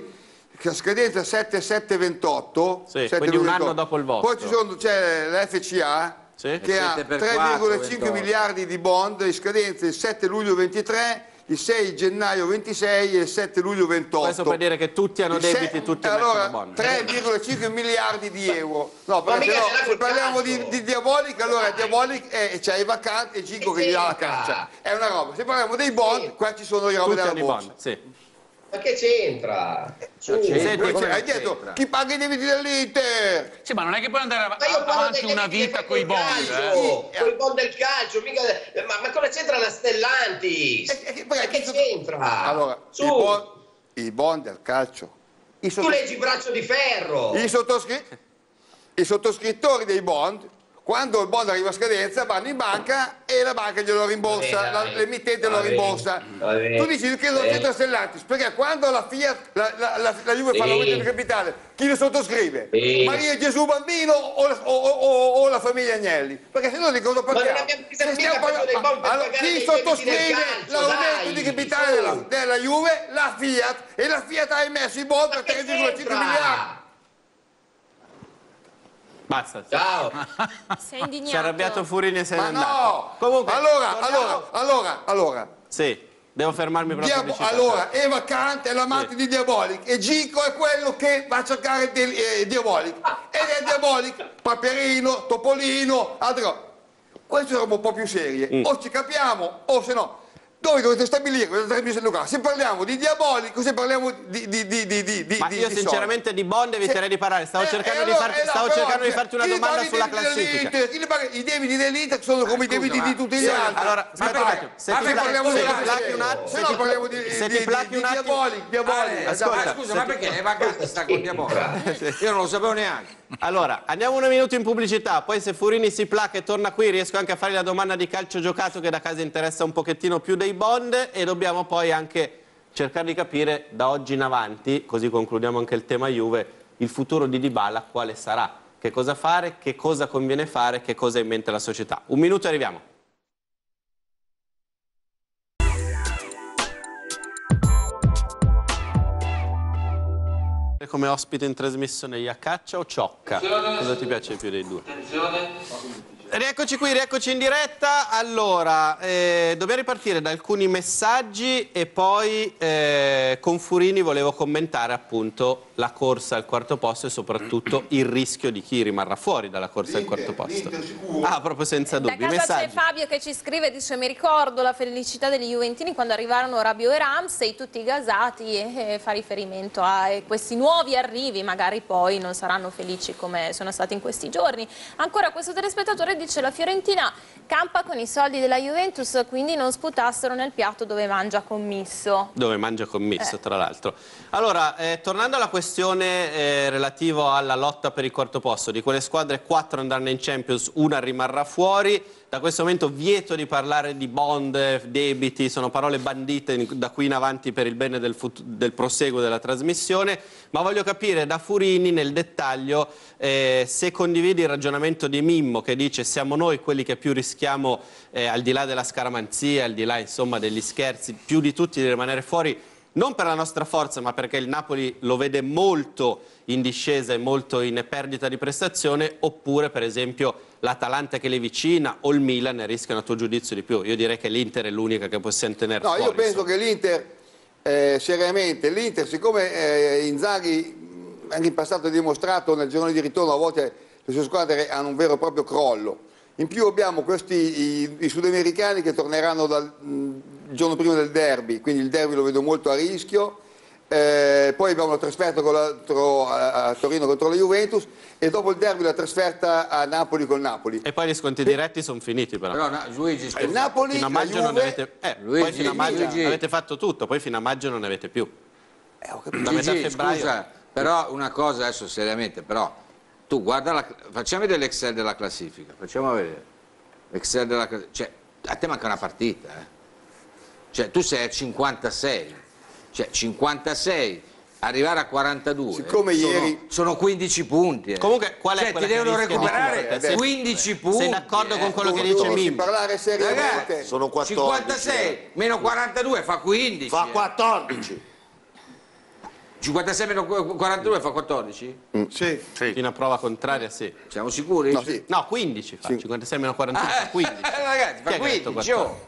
che ha scadenza 7,728. Sì, quindi un anno dopo il vostro. Poi ci sono- c'è la FCA Sì. che ha 7 per 4, 3,5 miliardi di bond di scadenza il 7 luglio 23, il 6 gennaio 26 e il 7 luglio 28. Questo per dire che tutti hanno se- debiti, tutti allora, mettono bond. 3,5 miliardi di euro. No, perché mica no, se parliamo di, di Diabolic, allora Diabolic è, c'è i vacanti e Gico che gli dà la caccia. È una roba. Se parliamo dei bond, Sì. qua ci sono le robe Tutti della borsa. bond, sì. Ma che c'entra? C'entra. Senti, Come hai detto chi paga i debiti dell'Inter? Sì, ma non è che puoi andare av- avanti una vita con i bond. calcio, Eh. Con i bond del calcio, mica... ma, ma cosa c'entra la Stellantis? E- e che- Ma che c'entra? Allora, Su, i bond, i bond del calcio. I, tu leggi braccio di ferro. i sottoscri- i sottoscrittori dei bond, quando il bond arriva a scadenza, vanno in banca e la banca glielo rimborsa, l'emittente lo rimborsa. va bene. Tu dici che non Eh. c'entra Stellantis, perché quando la Fiat, la, la, la, la Juve fa Sì. l'aumento di capitale, chi lo sottoscrive? Sì. Maria Gesù Bambino o, la- o- o- o la famiglia Agnelli? Perché se no di cosa parliamo? allora, chi sottoscrive l'aumento di capitale della, della Juve? La Fiat e la Fiat ha emesso i bond per che 3,5 c'entra? miliardi. Basta. Ciao. Sei indignato. Si è arrabbiato Furini e se n'è Ma andato. no! Comunque, allora, torniamo- allora, allora, allora, Sì, devo fermarmi Diabo- pubblicità. allora, Eva Kant è l'amante di Diabolic e Gico è quello che va a cercare del- eh, Diabolic. Ed è Diabolic, Paperino, Topolino, altre cose. Queste sono un po' più serie. Mm. O ci capiamo, o se no. Dove dovete stabilire? Se parliamo di Diabolic o se parliamo di, di, di, di, di, Ma di- io di sinceramente di bond eviterei di parlare, stavo Eh, cercando, e di, farti, eh no, stavo però, cercando di farti una domanda sulla classifica. paga? I debiti dell'Inter sono come i debiti di tutti gli altri. allora, aspetta se ti parliamo di ti classifica, placchi un attimo- se se no ti- parliamo di, se di, ti placchi di, un di attimo- Diabolic, Diabolic. Ale, Ascolta, ma scusa, ma perché Eva Casta sta con Diabolica? Io non lo sapevo neanche. Allora, andiamo un minuto in pubblicità, poi se Furini si placa e torna qui riesco anche a fare la domanda di calcio giocato che da casa interessa un pochettino più dei bond e dobbiamo poi anche cercare di capire da oggi in avanti, così concludiamo anche il tema Juve, il futuro di Dybala quale sarà, che cosa fare, che cosa conviene fare, che cosa ha in mente la società. Un minuto e arriviamo. Come ospite in trasmissione Iacaccia o Ciocca? Cosa ti piace di più dei due? Rieccoci qui, rieccoci in diretta. Allora, eh, dobbiamo ripartire da alcuni messaggi e poi eh, con Furini volevo commentare appunto la corsa al quarto posto e soprattutto il rischio di chi rimarrà fuori dalla corsa al quarto posto. Ah, proprio senza Da dubbi. casa c'è Messaggi. Fabio che ci scrive, dice mi ricordo la felicità degli Juventini quando arrivarono Rabio e Ramsey, tutti gasati e, e fa riferimento a eh, questi nuovi arrivi, magari poi non saranno felici come sono stati in questi giorni. Ancora questo telespettatore dice la Fiorentina campa con i soldi della Juventus, quindi non sputassero nel piatto dove mangia commisso. Dove mangia commisso, tra l'altro. Allora, eh, tornando alla questione eh, relativa alla lotta per il quarto posto, di quelle squadre quattro andranno in Champions, una rimarrà fuori. Da questo momento vieto di parlare di bond, debiti, sono parole bandite da qui in avanti per il bene del, del proseguo della trasmissione, ma voglio capire da Furini nel dettaglio eh, se condividi il ragionamento di Mimmo che dice siamo noi quelli che più rischiamo eh, al di là della scaramanzia, al di là insomma degli scherzi, più di tutti di rimanere fuori non per la nostra forza, ma perché il Napoli lo vede molto in discesa e molto in perdita di prestazione, oppure per esempio l'Atalanta che le vicina o il Milan rischiano a tuo giudizio di più? Io direi che l'Inter è l'unica che possiamo tenere No, fuori. io penso insomma. che l'Inter, eh, seriamente, l'Inter, siccome eh, Inzaghi anche in passato ha dimostrato nel giorno di ritorno a volte le sue squadre hanno un vero e proprio crollo. In più abbiamo questi i, i sudamericani che torneranno dal mh, giorno prima del derby, quindi il derby lo vedo molto a rischio. Eh, poi abbiamo la trasferta con la- tro- a, a Torino contro la Juventus e dopo il derby la trasferta a Napoli col Napoli. E poi gli sconti diretti sono finiti però. Però no, Luigi, scusa. Il Napoli, fino a maggio non Juve, avete... Eh, Luigi, poi fino a maggio Luigi. avete fatto tutto, poi fino a maggio non ne avete più. Eh, ho capito. Da metà febbraio... scusa, però una cosa adesso seriamente, però tu guarda, la, facciamo vedere l'Excel della classifica, facciamo vedere l'Excel della classifica, cioè a te manca una partita, eh. cioè tu sei a 56, cioè 56, arrivare a 42, Siccome sono, ieri- sono 15 punti, eh. Comunque, qual è cioè, ti che devono recuperare? Sei- 15 punti. Sei d'accordo eh. con quello che Tu dice dovresti Mimmo? parlare seriamente. Ragazzi, Sono 14, 56 meno 42 fa 15. Fa eh. 14. 56 meno 42 fa 14? Sì. Fino a prova contraria, sì. Siamo sicuri? No, sì. No, 15 fa, 56 meno 41 fa 15. Eh, ragazzi, fa è che ha detto 15, oh.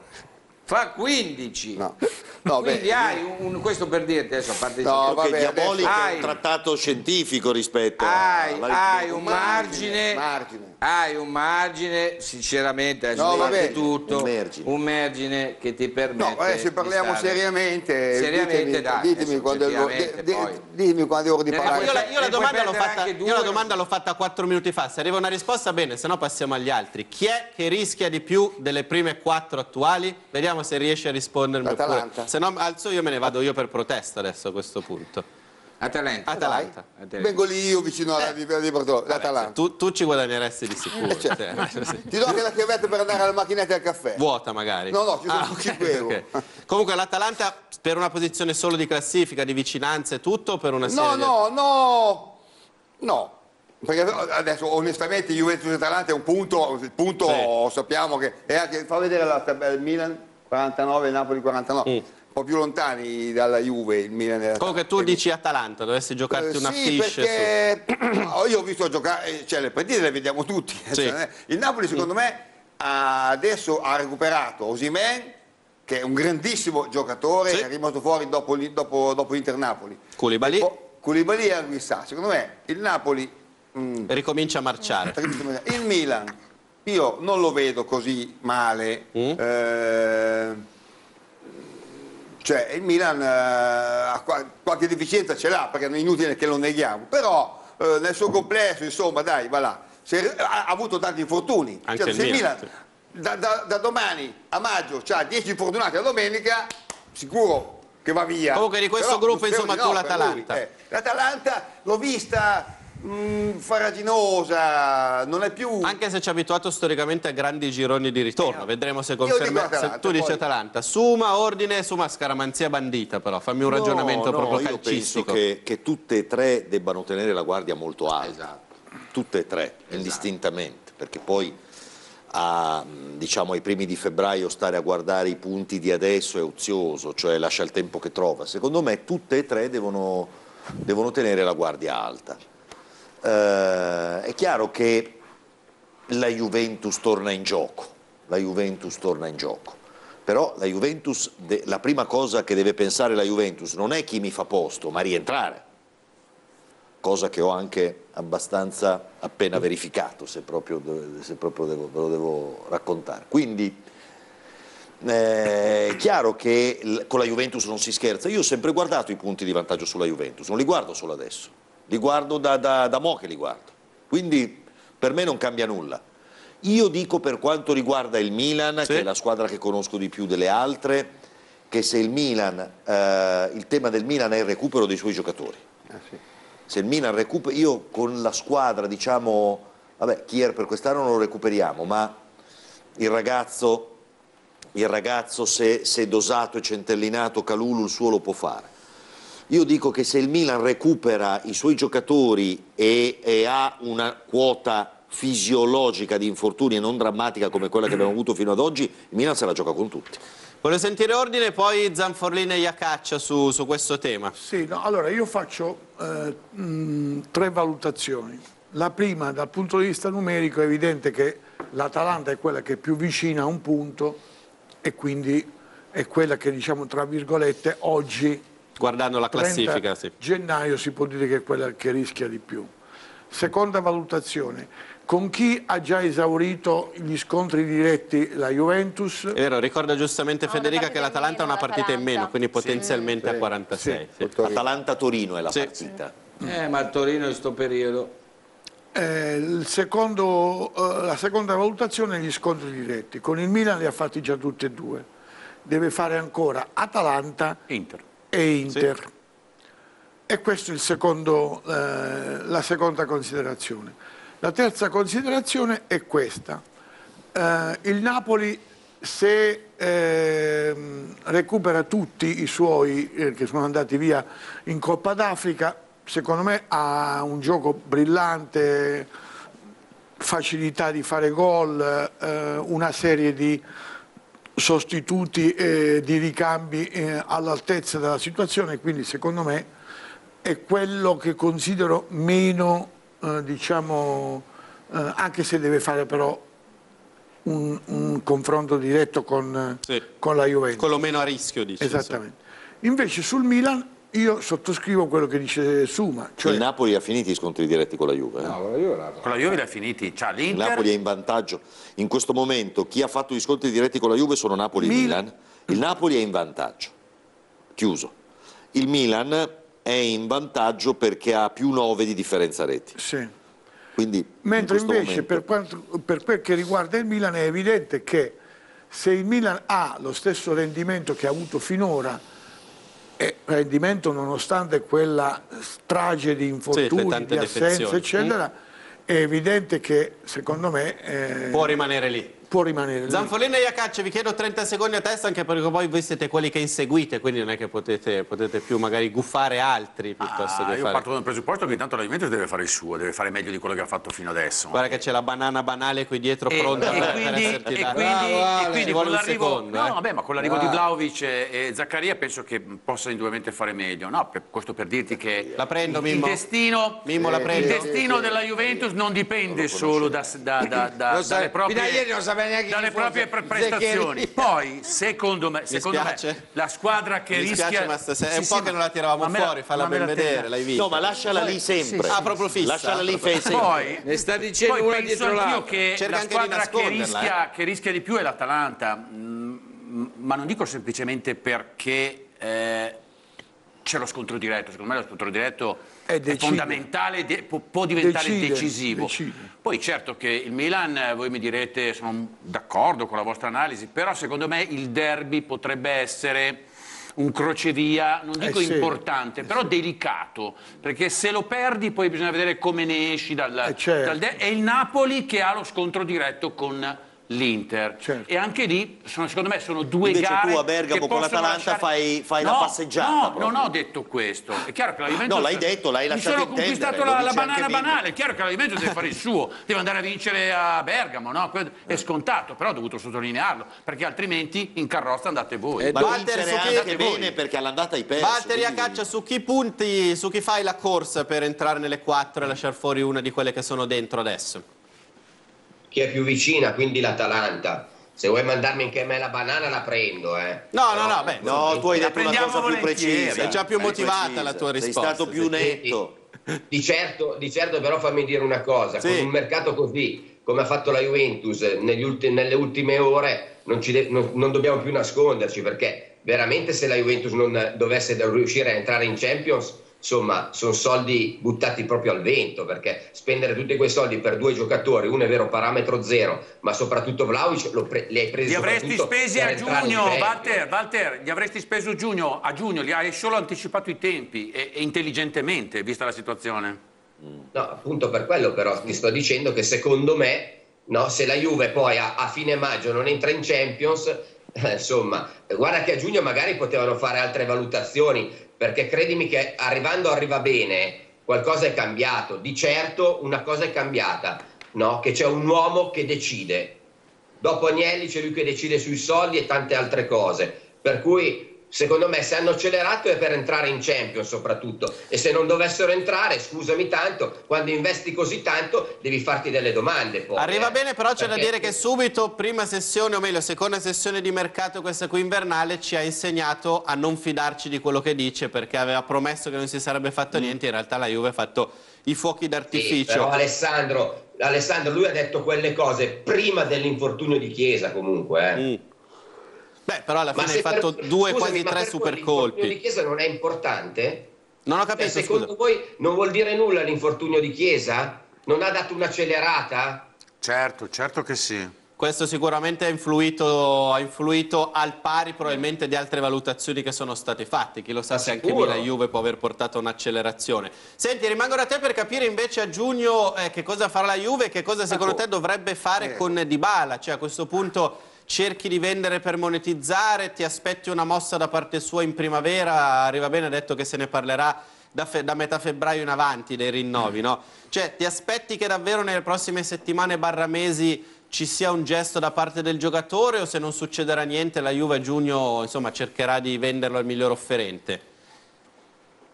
Fa 15. No. No, beh, Quindi hai un, questo per dirti adesso, a parte No, di vabbè, che Diabolico adesso- è un trattato scientifico rispetto hai, alla hai un margine, margine. hai un margine, sinceramente, No, a vabbè. tutto, Un margine. un margine che ti permette No, adesso di parliamo stare- seriamente. Seriamente, ditemi, dai, ditemi quando, è di- di- poi. ditemi quando è ora di Eh, parlare. Io la, io la domanda l'ho fatta, anche due, io la domanda l'ho fatta 4 minuti fa. Se arriva una risposta, bene, se no passiamo agli altri. Chi è che rischia di più delle prime 4 attuali? Vediamo se riesce a rispondermi. oppure-. Se no alzo io me ne vado io per protesta adesso a questo punto. Atalanta. Atalanta. Atalanta. Vengo lì io vicino alla di, di Bortolo, l'Atalanta. Tu, tu ci guadagneresti di sicuro. Eh, certo. Sì, sì. Ti do anche la chiavetta per andare alla macchinetta al caffè. Vuota magari. No, no, ci sono Ah, ok, 5 euro. ok. Comunque l'Atalanta per una posizione solo di classifica, di vicinanze e tutto o per una serie No, di- no, no, no. Perché adesso onestamente Juventus e Atalanta è un punto, il punto sappiamo che è anche, fa vedere la tabella, il Milan 49 e Napoli 49, Mm. Po' più lontani dalla Juve il Milan e. Comunque tu dici Atalanta, dovessi giocarti Eh, una sì, fish su- perché oh, io ho visto giocare, cioè le partite le vediamo tutti. Sì. cioè, eh, il Napoli secondo me ha- adesso ha recuperato Osimen, che è un grandissimo giocatore, Sì. è rimasto fuori dopo, dopo, dopo Inter-Napoli. Koulibaly Po- Koulibaly e Anguissà. Secondo me il Napoli, mm, ricomincia a marciare. il Milan, io non lo vedo così male. Mm. eh, cioè il Milan eh, qualche deficienza ce l'ha perché è inutile che lo neghiamo, però eh, nel suo complesso insomma dai va là, Se- ha, ha avuto tanti infortuni, Anche Cioè, il se il Milan, Milan da, da- da domani a maggio ha 10 infortunati a domenica, sicuro che va via. Comunque di questo Però gruppo, insomma, tu per l'Atalanta. eh. L'Atalanta l'ho vista mh, faraginosa, non è più... Anche se ci ha abituato storicamente a grandi gironi di ritorno, vedremo se conferma. Se tu dici poi- Atalanta, summa, ordine, summa, scaramanzia bandita, però fammi un No, ragionamento no, proprio io penso calcistico. che, che tutte e tre debbano tenere la guardia molto alta. Esatto. Tutte e tre, indistintamente, perché poi a, diciamo, ai primi di febbraio stare a guardare i punti di adesso è ozioso, cioè lascia il tempo che trova. Secondo me tutte e tre devono, devono tenere la guardia alta. Eh, è chiaro che la Juventus torna in gioco, la Juventus torna in gioco. Però la Juventus, la prima cosa che deve pensare la Juventus non è chi mi fa posto, ma rientrare. Cosa che ho anche abbastanza appena verificato, se proprio, se proprio devo- ve lo devo raccontare. Quindi eh, è chiaro che con la Juventus non si scherza. Io ho sempre guardato i punti di vantaggio sulla Juventus, non li guardo solo adesso, li guardo da, da, da mo' che li guardo. Quindi per me non cambia nulla. Io dico per quanto riguarda il Milan, Sì. che è la squadra che conosco di più delle altre, che se il Milan, eh, il tema del Milan è il recupero dei suoi giocatori. Se il Milan recupera, io con la squadra, diciamo, vabbè, Kier per quest'anno non lo recuperiamo, ma il ragazzo, il ragazzo se, se dosato e centellinato Calulu il suo lo può fare. Io dico che se il Milan recupera i suoi giocatori e, e ha una quota fisiologica di infortuni e non drammatica come quella che abbiamo avuto fino ad oggi, il Milan se la gioca con tutti. Volevo sentire ordine, poi Zanforlini e Iacaccia su, su questo tema. Sì, no, allora io faccio eh, mh, tre valutazioni. La prima, dal punto di vista numerico, è evidente che l'Atalanta è quella che è più vicina a un punto e quindi è quella che, diciamo, tra virgolette, oggi, Guardando la 30 classifica, sì. gennaio, si può dire che è quella che rischia di più. Seconda valutazione, con chi ha già esaurito gli scontri diretti la Juventus? È vero, ricorda giustamente Federica che l'Atalanta ha una partita in meno, quindi potenzialmente a 46. sì. Atalanta-Torino è la Sì. partita. Eh, ma il Torino in questo periodo... Eh, il secondo, eh, la seconda valutazione è gli scontri diretti. Con il Milan li ha fatti già tutti e due. Deve fare ancora Atalanta Inter. E Inter. E questa è il secondo, eh, la seconda considerazione. La terza considerazione è questa. Eh, il Napoli, se ehm, recupera tutti i suoi eh, che sono andati via in Coppa d'Africa, secondo me ha un gioco brillante, facilità di fare gol, eh, una serie di sostituti e di ricambi eh, all'altezza della situazione, quindi secondo me è quello che considero meno, eh, diciamo, eh, anche se deve fare però un, un confronto diretto con, Sì. con la Juventus. Quello meno a rischio, dice. Esattamente. Invece sul Milan io sottoscrivo quello che dice Suma, cioè il Napoli ha finito i scontri diretti con la Juve. eh? No, quello io l'ho- Con la Juve l'ha finiti. C'ha Il. Napoli è in vantaggio. In questo momento chi ha fatto gli scontri diretti con la Juve sono Napoli e Milan. Milan. Il Napoli è in vantaggio. Chiuso. Il Milan è in vantaggio perché ha più 9 di differenza reti. sì. Quindi Mentre in invece momento- per, quanto- per quel che riguarda il Milan è evidente che se il Milan ha lo stesso rendimento che ha avuto finora, e rendimento nonostante quella strage di infortuni, tante di assenze, eccetera, è evidente che secondo me eh, Può rimanere lì. Può rimanere lì. Zanfolino e Iacaccia, vi chiedo 30 secondi a testa anche perché poi voi siete quelli che inseguite, quindi non è che potete, potete più magari guffare altri piuttosto Ah, che io fare... parto dal presupposto che intanto la Juventus deve fare il suo, deve fare meglio di quello che ha fatto fino adesso. Guarda che c'è la banana banale qui dietro E, pronta e per, per quindi, esserti e quindi- Bravo, e Ale. quindi Ci con l'arrivo secondo, no, eh. vabbè, ma con l'arrivo di Bravo. Vlaovic e, e Zaccaria penso che possa indubbiamente fare meglio. No, per- questo per dirti che La prendo, il, il Mimmo. destino, Mimmo, la il prendo. destino della Juventus non dipende solo da, da- da- da- dalle proprie, fino a ieri non dalle proprie prestazioni. Poi, secondo me, secondo me la squadra che Mi rischia ma stasera- è un Sì, po' sì, che non la tiravamo fuori, falla ben la vedere, l'hai vinta. No, ma lasciala lì sempre. Ah, proprio fissa. Lasciala lì sempre. Poi, Ne sta dicendo poi una penso dietro anch'io l'altra. che la squadra che rischia, che rischia di più è l'Atalanta, mm, ma non dico semplicemente perché eh, c'è lo scontro diretto, secondo me lo scontro diretto Eh, è decide. fondamentale, de- può, può diventare Decide, decisivo. decide. Poi certo che il Milan, eh, voi mi direte, sono d'accordo con la vostra analisi, però secondo me il derby potrebbe essere un crocevia, non dico Eh sì, importante, però delicato, perché se lo perdi poi bisogna vedere come ne esci dal, Eh, certo. dal de- è il Napoli che ha lo scontro diretto con l'Inter Certo. e anche lì sono- secondo me sono due Invece gare tu a Bergamo che con l'Atalanta lasciare- fai- fai la No, passeggiata no, proprio. non ho detto questo è chiaro che la Juventus No, l'hai detto, l'hai mi lasciato sono intendere, conquistato la, la banana banale è chiaro che la Juventus deve fare il suo deve andare a vincere a Bergamo no? È scontato però ho dovuto sottolinearlo perché altrimenti in carrozza andate voi Ma Walter, su chi- voi. bene perché all'andata hai perso. Valtteri quindi- Iacaccia, su chi punti, su chi fai la corsa per entrare nelle quattro e lasciare fuori una di quelle che sono dentro adesso? Chi è più vicina, quindi l'Atalanta. Se vuoi mandarmi anche a me la banana la prendo, eh. No, no, no, beh, No, tu hai La detto una cosa più precisa. È già più motivata precisa. la tua Sei risposta, stato più netto. Di certo, di certo però fammi dire una cosa, Sì. con un mercato così come ha fatto la Juventus negli ulti- nelle ultime ore non, ci de- non- non dobbiamo più nasconderci perché veramente se la Juventus non dovesse riuscire a entrare in Champions insomma sono soldi buttati proprio al vento perché spendere tutti quei soldi per due giocatori, uno è vero parametro zero ma soprattutto Vlaovic lo pre- li hai presi li avresti spesi a giugno. Walter, Walter, li avresti spesi a giugno, a giugno, li hai solo anticipato i tempi e, e intelligentemente, vista la situazione. No, appunto per quello però ti sto dicendo che secondo me, no, se la Juve poi a, a fine maggio non entra in Champions, insomma, guarda che a giugno magari potevano fare altre valutazioni, perché credimi che arrivando arriva bene, qualcosa è cambiato, di certo una cosa è cambiata. no? che c'è un uomo che decide. Dopo Agnelli c'è lui che decide sui soldi e tante altre cose. Per cui secondo me se hanno accelerato è per entrare in Champions soprattutto e se non dovessero entrare, scusami tanto, quando investi così tanto devi farti delle domande. Poi, Arriva eh. bene, però c'è da dire che subito, prima sessione, o meglio, seconda sessione di mercato, questa qui invernale, ci ha insegnato a non fidarci di quello che dice, perché aveva promesso che non si sarebbe fatto niente, in realtà la Juve ha fatto i fuochi Sì, d'artificio. però Alessandro, Alessandro, lui ha detto quelle cose prima dell'infortunio di Chiesa comunque. eh. Mm. Beh, però alla fine hai fatto per- due, scusami, quasi tre per super voi l'infortunio di. Chiesa non è importante? Non ho Cioè, capito, secondo scusa. voi non vuol dire nulla l'infortunio di Chiesa? Non ha dato un'accelerata? Certo, certo che sì. Questo sicuramente ha influito, ha influito al pari probabilmente di altre valutazioni che sono state fatte. Chi lo sa se anche. Milan Juve può aver portato un'accelerazione. Senti, rimango da te per capire invece a giugno eh, che cosa farà la Juve e che cosa secondo te dovrebbe fare con Dybala. Cioè a questo punto cerchi di vendere per monetizzare, ti aspetti una mossa da parte sua in primavera, arriva bene, ha detto che se ne parlerà da, da metà febbraio in avanti dei rinnovi, no? Cioè ti aspetti che davvero nelle prossime settimane barra mesi ci sia un gesto da parte del giocatore o se non succederà niente la Juve a giugno insomma, cercherà di venderlo al miglior offerente?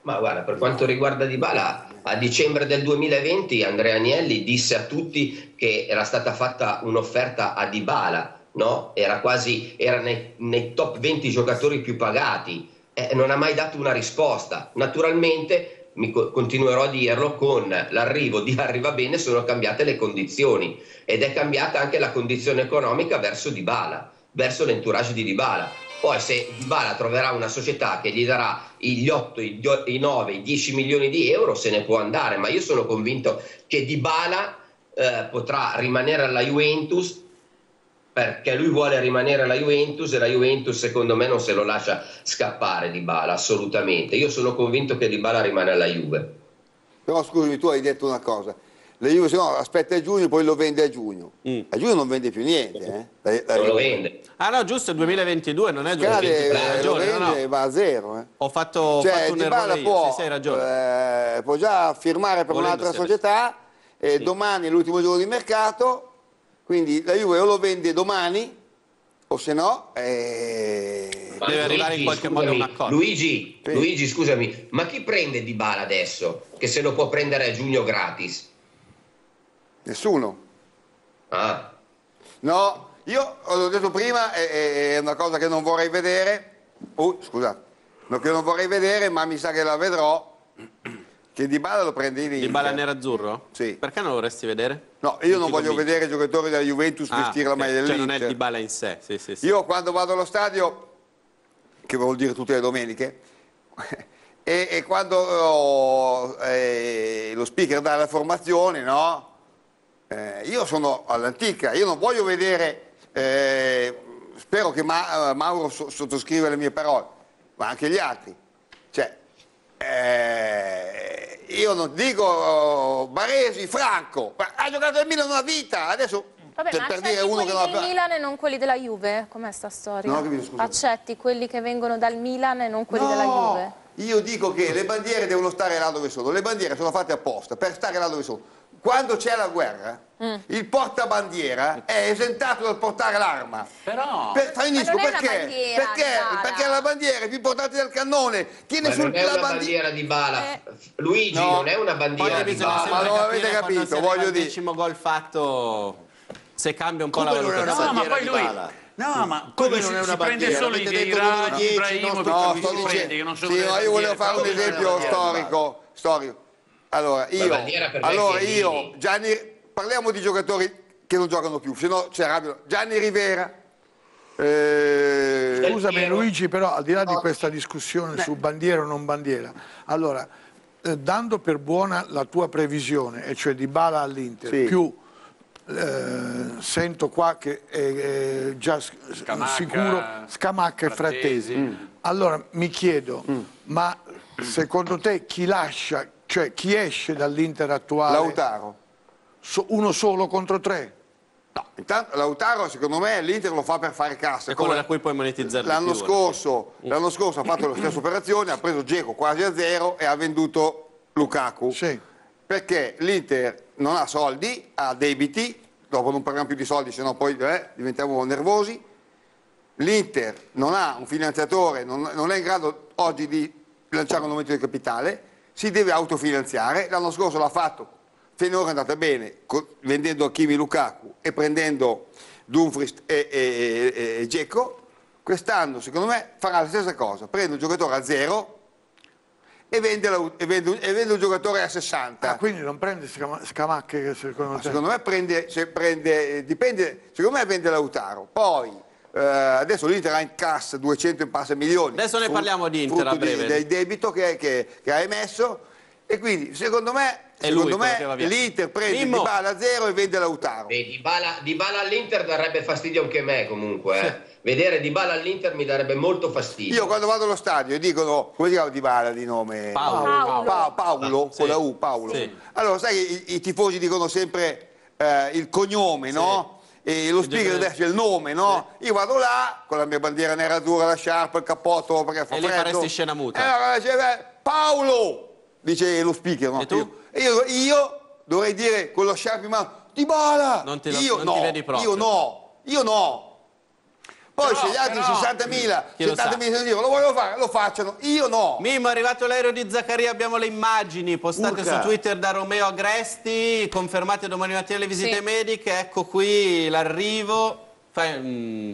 Ma guarda, per quanto riguarda Dybala, a dicembre del 2020 Andrea Agnelli disse a tutti che era stata fatta un'offerta a Dybala, no? Era quasi era nei, nei top 20 giocatori più pagati e non ha mai dato una risposta. Naturalmente, mi co- continuerò a dirlo, con l'arrivo di Arriva Bene sono cambiate le condizioni ed è cambiata anche la condizione economica verso Dybala, verso l'entourage di Dybala. Poi se Dybala troverà una società che gli darà gli 8, i dio- i 9, i 10 milioni di euro, se ne può andare, ma io sono convinto che Dybala eh, potrà rimanere alla Juventus perché lui vuole rimanere alla Juventus e la Juventus secondo me non se lo lascia scappare Dybala, assolutamente. Io sono convinto che Dybala rimane alla Juve. Però scusami, tu hai detto una cosa. La Juve se no aspetta a giugno, poi lo vende a giugno. A giugno non vende più niente, eh? La- la Non lo vende. Ah no, giusto, è 2022, non è Cade, 2023, hai lo ragione, no, no. vende e va a zero, eh. Ho fatto, Cioè, fatto un errore io, può, sì, sì, hai ragione. eh, può già firmare per Volendo, un'altra sì, società e domani è l'ultimo giorno di mercato, quindi la Juve o lo vende domani o se no... eh, Deve arrivare in qualche modo a un accordo. Luigi, Sì. Luigi, scusami, ma chi prende Dybala adesso? Che se lo può prendere a giugno gratis? Nessuno. Ah, No, io l'ho detto prima, è, è una cosa che non vorrei vedere, oh, scusate, no, che non vorrei vedere, ma mi sa che la vedrò, che Di Bala lo prende in Di Inter. bala nerazzurro? Sì. Perché non lo vorresti vedere? No, io non voglio convince? vedere i giocatori della Juventus Ah, vestire la maglia Cioè non è dell'Inter. il Di bala in sé, sì, sì, sì. Io quando vado allo stadio, che vuol dire tutte le domeniche, e, e quando oh, eh, lo speaker dà la formazione, no? Eh, io sono all'antica, io non voglio vedere, eh, spero che Ma- eh, Mauro so- sottoscriva le mie parole, ma anche gli altri. Cioè, eh, io non dico oh, Baresi, Franco, ma ha giocato nel Milan una vita, adesso Vabbè, per, per dire uno quelli che non del ha... Milan e non quelli della Juve? Com'è sta storia? Ho capito, scusa. Accetti quelli che vengono dal Milan e non quelli della Juve? Io dico che le bandiere devono stare là dove sono, le bandiere sono fatte apposta per stare là dove sono. Quando c'è la guerra, Mm. il portabandiera è esentato dal portare l'arma. Però... Per, finisco, Ma non è una perché? bandiera, perché? Perché la bandiera è più importante del cannone. Tiene ma sul non è la una bandi- bandiera di Bala. Eh. Luigi, No. non è una Poi bandiera di Bala. ma non avete capito, voglio dire. decimo gol fatto, se cambia un po' Come la non è una valutazione. No, ma poi lui... Dybala. No, ma Come non si, è una si prende bandiera? solo i Avete 10, Ibrahimovic, no, No, no, sto si prende, che non dicendo, sono sì, io volevo fare un esempio bandiera, storico, storico. Allora, io, allora io. Gianni, parliamo di giocatori che non giocano più, se no c'è rabbia. Gianni Rivera, eh, Scusami Piero. Luigi, però al di là di questa discussione su bandiera o non bandiera, allora, eh, dando per buona la tua previsione, e cioè di Bala all'Inter, Sì. più eh, sento qua che è, è già Scamacca, sicuro Scamacca e Frattesi. Frattesi. Allora mi chiedo, ma secondo te chi lascia, cioè chi esce dall'Inter attuale? Lautaro. So- uno solo contro tre? No, intanto Lautaro secondo me l'Inter lo fa per fare cassa. È quello come da cui puoi monetizzare L'anno più, eh. scorso, l'anno scorso ha fatto la stessa operazione, ha preso Geco quasi a zero e ha venduto Lukaku. Sì. Perché l'Inter non ha soldi, ha debiti, dopo non parliamo più di soldi, sennò poi eh, diventiamo nervosi. L'Inter non ha un finanziatore, non, non è in grado oggi di lanciare un aumento di capitale, si deve autofinanziare, l'anno scorso l'ha fatto, finora è andata bene, vendendo Kimi Lukaku e prendendo Dumfries e, e, e, e Dzeko. quest'anno secondo me farà la stessa cosa, prende un giocatore a zero e vende, la- e vende un- e vende un giocatore a 60. Ah, quindi non prende Scama- Scamacche che secondo secondo me prende, se prende, eh, dipende, secondo me vende Lautaro, poi eh, adesso l'Inter ha in cassa 200 e passa milioni. Adesso ne frut- parliamo di Inter a breve. del debito che, che- che ha emesso e quindi secondo me, secondo l'Inter prende Mimmo. Dybala a zero e vende Lautaro. E Dybala, Dybala all'Inter darebbe fastidio anche a me comunque. eh. Vedere Dybala all'Inter mi darebbe molto fastidio. Io quando vado allo stadio e dicono, come si chiama Dybala di nome? Paolo. Paolo. Pa- Paolo, Sì. con la U, Paolo. Sì. Allora, sai che i, i tifosi dicono sempre eh, il cognome, no? E lo speaker adesso è il nome, no? Io vado là con la mia bandiera nerazzurra, la sciarpa, il cappotto perché fa E lì freddo. faresti scena muta. E allora dice, "Beh, Paolo, dice lo speaker, no? E tu? E io, io dovrei dire con lo sciarpa in mano, Dybala! Non ti lo- io non no, ti vedi proprio. io no, io no. Poi Però- se gli altri però- 60.000, Chi lo sa? 70.000 dicono lo voglio fare, lo facciano, io no. Mimmo, è arrivato l'aereo di Zaccaria, abbiamo le immagini postate Urca. su Twitter da Romeo Agresti, confermate domani mattina le visite Sì. mediche, ecco qui l'arrivo. Mm,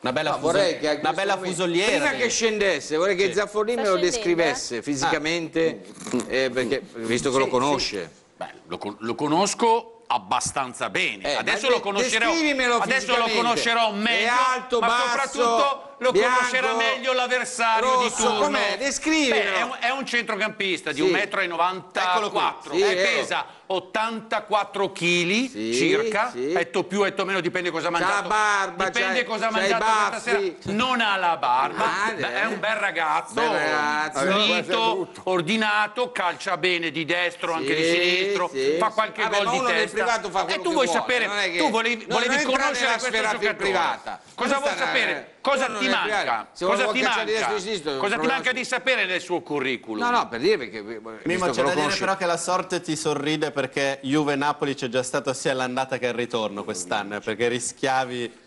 una bella, No, fuso- una bella fusoliera. Prima che scendesse, vorrei che Sì. Zaffolini Sta me lo descrivesse fisicamente, eh, perché, visto che lo conosce. Beh, lo, lo conosco abbastanza bene. Eh, adesso lo conoscerò. descrivimelo Adesso lo conoscerò meglio. alto, ma basso, soprattutto lo bianco, conoscerà meglio l'avversario di turno. com'è? Descrivilo. Beh, è, un, è un centrocampista di Sì. 1,94 m, Sì, ecco. pesa 84 kg Sì, circa, sì. etto più, etto meno, dipende cosa ha mangiato. la barba, dipende cosa ha mangiato questa sera. Non ha la barba, Ah, Beh, eh. è un bel ragazzo, Bel ragazzo. Ordinato, calcia bene di destro, anche di Sì, sinistro, sì, fa sì. qualche Vabbè, gol di testa. privato fa quello e tu che vuoi vuole, sapere, è che- tu volevi, non- volevi conoscere questo giocatore. privata. Cosa vuoi sapere? Cosa ti manca? Cosa ti manca? di sinistra, il Cosa ti manca è di sapere nel suo curriculum? No, no, per dire perché... Mimmo, visto c'è che da dire però che la sorte ti sorride perché Juve-Napoli c'è già stato sia all'andata che al ritorno quest'anno, eh, perché rischiavi...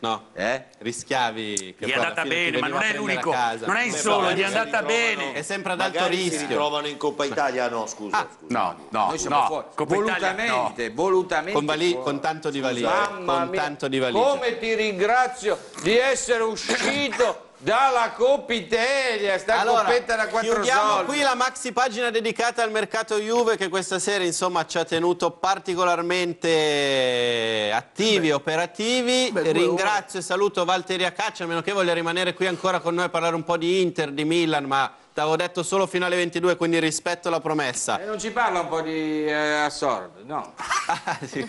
No, Eh? rischiavi che Gli è andata bene, ma non è l'unico, non è il solo, gli è andata bene. È sempre ad alto Magari si rischio. ritrovano in Coppa Italia, no, scusa. Ah, scusa. No, no, Noi siamo no. fuori. Coppa Italia, no. volutamente, volutamente Con, Vali- con tanto di valigia. Mamma Con mia, tanto di valigia. come ti ringrazio di essere uscito dalla Coppa Italia, sta Allora, coppetta da quattro chiudiamo soldi. qui la maxi pagina dedicata al mercato Juve che questa sera insomma ci ha tenuto particolarmente attivi e operativi. Beh, Ringrazio e saluto Valtteri Acaccia, a meno che voglia rimanere qui ancora con noi a parlare un po' di Inter, di Milan, ma t'avevo detto solo fino alle 22, quindi rispetto la promessa. E non ci parla un po' di eh, Assord, no. Ah, sì.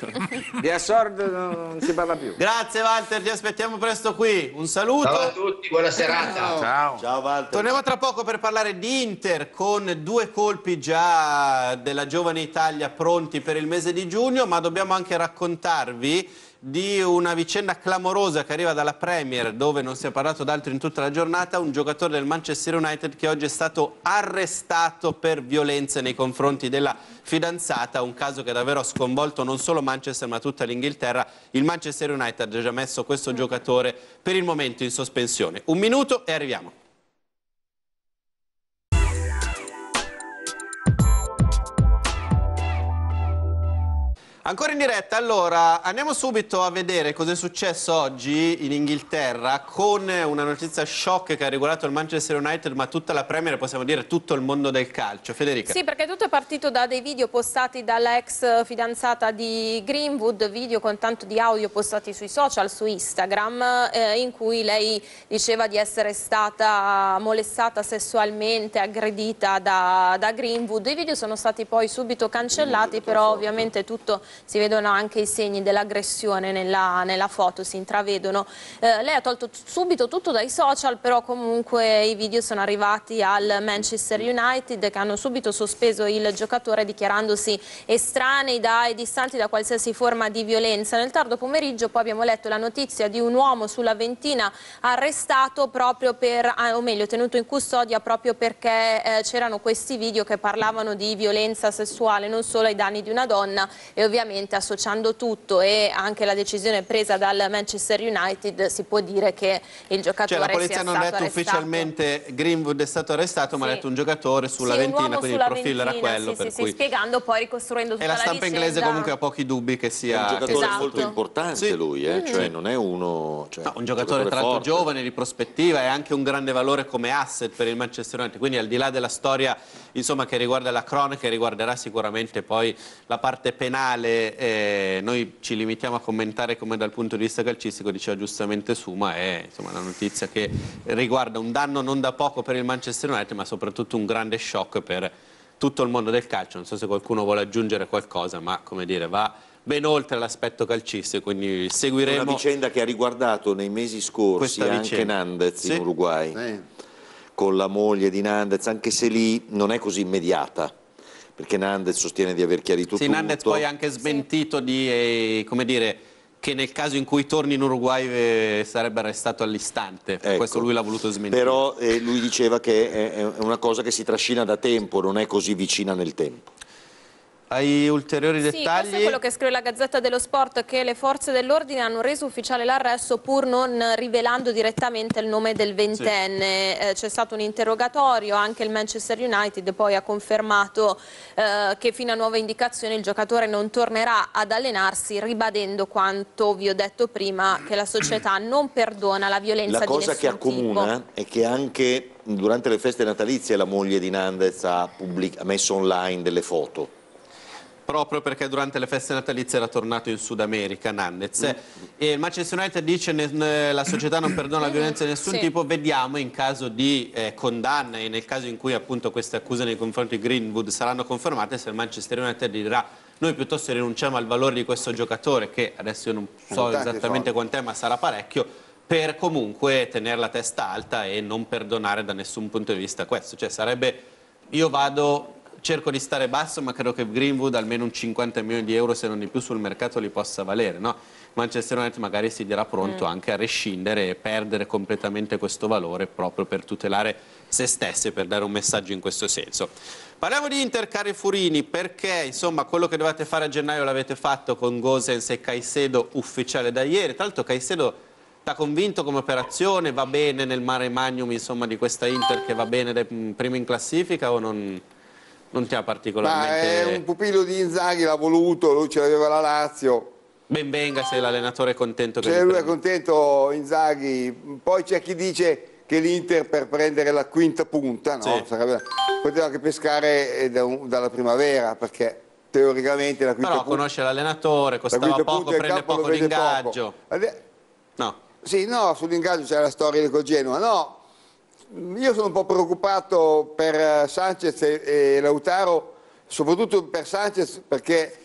Di Assord non si parla più. Grazie Walter, ti aspettiamo presto qui. Un saluto. Ciao a tutti, buona serata. Ciao. Ciao Walter. Torniamo tra poco per parlare di Inter con due colpi già della giovane Italia pronti per il mese di giugno, ma dobbiamo anche raccontarvi di una vicenda clamorosa che arriva dalla Premier dove non si è parlato d'altro in tutta la giornata, un giocatore del Manchester United che oggi è stato arrestato per violenze nei confronti della fidanzata, un caso che davvero ha sconvolto non solo Manchester ma tutta l'Inghilterra. Il Manchester United ha già messo questo giocatore per il momento in sospensione. Un minuto e arriviamo. Ancora in diretta, allora andiamo subito a vedere cosa è successo oggi in Inghilterra con una notizia shock che ha riguardato il Manchester United ma tutta la Premier, possiamo dire tutto il mondo del calcio. Federica. Sì, perché tutto è partito da dei video postati dalla ex fidanzata di Greenwood, video con tanto di audio postati sui social, su Instagram, eh, in cui lei diceva di essere stata molestata sessualmente, aggredita da, da Greenwood. I video sono stati poi subito cancellati, però ovviamente tutto si vedono anche i segni dell'aggressione nella, nella foto, si intravedono. Eh, lei ha tolto subito tutto dai social, però comunque i video sono arrivati al Manchester United che hanno subito sospeso il giocatore dichiarandosi estranei da, e distanti da qualsiasi forma di violenza. Nel tardo pomeriggio poi abbiamo letto la notizia di un uomo sulla ventina arrestato proprio per, ah, o meglio tenuto in custodia proprio perché eh, c'erano questi video che parlavano di violenza sessuale non solo ai danni di una donna e ovviamente associando tutto e anche la decisione presa dal Manchester United si può dire che il giocatore Cioè la polizia sia non ha stato detto arrestato. ufficialmente Greenwood è stato arrestato, ma ha Sì. detto un giocatore sulla Sì, ventina, quindi il sulla profilo era ventina, quello. sì, per sì, sì, cui... spiegando poi, ricostruendo tutta E la la stampa vicenda. inglese comunque ha pochi dubbi che È sia... un giocatore Esatto. molto importante Sì. lui, eh? Mm. cioè Sì. non è uno... cioè, No, un giocatore tra l'altro giovane, di prospettiva e anche un grande valore come asset per il Manchester United. Quindi al di là della storia insomma, che riguarda la cronaca, riguarderà sicuramente poi la parte penale. eh, noi ci limitiamo a commentare come dal punto di vista calcistico, diceva giustamente Suma, è insomma, una notizia che riguarda un danno non da poco per il Manchester United, ma soprattutto un grande shock per tutto il mondo del calcio. Non so se qualcuno vuole aggiungere qualcosa, ma come dire, va ben oltre l'aspetto calcistico, quindi seguiremo... una vicenda che ha riguardato nei mesi scorsi anche. Nandez Sì. in Uruguay, Sì. Con la moglie di Nandez, anche se lì non è così immediata, perché Nandez sostiene di aver chiarito Sì, tutto. Nandez poi ha anche smentito di, eh, come dire, che nel caso in cui torni in Uruguay eh, sarebbe arrestato all'istante. Per Ecco. questo lui l'ha voluto smentire. Però eh, lui diceva che è, è una cosa che si trascina da tempo, non è così vicina nel tempo. Hai ulteriori Sì, dettagli? questo è quello che scrive la Gazzetta dello Sport, che le forze dell'ordine hanno reso ufficiale l'arresto pur non rivelando direttamente il nome del ventenne. Eh, c'è stato un interrogatorio, anche il Manchester United poi ha confermato eh, che fino a nuove indicazioni il giocatore non tornerà ad allenarsi, ribadendo quanto vi ho detto prima, che la società non perdona la violenza La cosa di che nessun accomuna tipo. è che anche durante le feste natalizie la moglie di Nandez ha, ha messo online delle foto. Proprio perché durante le feste natalizie era tornato in Sud America, Nandez. Mm. E il Manchester United dice che la società non perdona la violenza di nessun Sì. tipo, vediamo in caso di eh, condanna e nel caso in cui appunto queste accuse nei confronti di Greenwood saranno confermate, se il Manchester United dirà noi piuttosto rinunciamo al valore di questo giocatore, che adesso io non so Sono tanti esattamente quant'è, ma sarà parecchio, per comunque tenere la testa alta e non perdonare da nessun punto di vista questo. Cioè sarebbe, io vado, cerco di stare basso, ma credo che Greenwood almeno un 50 milioni di euro, se non di più, sul mercato li possa valere. No? Manchester United magari si dirà pronto anche a rescindere e perdere completamente questo valore proprio per tutelare se stesse, per dare un messaggio in questo senso. Parliamo di Inter, cari Furini, perché insomma quello che dovete fare a gennaio l'avete fatto con Gosens e Caicedo ufficiale da ieri. Tra l'altro Caicedo t'ha convinto come operazione, va bene nel mare magnum insomma, di questa Inter che va bene mh, prima in classifica o non, non ti ha Ma particolarmente... è un pupillo di Inzaghi, l'ha voluto, lui ce l'aveva la Lazio. Ben venga se l'allenatore è contento Cioè, li lui è contento Inzaghi, poi c'è chi dice che l'Inter per prendere la quinta punta no? Sì. Sarebbe- poteva anche pescare eh, da un- dalla primavera perché teoricamente la quinta Però punta, conosce l'allenatore, la costava quinta poco, prende poco. Ade- No. Sì, no, sull'ingaggio c'è la storia del Genoa. No, io sono un po' preoccupato per eh, Sanchez e, e Lautaro, soprattutto per Sanchez perché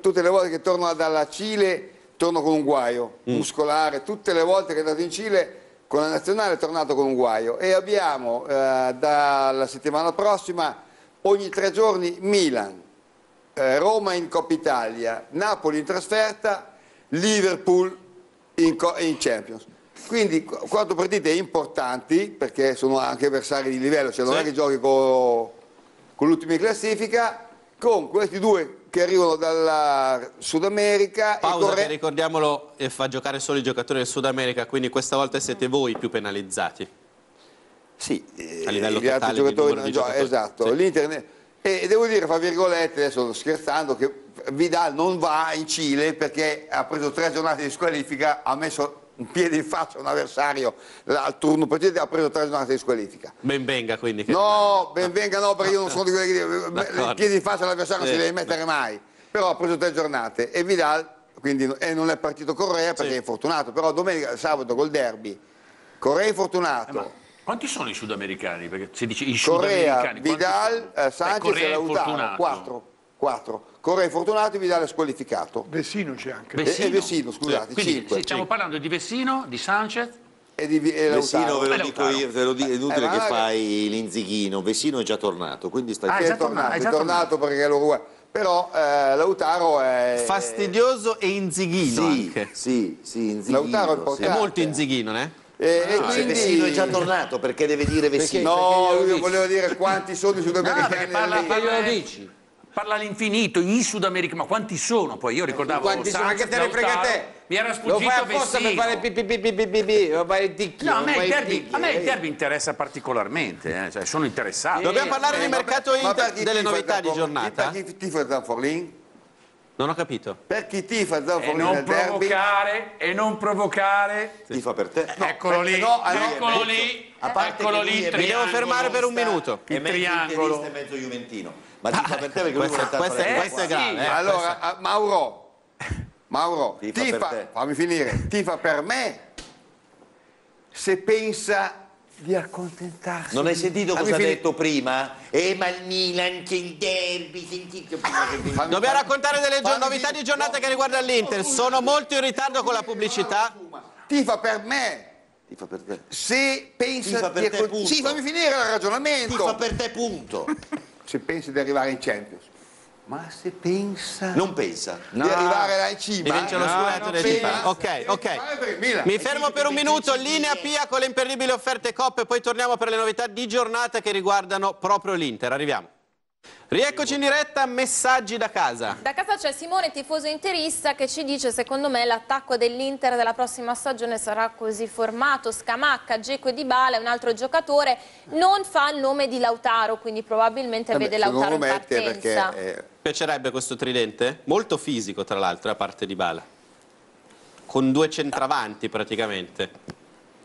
tutte le volte che torno dalla Cile torno con un guaio muscolare, tutte le volte che è andato in Cile con la nazionale è tornato con un guaio. E abbiamo eh, dalla settimana prossima ogni tre giorni Milan, eh, Roma in Coppa Italia, Napoli in trasferta, Liverpool in, in Champions. Quindi qu- quattro partite importanti perché sono anche avversari di livello, cioè non Sì. è che giochi co- con l'ultima in classifica, con questi due che arrivano dalla Sud America e Pausa Corre- che ricordiamolo e fa giocare solo i giocatori del Sud America, quindi questa volta siete voi più penalizzati. Sì, eh, A livello gli altri giocatori non giocano, esatto. Sì. L'Inter e devo dire, fra virgolette, adesso scherzando, che Vidal non va in Cile perché ha preso tre giornate di squalifica, ha messo un piede in faccia a un avversario al turno precedente ha preso tre giornate di squalifica. Benvenga quindi. no, benvenga no perché io non sono di quelli che il piede in faccia all'avversario non eh, si deve mettere mai, però ha preso tre giornate e Vidal quindi, e non è partito Correa perché sì. è infortunato, però domenica, sabato col derby Correa è infortunato. Eh, quanti sono i sudamericani? Perché si dice i Correa, Vidal, eh, Sanchez e Lautaro, quattro. 4. Correa infortunato, Vidal è squalificato. Vessino c'è anche. E- E Vessino, scusate, Quindi 5. sì, stiamo parlando di Vessino, di Sanchez. E di e Vessino ve lo Eh, dico io, ve lo dico, è inutile Eh, che fai l'inzighino, Vessino è già tornato, quindi stai Ah, è è già tornato, tornato, è già tornato perché l'Uruguay. Però eh, Lautaro è... Fastidioso e inzighino Sì, anche. sì, sì, inzighino. Lautaro è sì. importante. È molto inzighino, eh? E, e Ah, se quindi... Vessino è già tornato, perché deve dire Vessino? No, io volevo dire quanti sono i No, sudamericani. perché parla, parla, glielo dici? Parla all'infinito, in Sud America, ma quanti sono? Poi io ricordavo Quanti sono? Sanchez, Che te ne frega te? Mi era Lo sfuggito fai apposta per fare pipì, lo fai il ticchio. No, a lo me, il derby, ticchio, a me il eh. derby interessa particolarmente, eh, cioè sono interessato. Dobbiamo parlare di mercato Inter, delle novità di giornata? Per chi tifa Zanforlin? Non ho capito. Per chi tifa E Zanforlin non nel derby? provocare, e non provocare. Tifa per te? eccolo lì, no, no, eccolo eh, lì, A parte eccolo lì, Mi devo fermare per un minuto. È Il mezzo triangolo. interista e mezzo juventino. Ma tifa per te perché lui vuole tanto la questo è grave. eh, allora, Mauro, Mauro, Tifa tifa, per te. fammi finire, tifa per me se pensa di accontentarsi. Non hai sentito Fammi cosa ha detto prima? Eh, ma il Milan c'è il derby, sentite prima che Fammi- Dobbiamo fammi- raccontare delle fammi novità di giornata che riguardano l'Inter. Sono molto in ritardo con la pubblicità. Tifa per me Tifa per te. se pensa Tifa per di te, accont- punto. Sì, fammi finire il ragionamento. Tifa per te, punto. Se pensi di arrivare in Champions. Ma se pensa Non pensa. di arrivare là in cima. Di vincere lo No, scudetto non del pensa. Tifa. Ok, ok. Mi fermo per un minuto, linea Pia con le imperdibili offerte coppe, poi torniamo per le novità di giornata che riguardano proprio l'Inter. Arriviamo. Rieccoci in diretta, messaggi da casa. Da casa c'è Simone, tifoso interista, che ci dice secondo me l'attacco dell'Inter della prossima stagione sarà così formato, Scamacca, Geco e Dybala e un altro giocatore, non fa il nome di Lautaro, quindi probabilmente Vabbè, vede Lautaro in partenza. perché eh, Piacerebbe questo tridente? Molto fisico, tra l'altro, a parte di Bala. Con due centravanti praticamente.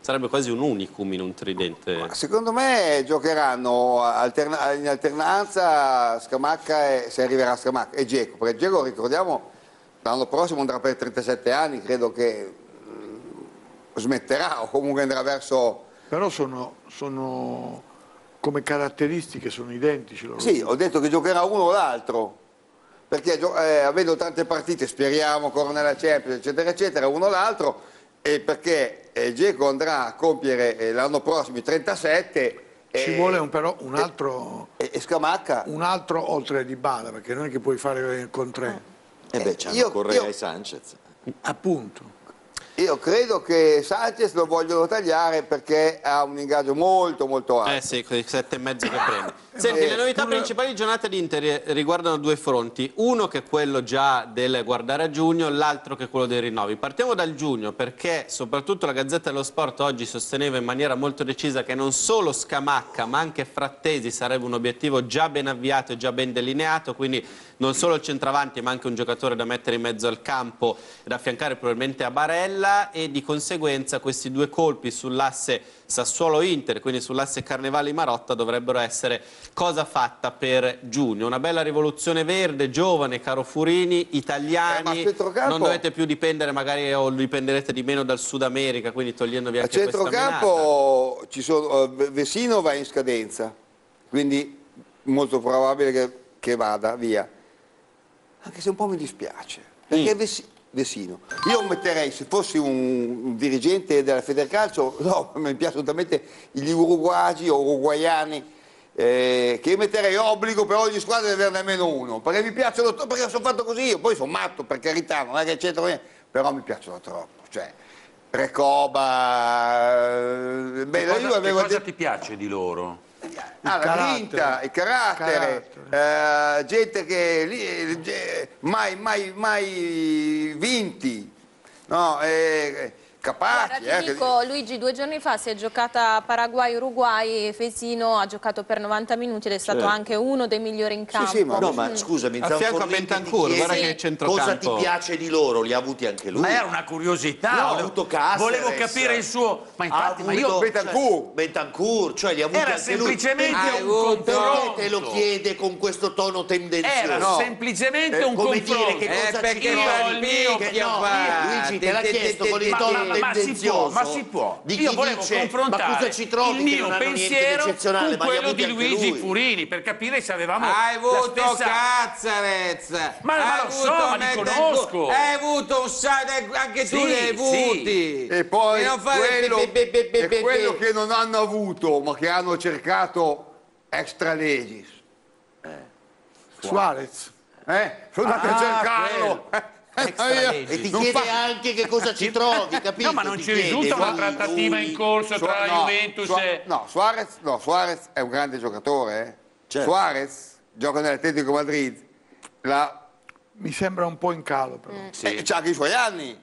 Sarebbe quasi un unicum in un tridente. secondo me giocheranno alterna- in alternanza Scamacca e se arriverà Scamacca e Geco, perché Geco ricordiamo l'anno prossimo andrà per 37 anni, credo che mm, smetterà o comunque andrà verso Però sono, sono come caratteristiche sono identici loro. Sì, ho detto che giocherà uno o l'altro, perché eh, avendo tante partite, speriamo ancora nella Champions, eccetera, eccetera, uno o l'altro, e perché eh, Geco andrà a compiere eh, l'anno prossimo i 37 Ci e, vuole un- però un altro, e- e Scamacca. un altro oltre di Bala, perché non è che puoi fare con tre. Eh beh, c'hanno io- Correa io- e Sanchez. Appunto. Io credo che Sanchez lo vogliono tagliare perché ha un ingaggio molto molto alto. Eh sì, quei sette e mezzo che prende. Senti, Eh, le novità principali di giornata di Inter riguardano due fronti. Uno che è quello già del guardare a giugno, l'altro che è quello dei rinnovi. Partiamo dal giugno perché soprattutto la Gazzetta dello Sport oggi sosteneva in maniera molto decisa che non solo Scamacca ma anche Frattesi sarebbe un obiettivo già ben avviato e già ben delineato, quindi non solo il centravanti ma anche un giocatore da mettere in mezzo al campo e da affiancare probabilmente a Barella e di conseguenza questi due colpi sull'asse Sassuolo-Inter, quindi sull'asse Carnevali-Marotta dovrebbero essere cosa fatta per giugno. Una bella rivoluzione verde, giovane, caro Furini, Eh, italiani, a centrocampo- non dovete più dipendere magari o dipenderete di meno dal Sud America, quindi togliendovi A anche questa menata. centrocampo ci sono, eh, Vesino va in scadenza, quindi molto probabile che, che vada via. Anche se un po' mi dispiace, perché Vesi- Vesino. Io metterei, se fossi un, dirigente della Federcalcio, no, mi piacciono talmente gli uruguagi o uruguaiani, eh, che io metterei obbligo per ogni squadra di averne almeno uno, perché mi piacciono, to- perché sono fatto così, io poi sono matto, per carità, non è che c'entro niente, però mi piacciono troppo. Cioè, Recoba, eh, beh, Che cosa, che cosa ti piace di loro? La carattere. grinta, il carattere, eh, gente che eh, mai, mai, mai vinti, no, eh, capaci. Guarda, eh, ti che- dico, Luigi, due giorni fa si è giocata Paraguay-Uruguay e Fesino ha giocato per 90 minuti ed è stato Certo. anche uno dei migliori in campo. sì, ma- No, ma Mm. scusami, A fianco a che Bentancur, guarda che centrocampo. Cosa ti piace di loro? Li ha avuti anche lui. Ma era una curiosità, No, ha volevo, avuto Cáceres. volevo capire il suo... Ma infatti, ma io... avuto- Bentancur. cioè, Bentancur, cioè li ha avuti Era anche lui. semplicemente Perché- un confronto. te lo chiede con questo tono tendenzioso. Era No. semplicemente Eh, un come confronto. dire che Eh, cosa perché ci trovi? il Che no, fa. Luigi te l'ha chiesto con il te- tono Ma, ma si può, tendenzioso ma si può. di Io chi volevo dice, confrontare ma cosa ci trovi il mio pensiero con li quello di anche Luigi lui. Furini per capire se avevamo Hai avuto stessa... Cazzarez! Ma- ma Hai lo so, avuto ma li conosco. Hai avuto un sacco, anche tu Sì, ne hai sì. avuti! E poi fare quello, be- be- be- be- e be- quello che non hanno avuto, ma che hanno cercato extra legis. Suarez. Eh? Sono andati a Ah, cercarlo. Extra Eh, io-. E ti non chiede fa- anche che cosa ci trovi, capito? No, ma non Ti ci chiede, risulta una trattativa in corso Sua- tra la no, Juventus Sua- e... No, Suarez, no, Suarez è un grande giocatore. eh. Certo. Suarez gioca nell'Atletico Madrid. La... Mi sembra un po' in calo però. Eh, c'ha anche i suoi anni.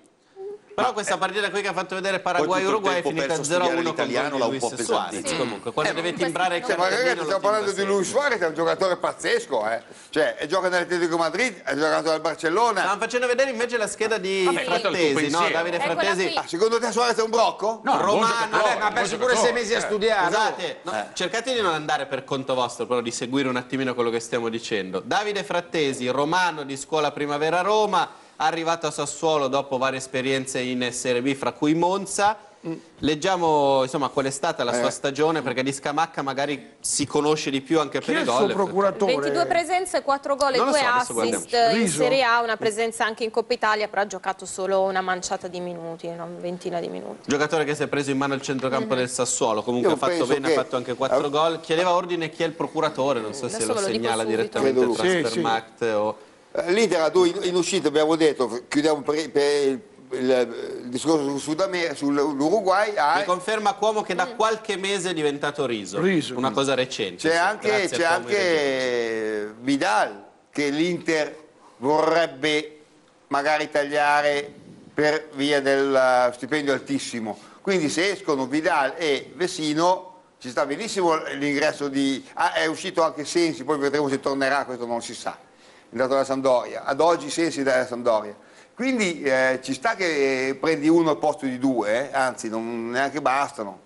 Però questa partita qui che ha fatto vedere Paraguay-Uruguay è finita perso a studiare 0-1 con l'italiano l'ha un po' Suarez. pesantito. Comunque, quando Eh, deve timbrare il Cioè, ma ragazzi, stiamo parlando di. Luis Suarez, è un giocatore pazzesco, eh. Cioè, è gioca nell'Atletico Madrid, ha giocato al Barcellona. Stavamo facendo vedere invece la scheda di Vabbè, Frattesi, no? Davide Frattesi. Ah, secondo te Suarez è un brocco? No, Romano, vabbè, ma ha perso pure sei mesi a Eh. studiare. Scusate, no, cercate di non andare per conto vostro, però di seguire un attimino quello che stiamo dicendo. Davide Frattesi, romano di scuola Primavera Roma, arrivato a Sassuolo dopo varie esperienze in Serie B, fra cui Monza. Leggiamo insomma qual è stata la sua Eh. stagione perché di Scamacca magari si conosce di più anche Chi per è i il suo gol. procuratore? 22 presenze, 4 gol e Non lo 2 so, assist in? Serie A, una presenza anche in Coppa Italia, però ha giocato solo una manciata di minuti, una ventina di minuti. Giocatore che si è preso in mano il centrocampo del Sassuolo, comunque Io ha fatto bene, che- ha fatto anche 4 Ah. gol. Chiedeva ordine chi è il procuratore, non so se Adesso lo ve lo dico segnala direttamente il lui. Sì, Transfermarkt o... Eh, L'Inter ha due in, uscita, abbiamo detto, chiudiamo per, per il, il- il discorso sul Sud America, sull'Uruguay. ha- Mi conferma Cuomo che da qualche mese è diventato Riso, Riso. una cosa recente. C'è anche, anche Vidal che l'Inter vorrebbe magari tagliare per via del eh, stipendio altissimo. Quindi se escono Vidal e Vesino ci sta benissimo l'ingresso di... Ah, è uscito anche Sensi, poi vedremo se tornerà, questo non si sa. È andato alla Sampdoria. Ad oggi Sensi dalla Sampdoria. Quindi eh, ci sta che prendi uno al posto di due, eh, anzi non neanche bastano.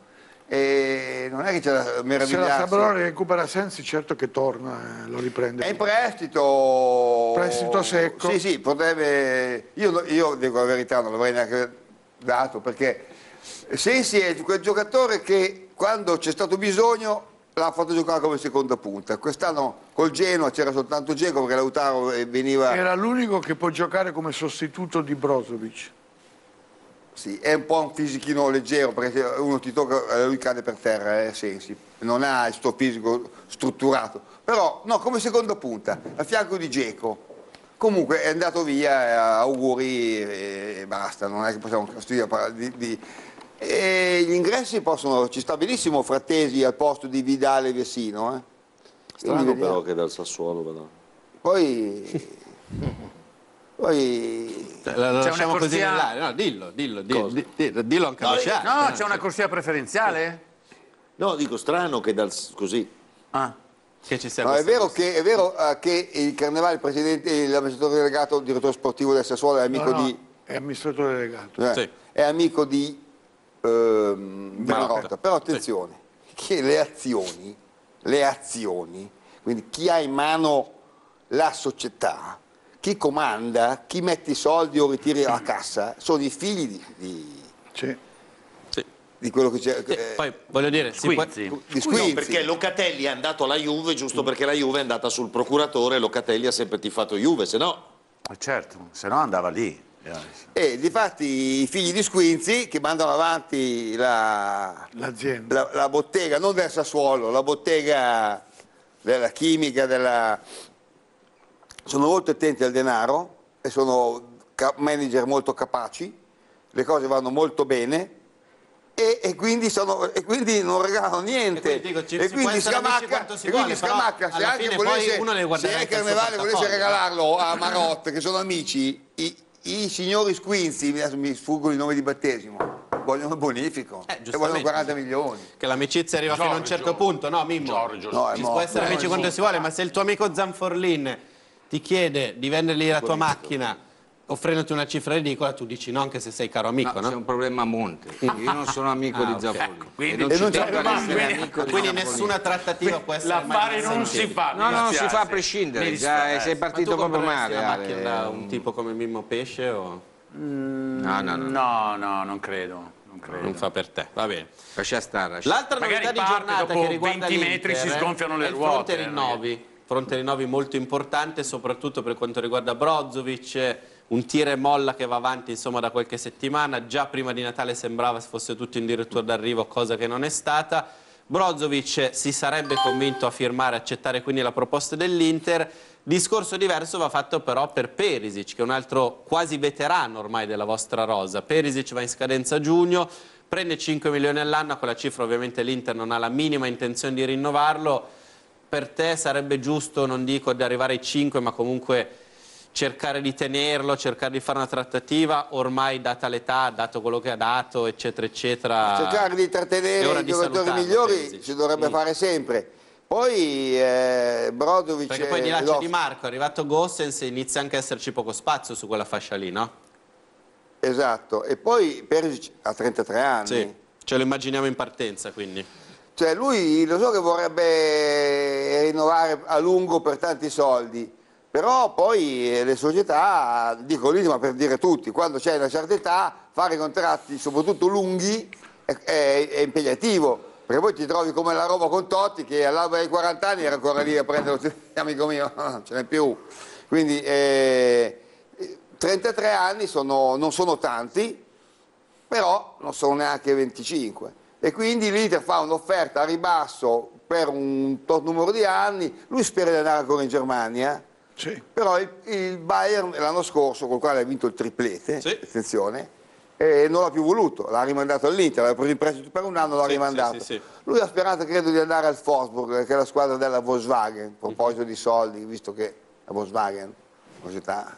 E non è che c'è da Se la meravigliarsi. Sampdoria recupera Sensi, certo che torna, eh, lo riprende. È in prestito. Prestito secco. Sì, sì, potrebbe. Io, io dico la verità, non l'avrei neanche dato perché Sensi è quel giocatore che quando c'è stato bisogno l'ha fatto giocare come seconda punta. Quest'anno col Genoa c'era soltanto Geco perché Lautaro eh, veniva. Era l'unico che può giocare come sostituto di Brozovic. Sì, è un po' un fisichino leggero perché uno ti tocca eh, lui cade per terra, eh, Sensi. Non ha il suo fisico strutturato. Però no, come seconda punta, a fianco di Geco. Comunque è andato via, eh, auguri e basta, non è che possiamo studiare par- di, di- E gli ingressi possono, ci sta benissimo Frattesi al posto di Vidale e Vessino. Eh. Strano però che dal Sassuolo però. Poi, poi Cioè, lo C'è lasciamo una così corsia- nell'aria. No, dillo, dillo, dillo, di- dillo, dillo anche a Luciano. No, c'è una corsia preferenziale? No, dico strano che dal così. Ah. Che ci sia No, è vero, che, è vero eh, che il Carnevale, il presidente, l'amministratore delegato, il direttore sportivo del Sassuolo è amico No, no, di... È amministratore delegato. eh, Sì. È amico di Benarotta. Però attenzione, che le azioni, le azioni, quindi chi ha in mano la società, chi comanda, chi mette i soldi o ritiri la cassa, sono i figli di, di- Sì. Di quello che c'è... Eh, Poi voglio dire, Squinzi. di No, Squinzi. perché Locatelli è andato alla Juve giusto perché la Juve è andata sul procuratore, Locatelli ha sempre tifato Juve, se no Eh, Certo, se no andava lì. E difatti i figli di Squinzi che mandano avanti la, L'azienda. la, la bottega, non del Sassuolo, la bottega della chimica, della... sono molto attenti al denaro e sono manager molto capaci, le cose vanno molto bene e, e quindi, sono- e quindi non regalano niente. E quindi dico, ci- E quindi Scamacca, e quindi vuole, Scamacca, se anche volesse, se il Carnevale volesse regalarlo a Marotte, che sono amici, i, i signori Squinzi, mi sfuggono i nomi di battesimo, vogliono il bonifico Eh, e vogliono giustamente. 40 milioni. che l'amicizia arriva fino a un Giorgio. certo punto, no Mimmo? Giorgio. No, Ci può essere amici quanto si vuole, ma se il tuo amico Zanforlin ti chiede di vendergli la tua macchina offrendoti una cifra ridicola, tu dici no anche se sei caro amico, No, no? c'è un problema a monte. Io non sono amico Ah, di ok. Zaffolini. quindi- e non E ci non c'è Quindi, quindi nessuna trattativa può essere L'affare non si fa. No, no, non si fa a prescindere, già, dispiace. sei Ma partito proprio male. la macchina da un tipo come Mimmo Pesce o... No, no, no. No, no, non credo. Non credo. Non fa per te, va bene. Lascia stare. lascia- L'altra novità di giornata dopo che riguarda 20 metri si eh, sgonfiano le ruote, Fronte eh, rinnovi. Fronte rinnovi molto importante, soprattutto per quanto riguarda Brozovic, un tira e molla che va avanti insomma da qualche settimana. Già prima di Natale sembrava fosse tutto in dirittura d'arrivo, cosa che non è stata. Brozovic si sarebbe convinto a firmare, accettare quindi la proposta dell'Inter. Discorso diverso va fatto però per Perisic, che è un altro quasi veterano ormai della vostra rosa. Perisic va in scadenza a giugno, prende 5 milioni all'anno, a quella cifra ovviamente l'Inter non ha la minima intenzione di rinnovarlo. Per te sarebbe giusto, non dico di arrivare ai 5, ma comunque cercare di tenerlo, cercare di fare una trattativa, ormai data l'età, dato quello che ha dato, eccetera, eccetera. cercare di trattenere i giocatori migliori si dovrebbe Mm. fare sempre. Poi eh, Brozovic Perché poi di là c'è Di Marco, è arrivato Gossens e inizia anche a esserci poco spazio su quella fascia lì, no? Esatto, e poi Perisic ha 33 anni. Sì, ce lo immaginiamo in partenza quindi. Cioè lui lo so che vorrebbe rinnovare a lungo per tanti soldi, però poi le società, dico lì ma per dire tutti, quando c'è una certa età fare contratti soprattutto lunghi è, è- è impegnativo, perché poi ti trovi come la Roma con Totti che all'alba dei 40 anni era ancora lì a prendere, amico mio, non ce n'è più. Quindi eh, 33 anni sono- non sono tanti, però non sono neanche 25 e quindi l'Inter fa un'offerta a ribasso per un tot numero di anni, lui spera di andare ancora in Germania, Sì. però il, il Bayern l'anno scorso, col quale ha vinto il triplete, Sì. attenzione, eh, non l'ha più voluto, l'ha rimandato all'Inter, l'ha preso in prestito per un anno, l'ha Sì, rimandato. Lui ha sperato, credo, di andare al Wolfsburg, che è la squadra della Volkswagen, a proposito di soldi, visto che la Volkswagen, società,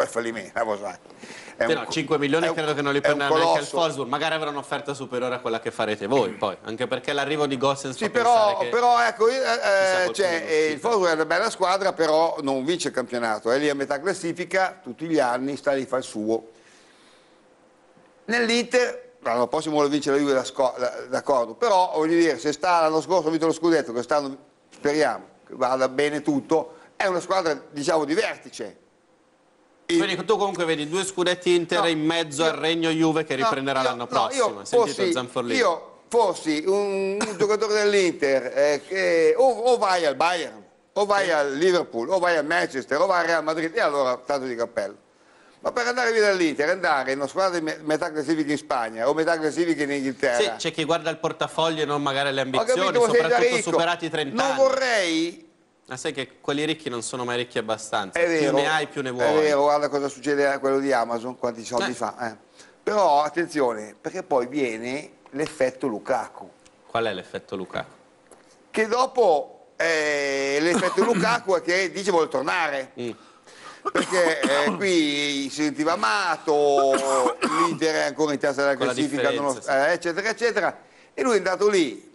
è fallimento, Sì, un no, co- 5 milioni un- credo che non li prenderà neanche il. Wolfsburg, magari avrà un'offerta superiore a quella che farete voi poi, anche perché l'arrivo di Gossens Sì, però, però ecco, eh, eh, cioè, eh, il. Wolfsburg è una bella squadra, però non vince il campionato, è lì a metà classifica, tutti gli anni, sta lì, fa il suo. Nell'Inter, l'anno prossimo lo vince la Juve, d'accordo, però voglio dire, se sta l'anno scorso ha vinto lo scudetto, quest'anno speriamo che vada bene tutto, è una squadra, diciamo, di vertice. Quindi tu comunque vedi due scudetti Inter No, in mezzo io- al regno Juve che No, riprenderà io- l'anno no, prossimo. io Hai sentito fossi-? Io fossi un, un giocatore dell'Inter, eh, che o, o vai al Bayern, o vai al Liverpool, o vai al Manchester, o vai al Real Madrid, e allora tanto di cappello. Ma per andare via dall'Inter, andare in una squadra di me- metà classifica in Spagna o metà classifica in Inghilterra. Sì, c'è chi guarda il portafoglio e non magari le ambizioni, capito, soprattutto superati i 30 Non anni. vorrei Ma sai che quelli ricchi non sono mai ricchi abbastanza. È vero, più ne hai, più ne vuoi. È vero, guarda cosa succede a quello di Amazon, quanti soldi Eh. fa. eh. Però attenzione, perché poi viene l'effetto Lukaku, Qual è l'effetto Lukaku? che dopo eh, l'effetto Lukaku è che dice vuole tornare. Mm. Perché eh, qui si sentiva amato, l'Inter è ancora in testa della classifica, eh, eccetera, eccetera. E lui è andato lì,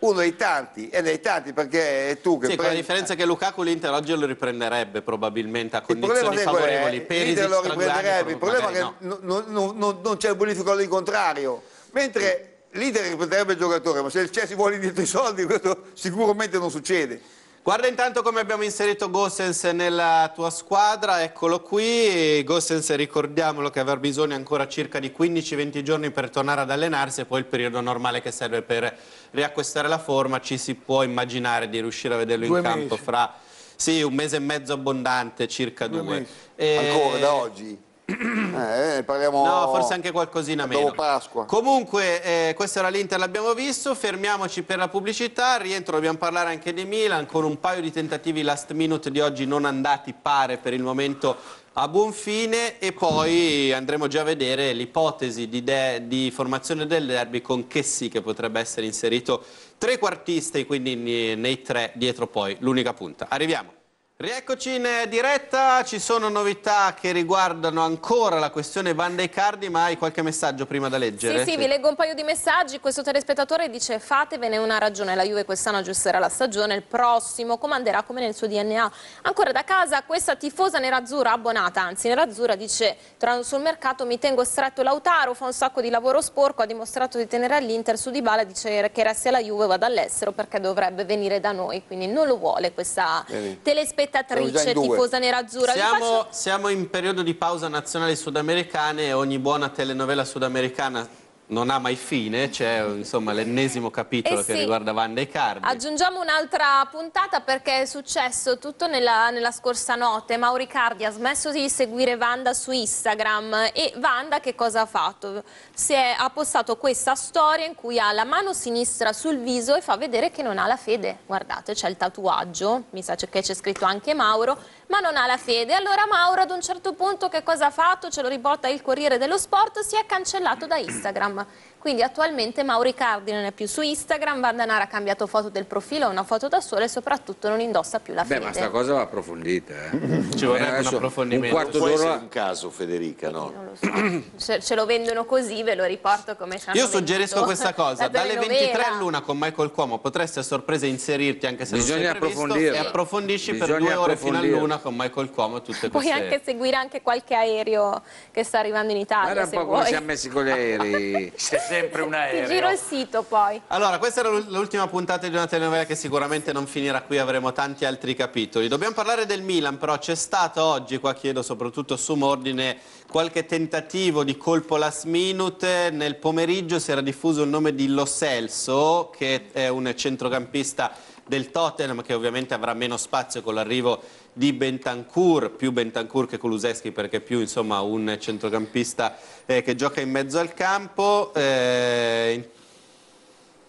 uno dei tanti, e dei tanti perché è tu che Sì, con la prendi- differenza che Lukaku l'Inter oggi lo riprenderebbe probabilmente a condizioni favorevoli. L'Inter lo riprenderebbe, il problema è che no. non, non- non- non c'è il bonifico all'incontrario, mentre l'Inter riprenderebbe il giocatore, ma se il Chelsea vuole indietro i soldi questo sicuramente non succede. Guarda intanto come abbiamo inserito Gossens nella tua squadra, eccolo qui, Gossens ricordiamolo che avrà bisogno ancora circa di 15-20 giorni per tornare ad allenarsi e poi il periodo normale che serve per riacquistare la forma, ci si può immaginare di riuscire a vederlo Due in campo mesi. fra sì, un mese e mezzo abbondante, circa due. mesi. E- Ancora da oggi. Eh, parliamo No, forse anche qualcosina dopo meno. Pasqua. Comunque, eh, questo era l'Inter, l'abbiamo visto, fermiamoci per la pubblicità, rientro, dobbiamo parlare anche di Milan, con un paio di tentativi last minute di oggi non andati, pare per il momento a buon fine e poi andremo già a vedere l'ipotesi di, di formazione del derby con Chessy che potrebbe essere inserito trequartista e quindi ne- nei tre dietro poi l'unica punta. Arriviamo. Rieccoci in eh, diretta, ci sono novità che riguardano ancora la questione Van dei Cardi, ma hai qualche messaggio prima da leggere? Sì, sì, vi leggo un paio di messaggi. Questo telespettatore dice fatevene una ragione, la Juve quest'anno aggiusterà la stagione, il prossimo comanderà come nel suo DNA. Ancora da casa questa tifosa nerazzurra, abbonata anzi nerazzurra, dice tornando sul mercato mi tengo stretto Lautaro, fa un sacco di lavoro sporco, ha dimostrato di tenere all'Inter su Dybala, dice che resti alla Juve, vada all'estero perché dovrebbe venire da noi, quindi non lo vuole questa Vedi. Spettatrice tifosa nerazzurra. Siamo, faccio- siamo in periodo di pausa nazionali sudamericane e ogni buona telenovela sudamericana non ha mai fine, c'è insomma l'ennesimo capitolo Eh che sì. riguarda Wanda e Cardi. Aggiungiamo un'altra puntata perché è successo tutto nella, nella scorsa notte. Mauri Cardi ha smesso di seguire Wanda su Instagram e Wanda che cosa ha fatto? Si è, ha postato questa storia in cui ha la mano sinistra sul viso e fa vedere che non ha la fede. Guardate, c'è il tatuaggio, mi sa che c'è scritto anche Mauro, ma non ha la fede. Allora Mauro ad un certo punto che cosa ha fatto? Ce lo riporta il Corriere dello Sport, si è cancellato da Instagram. Quindi attualmente Mauri Cardi non è più su Instagram, Wanda Nara ha cambiato foto del profilo, ha una foto da sola e soprattutto non indossa più la Beh, fede. ma sta cosa va approfondita. Eh. Ci vorrebbe un Adesso approfondimento. Un quarto d'ora un caso, Federica, no? Non lo so. Ce, ce lo vendono così, ve lo riporto come ci Io suggerisco venduto questa cosa, dalle telenovela. 23 all'una con Michael Cuomo potresti a sorpresa inserirti anche se Bisogna non sei previsto e approfondisci per Bisogna due ore fino approfondirla. all'una con Michael Cuomo tutte Puoi queste... anche seguire anche qualche aereo che sta arrivando in Italia Guarda un po' come vuoi. siamo messi con gli aerei. Sempre un Ti aereo. giro il sito poi. Allora, questa era l'ultima puntata di una telenovela che sicuramente non finirà qui, avremo tanti altri capitoli. Dobbiamo parlare del Milan, però c'è stato oggi, qua chiedo soprattutto su Mordine, qualche tentativo di colpo last minute. Nel pomeriggio si era diffuso il nome di Lo Celso, che è un centrocampista del Tottenham che ovviamente avrà meno spazio con l'arrivo di Bentancur, più Bentancur che Kuluseschi perché più insomma un centrocampista eh, che gioca in mezzo al campo. Eh,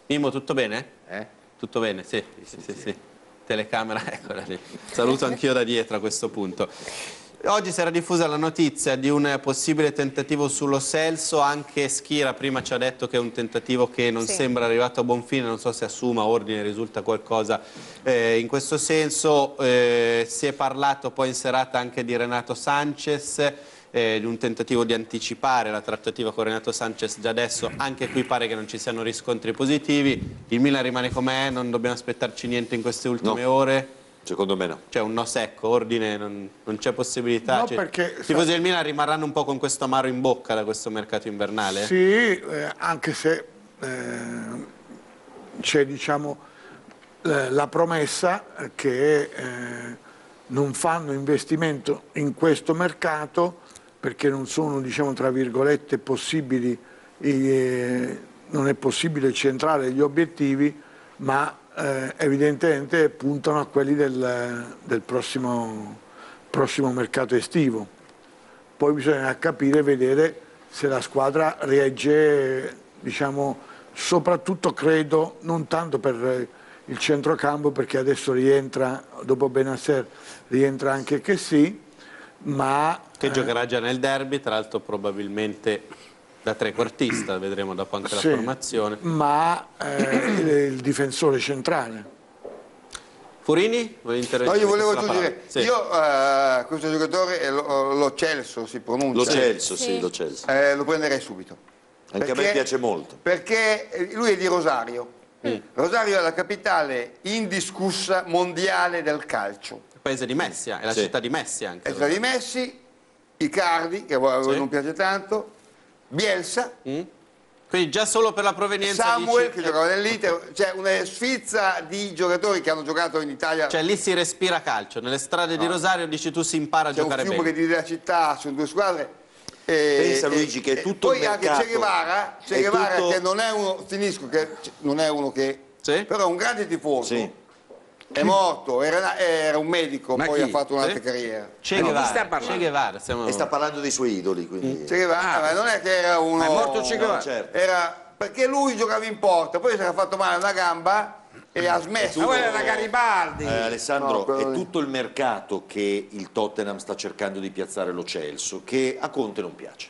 Mimo, tutto bene? Eh? Tutto bene, sì, sì, sì, sì. Telecamera, eccola lì. Saluto anch'io da dietro a questo punto. Oggi si era diffusa la notizia di un possibile tentativo sullo Celso, anche Schira prima ci ha detto che è un tentativo che non Sì. sembra arrivato a buon fine, non so se assuma ordine, risulta qualcosa eh, in questo senso. Eh, si è parlato poi in serata anche di Renato Sanchez, eh, di un tentativo di anticipare la trattativa con Renato Sanchez già adesso, anche qui pare che non ci siano riscontri positivi. Il Milan rimane com'è, non dobbiamo aspettarci niente in queste ultime No. ore. Secondo me no. C'è un no secco, ordine, non, non c'è possibilità. No, Cioè, perché, I tifosi del Milan rimarranno un po' con questo amaro in bocca da questo mercato invernale? Sì, eh, anche se eh, c'è diciamo, eh, la promessa che eh, non fanno investimento in questo mercato perché non sono, diciamo, tra virgolette, possibili, eh, non è possibile centrare gli obiettivi, ma eh, evidentemente puntano a quelli del, del prossimo, prossimo mercato estivo. Poi bisogna capire e vedere se la squadra reagge, diciamo, soprattutto credo, non tanto per il centrocampo perché adesso rientra, dopo Benasser, rientra anche che sì, ma Che giocherà già nel derby, tra l'altro probabilmente da trequartista, vedremo dopo anche sì, la formazione. ma eh, il, difensore centrale. Furini? Vuoi No, io volevo la aggiungere, parola. Sì. io eh, questo giocatore lo, lo Celso si pronuncia, Lo Celso, sì, Sì. lo Celso. Eh, lo prenderei subito. Anche a me Perché- piace molto. Perché lui è di Rosario. Mm. Rosario è la capitale indiscussa mondiale del calcio. Il paese di Messia, è la Sì. città di Messi anche. È tra di Messi, Icardi, che a voi Sì. non piace tanto, Bielsa, Mm? Quindi già solo per la provenienza Samuel dici- che giocava nell'Inter, c'è una sfilza di giocatori che hanno giocato in Italia. Cioè lì si respira calcio, nelle strade di Rosario dici tu si impara a C'è un giocare fiume bene. che divide la città, sono due squadre. E- Pensa, e- Luigi, che e tutto poi anche Che Guevara, Che è Guevara tutto- che non è uno, finisco, che non è uno che Sì? però è un grande tifoso. Sì. È morto, era, era un medico, Ma poi chi? ha fatto un'altra Sì? carriera. Che Guevara, sta parlando? Che Guevara, stiamo- E sta parlando dei suoi idoli, quindi... Che Guevara, ma non è che era uno. Ma è morto Che Guevara? No, certo. Era perché lui giocava in porta, poi si era fatto male una gamba e ha smesso. Ma quella era Garibaldi. Eh, Alessandro, No, è tutto il mercato che il Tottenham sta cercando di piazzare lo Celso, che a Conte non piace.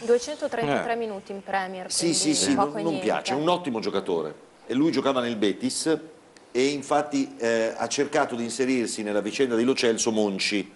233 Eh. minuti in Premier. Sì, sì, sì, non, non piace, è un ottimo giocatore. E lui giocava nel Betis e infatti eh, ha cercato di inserirsi nella vicenda di Lo Celso Monci.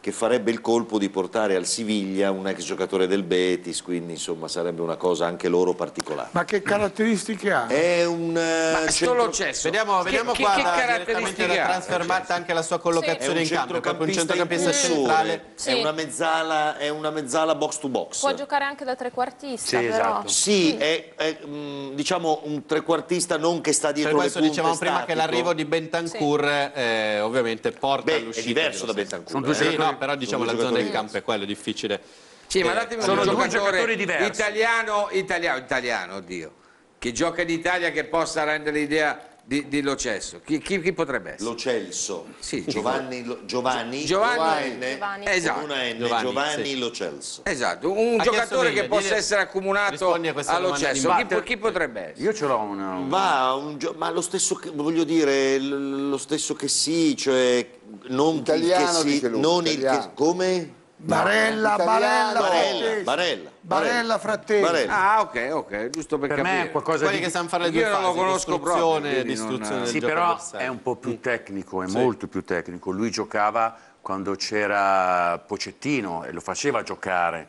Che farebbe il colpo di portare al Siviglia un ex giocatore del Betis, quindi insomma sarebbe una cosa anche loro particolare. Ma che caratteristiche ha? È un eh, sto centro- cesso. Vediamo, Che- vediamo che, qua che direttamente caratteristiche ha? Transfermarkt anche la sua collocazione un in campo, è un centrocampista centrale. Sì. è una mezzala, è una mezzala box to box. Può giocare anche da trequartista, Sì, però. esatto. Sì, è, è, mh, diciamo un trequartista non che sta Per dietro le questo punte dicevamo prima che l'arrivo di Bentancur eh, ovviamente porta Beh, è all'uscita. diverso da Bentancur. Sono due Sì, giocatori- no, però diciamo la zona del campo è quello, è difficile. Sì, ma Eh, datemi sono un due giocatore giocatori diversi. italiano, italiano, italiano, oddio, che gioca in Italia che possa rendere l'idea di, di Lo Cesso. Chi, chi- chi potrebbe essere? Lo Celso, Sì, Giovanni, Lo- Giovanni, Giovanni- con N, Giovanni. Esatto. una N, Giovanni, Giovanni, sì. Lo Celso. Esatto, un A giocatore che possa Dire- essere accomunato a di cesso. Chi, chi potrebbe essere? Io ce l'ho una... Va, un gio- ma lo stesso che, voglio dire, lo stesso che sì, cioè non il Italiano, che sì, non il che, italiano. come? Barella, Italiano. Barella, Barella, Frattesi. Barella, Barella, Frattesi. Barella. Ah, ok, ok, giusto per, Per me capire. è qualcosa Quelli di... che sanno fare le due Io non lo fasi, conosco proprio, distruzione non- Sì, gioco però è un po' più Mm. tecnico, è Sì. molto più tecnico. Lui giocava quando c'era Pocettino e lo faceva giocare.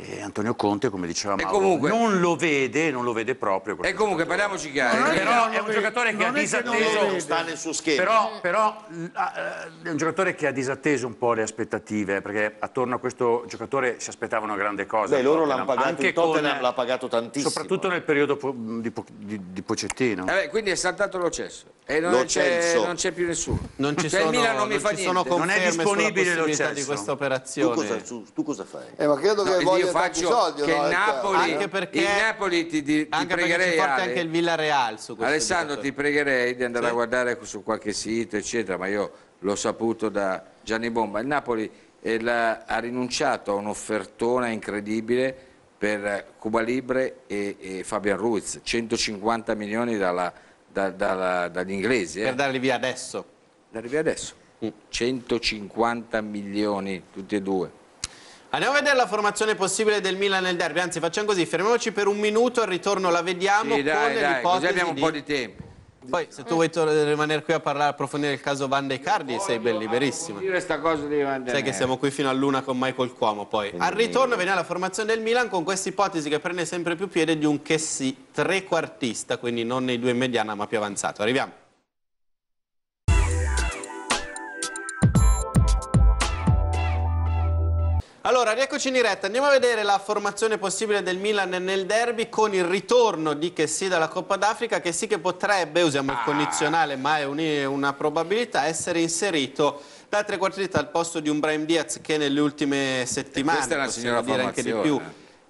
E Antonio Conte, come diceva Mauro, comunque- non lo vede, non lo vede proprio. E comunque parliamoci chiaro. Che Però è un giocatore che ha che disatteso... sta nel suo schema. Però, però, ah, eh, è un giocatore che ha disatteso un po' le aspettative, perché attorno a questo giocatore si aspettavano grandi cose. Beh, loro l'hanno pagato, anche il Tottenham con- l'ha pagato tantissimo. Soprattutto nel periodo di, Po- di- di Pocettino. Eh beh, quindi è saltato lo cesso e non c'è, più nessuno. Non ci Cioè, sono, il Milan non mi non fa ci sono niente. Non è disponibile lo possibilità di cesso. questa tu, operazione. cosa, tu, tu cosa fai? Eh, ma credo che No, voglia io tanti faccio soldi. che no? il Napoli, Anche perché- il Napoli ti, ti- ti Anche ci pregherei Ale, anche il Villarreal su questo Alessandro giocatore. ti pregherei di andare Sì. a guardare su qualche sito eccetera ma io l'ho saputo da Gianni Bomba il Napoli l'ha- ha rinunciato a un'offertona incredibile per Cuba Libre e, e Fabian Ruiz 150 milioni dalla- da- dalla- dagli inglesi eh. Per darli via adesso. arrivi adesso Mm. 150 milioni tutti e due Andiamo a vedere la formazione possibile del Milan nel derby, anzi facciamo così, fermiamoci per un minuto, al ritorno la vediamo sì, dai, con dai, l'ipotesi così abbiamo un po' di tempo Poi se tu vuoi rimanere qui a parlare, approfondire il caso Van dei Cardi, sei ben liberissimo. dire sta cosa di Van Sai che siamo qui fino all'una con Michael Cuomo poi. Al ritorno veniamo la formazione del Milan con questa ipotesi che prende sempre più piede di un Chessy trequartista, quindi non nei due in mediana ma più avanzato. Arriviamo. Allora, rieccoci in diretta, andiamo a vedere la formazione possibile del Milan nel derby con il ritorno di Chessy dalla Coppa d'Africa, che sì che potrebbe, usiamo il condizionale, ma è un- una probabilità, essere inserito da trequartista al posto di un Brian Diaz che nelle ultime settimane, questa è una signora dire anche di più.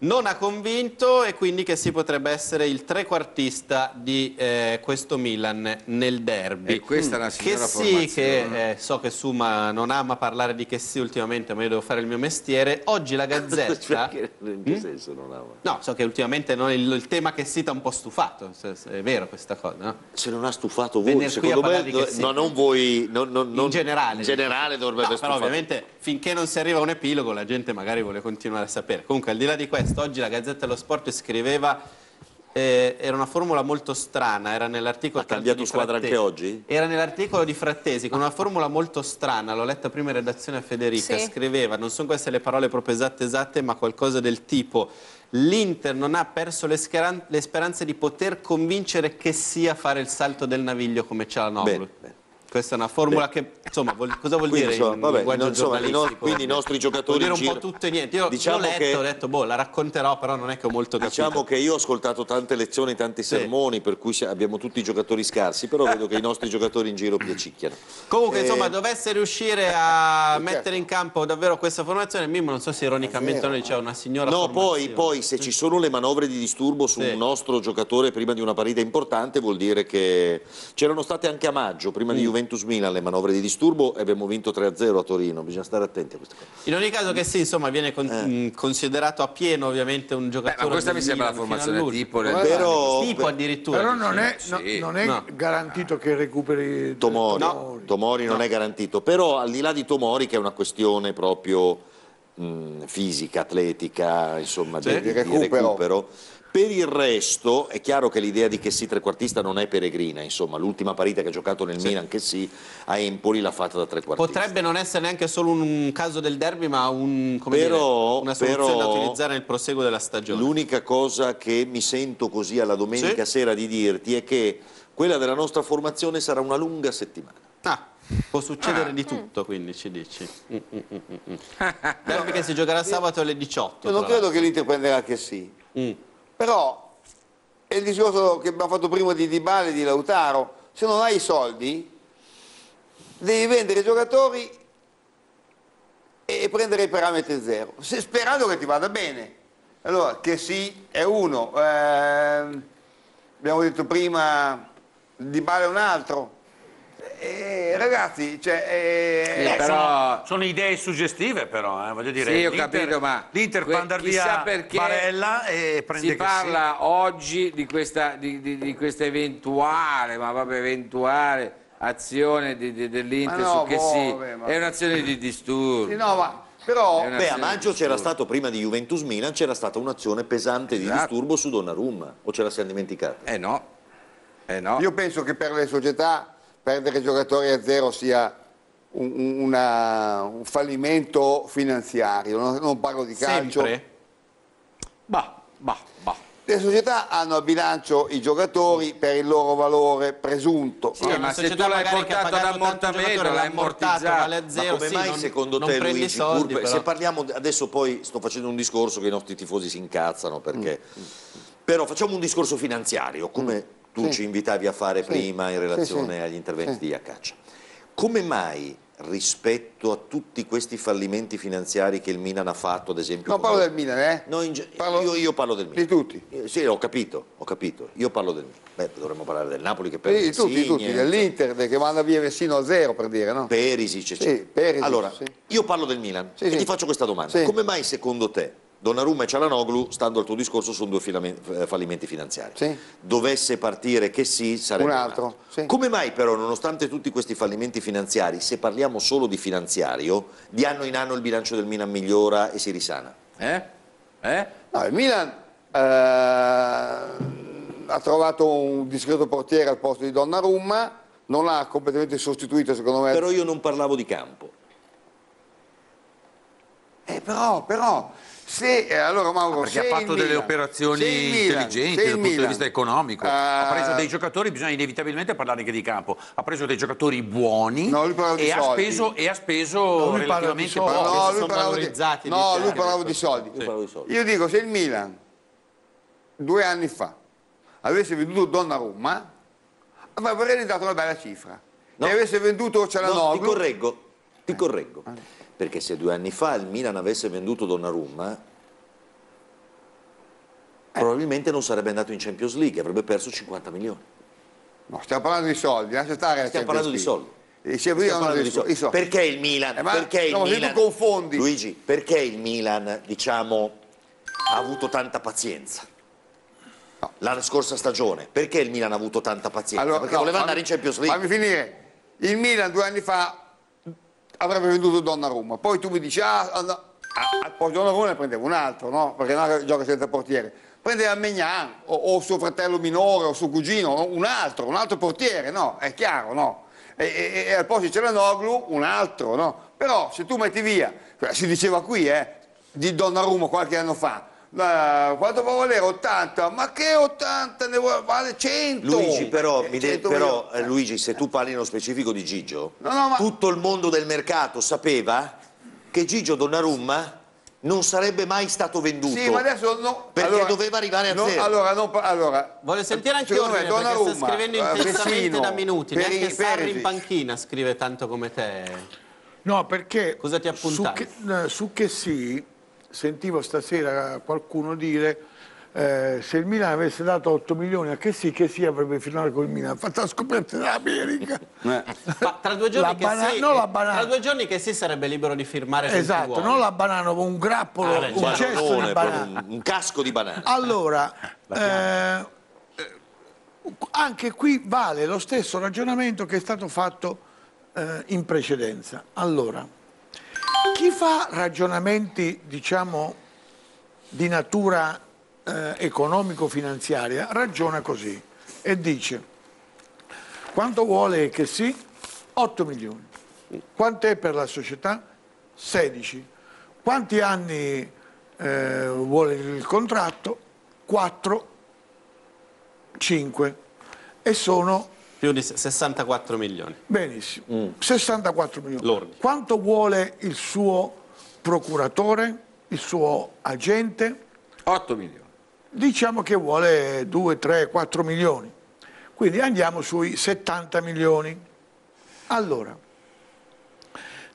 Non ha convinto e quindi che si potrebbe essere il trequartista di eh, questo Milan nel derby. E questa è una che signora sì, formazione. che eh, so che Suma non ama parlare di che sì ultimamente, ma io devo fare il mio mestiere. Oggi la Gazzetta... Perché- in che senso non ama? No, so che ultimamente non- il, il tema che si ti ha un po' stufato, se- se è vero questa cosa, no? Se non ha stufato voi, Venire qui a secondo me, che do- sì. no, non voi, non, non- non- in generale. in generale dovrebbe No, aver però ovviamente finché non si arriva a un epilogo la gente magari vuole continuare a sapere. Comunque al di là di questo, oggi la Gazzetta dello Sport scriveva, eh, era una formula molto strana, era nell'articolo... Ha cambiato di squadra anche Frattesi. oggi? Era nell'articolo di Frattesi con una formula molto strana, l'ho letta prima in redazione a Federica, Sì. scriveva, non sono queste le parole proprio esatte esatte, ma qualcosa del tipo l'Inter non ha perso le, le speranze di poter convincere che sia fare il salto del naviglio come Cialanoglu. Bene. Questa è una formula che, insomma, vuol- cosa vuol Quindi, dire insomma, in vabbè, linguaggio insomma, i no- quindi i nostri giocatori Vuol dire in un po' giro- tutto e niente. Io Diciamo l'ho letto, che- ho detto, boh, la racconterò, però non è che ho molto capito. Diciamo che io ho ascoltato tante lezioni, tanti Sì. sermoni, per cui abbiamo tutti giocatori scarsi, però vedo che i nostri giocatori in giro piacicchiano. Comunque, Eh, insomma, dovesse riuscire a mettere in campo davvero questa formazione, Mimmo, non so se ironicamente noi diceva una signora No, poi, poi se ci sono le manovre di disturbo su Sì. un nostro giocatore prima di una partita importante vuol dire che c'erano state anche a maggio, prima Mm. di Juventus-Milan, le manovre di disturbo e abbiamo vinto 3-0 a Torino, bisogna stare attenti a queste cose. In ogni caso che sì, insomma, viene con- mh, considerato a pieno ovviamente un Beh, giocatore ma questa mi sembra la formazione tipo del Però- tipo addirittura. Però non è, Sì, no- sì. non è No. garantito che recuperi Tomori, Tomori. Tomori non No. è garantito, però al di là di Tomori che è una questione proprio mh, fisica, atletica, insomma, di, di Di recupero. Per il resto è chiaro che l'idea di che sì trequartista non è peregrina, insomma l'ultima partita che ha giocato nel Milan che sì a Empoli l'ha fatta da trequartista. Potrebbe non essere neanche solo un caso del derby, ma un, come Però- dire, una soluzione da però- utilizzare nel proseguo della stagione. L'unica cosa che mi sento così alla domenica Sì? sera di dirti è che quella della nostra formazione sarà una lunga settimana. Ah, può succedere di tutto, quindi ci dici. Mm, mm, mm, mm, mm. Derby che si giocherà sabato alle 18. Io non credo che l'Inter prenderà che sì. Però è il discorso che abbiamo fatto prima di Dybala e di Lautaro. Se non hai i soldi, devi vendere i giocatori e prendere i parametri zero, se- sperando che ti vada bene. Allora, che sì, è uno. Ehm, abbiamo detto prima, Dybala è un altro. Eh, ragazzi, cioè, eh, Eh, però- sono, sono idee suggestive però, eh, voglio dire. Sì, ho l'Inter- capito, ma L'Inter que- può andare via perché Barella e prende si parla oggi di questa, di, di- di questa eventuale, ma proprio eventuale azione di- di- dell'Inter no, su che boh, sì, vabbè, ma- è un'azione di disturbo. sì, no, ma però... Beh, a sì, maggio c'era stato, prima di Juventus-Milan, c'era stata un'azione pesante di Esatto. disturbo su Donnarumma, o ce la siamo dimenticata? Eh no, eh no. Io penso che per le società perdere giocatori a zero sia un, un- una- un fallimento finanziario, non, non parlo di calcio. Sempre? Bah, bah, bah. Le società hanno a bilancio i giocatori per il loro valore presunto. Sì, ma una se tu l'hai portato ad ammortamento, l'hai l'ha ammortato, vale a Ma zero, come sì, mai non- secondo non te prendi Luigi soldi, però. se parliamo adesso poi sto facendo un discorso che i nostri tifosi si incazzano perché però facciamo un discorso finanziario come tu Sì. ci invitavi a fare Sì. prima in relazione Sì, agli interventi di Accaccia come mai rispetto a tutti questi fallimenti finanziari che il Milan ha fatto ad esempio Non parlo del Milan, eh? No, Parlo io, io parlo del Milan Di tutti. Eh, sì ho capito ho capito io parlo del Milan Beh, dovremmo parlare del Napoli che perde Sì, tutti, tutti, dell'Inter che manda via Vessino a zero per dire, no? Perisic, eccetera. Sì, Perisic, allora, sì. io parlo del Milan Sì, e ti faccio questa domanda. Come mai secondo te Donnarumma e Cialanoglu, stando al tuo discorso, sono due eh, fallimenti finanziari? Sì. Dovesse partire che sì, sarebbe Un altro, sì. Come mai però, nonostante tutti questi fallimenti finanziari, se parliamo solo di finanziario, di anno in anno il bilancio del Milan migliora e si risana? Eh? Eh? No, il Milan eh, ha trovato un discreto portiere al posto di Donnarumma, non l'ha completamente sostituito secondo me. Però io non parlavo di campo. Eh, però, però, se eh, allora Mauro, Perché ha fatto delle Milan- operazioni Milan- intelligenti dal punto di vista economico. ha preso eh, dei giocatori, bisogna inevitabilmente parlare anche di campo. Ha preso dei giocatori buoni No, lui parlava di e, ha soldi. speso, e ha speso No, lui relativamente poco. No, lui parlava di, no, lui parlava di soldi. Di soldi. Io dico, se il Milan due anni fa avesse venduto Donnarumma, avrei dato una bella cifra. No. E avesse venduto No, ti Cialanoglu, correggo, ti correggo. Perché se due anni fa il Milan avesse venduto Donnarumma, probabilmente non sarebbe andato in Champions League, avrebbe perso 50 milioni. no, stiamo parlando di soldi, lascia stare Stiamo Champions parlando di soldi. Eh, stiamo parlando di di soldi. soldi. Perché il Milan? Eh, ma, perché il no, tu Milan confondi. Luigi, perché il Milan, diciamo, ha avuto tanta pazienza? La scorsa stagione, perché il Milan ha avuto tanta pazienza? perché no, voleva fammi- andare in Champions League. Fammi finire. Il Milan due anni fa avrebbe venduto Donnarumma, poi tu mi dici, ah, ah, posto di Donnarumma ne prendeva un altro, no? Perché non gioca senza portiere. Prendeva Megnan o, o suo fratello minore o suo cugino, no? un altro, un altro portiere, no? È chiaro, no? E, e- e al posto di Celanoglu un altro, no? Però se tu metti via, si diceva qui, eh, di Donnarumma qualche anno fa, eh, quanto può valere? 80? Ma che 80? Ne vuole- vale 100! Luigi, però, Eh, mi de- 100 però, eh, Luigi, se tu parli nello specifico di Gigio, No, no, ma- tutto il mondo del mercato sapeva che Gigio Donnarumma non sarebbe mai stato venduto. Sì, ma adesso no, Perché allora- doveva arrivare a no, zero. Allora, pa- allora, Voglio sentire anche secondo me Ordine perché sta scrivendo eh, intensamente Vecino, da minuti, Peri- neanche Sarri in panchina scrive tanto come te. No, perché Cosa ti ha su che, no, su che sì, sentivo stasera qualcuno dire eh, se il Milan avesse dato 8 milioni a che sì, che sì avrebbe finale col Milan. Ha fatto la scoperta dell'America. Ma tra due giorni che sì, no, tra due giorni che sì sarebbe libero di firmare esatto, non la banana, ma un grappolo, Ah, beh, un certo. cesto Bananone, di banana. un, un casco di banana. Allora, eh, eh, anche qui vale lo stesso ragionamento che è stato fatto eh, in precedenza. Allora, chi fa ragionamenti, diciamo, di natura eh, economico-finanziaria ragiona così e dice quanto vuole che sì? 8 milioni. Quant'è per la società? 16. Quanti anni eh, vuole il contratto? 4, 5 e sono Più di 64 milioni. benissimo, 64 milioni. Lordi. Quanto vuole il suo procuratore, il suo agente? 8 milioni. Diciamo che vuole 2, 3, 4 milioni. Quindi andiamo sui 70 milioni. Allora,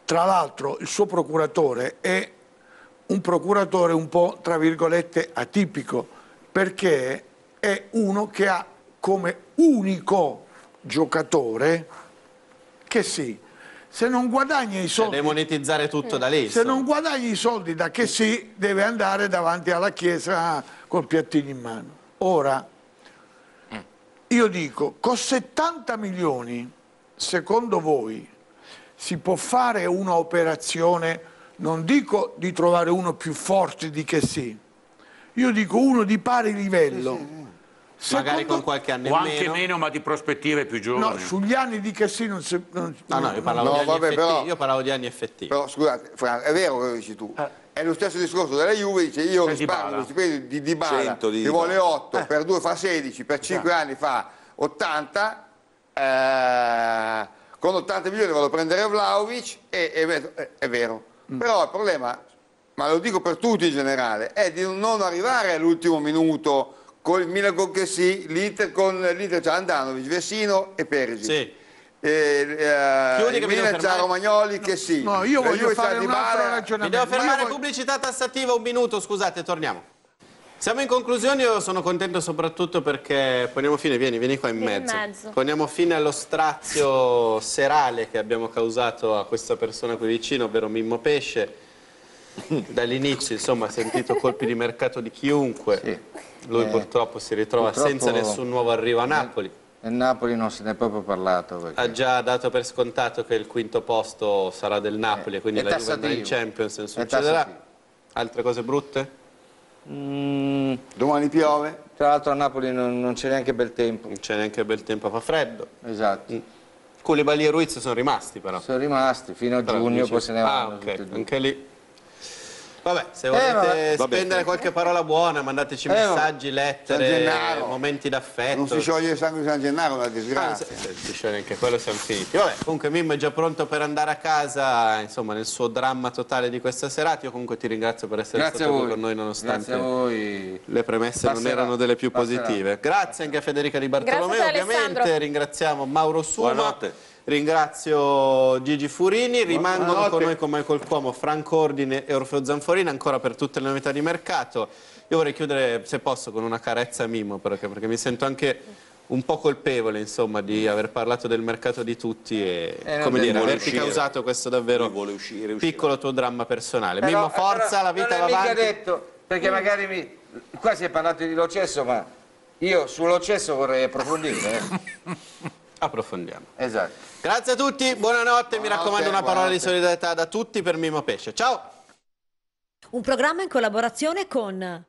tra l'altro il suo procuratore è un procuratore un po', tra virgolette, atipico, perché è uno che ha come unico giocatore che sì, se non guadagna i soldi... deve monetizzare tutto da lì. Se non guadagni i soldi da che sì, deve andare davanti alla chiesa col piattino in mano. Ora, io dico, con 70 milioni, secondo voi, si può fare un'operazione, non dico di trovare uno più forte di che sì, io dico uno di pari livello. Magari Secondo- con qualche anno O in anche meno. meno, ma di prospettive più No, giovani. sugli anni di che sì non si... non- No, no, io parlavo, No, di, anni vabbè, effettivi. però- io parlavo di anni effettivi. Però scusate, Fran, è vero quello che dici tu. È lo stesso discorso della Juve, dice io Eh, risparmio lo stipendio di Dybala, 100 di che vuole Dybala. 8, per 2 fa 16, per 5 anni fa 80, eh, con 80 milioni vado a prendere Vlaovic e, e vedo- è, è vero. Però il problema, ma lo dico per tutti in generale, è di non arrivare all'ultimo minuto con il Milan con che sì, l'Inter con l'Inter c'ha Andanovic, Vessino e Perisic. Sì. Eh, eh, Chiudi che il mi devo Milan c'ha fermare. Romagnoli che sì. No, io La voglio fare un altro Mi ragionamento. devo Ma io fermare, voglio- pubblicità tassativa, un minuto, scusate, torniamo. Siamo in conclusione, io sono contento soprattutto perché poniamo fine, vieni, vieni qua in Vieni in mezzo. mezzo. Poniamo fine allo strazio serale che abbiamo causato a questa persona qui vicino, ovvero Mimmo Pesce. Dall'inizio, insomma, ha sentito colpi di mercato di chiunque. Lui Eh, purtroppo si ritrova purtroppo- senza nessun nuovo arrivo a Napoli. Nel Napoli non se ne è proprio parlato. Perché... Ha già dato per scontato che il quinto posto sarà del Napoli e quindi la Juve andrà in tassativo. Champions, non succederà. tassativo. Altre cose brutte? Mm, Domani piove? tra l'altro a Napoli non, non c'è neanche bel tempo. Non c'è neanche bel tempo, fa freddo. Esatto. Koulibaly e Ruiz sono rimasti però. Sono rimasti fino a Però giugno, poi se ne Ah, vanno ok, tutti e due. anche lì. Vabbè, se Eh, volete vabbè. Vabbè. spendere qualche parola buona, mandateci Eh, messaggi, lettere, momenti d'affetto. Non si scioglie il sangue di San Gennaro, è una Ah, disgrazia. se si scioglie anche quello siamo finiti. Vabbè, comunque Mimmo è già pronto per andare a casa, insomma, nel suo dramma totale di questa serata. Io comunque ti ringrazio per essere Grazie stato qui con noi nonostante le premesse non Passerà. erano delle più Passerà. positive. Grazie anche a Federica Di Bartolomeo, ovviamente. Alessandro. Ringraziamo Mauro Suma. Buonanotte. Ringrazio Gigi Furini, rimangono Buonanotte. con noi con Michael Cuomo, Franco Ordine e Orfeo Zanforini ancora per tutte le novità di mercato. Io vorrei chiudere, se posso, con una carezza a Mimo perché, perché mi sento anche un po' colpevole insomma, di aver parlato del mercato di tutti e Eh, come dire, averti uscire. causato questo davvero uscire, uscire. piccolo tuo dramma personale. Però- Mimo, forza, la vita va non è avanti. detto, perché magari mi... Qua si è parlato di Locesso, ma io sull'Ocesso vorrei approfondire. eh. Approfondiamo. Esatto. Grazie a tutti, buonanotte, mi raccomando una parola di solidarietà da tutti per Mimo Pesce. Ciao! Un programma in collaborazione con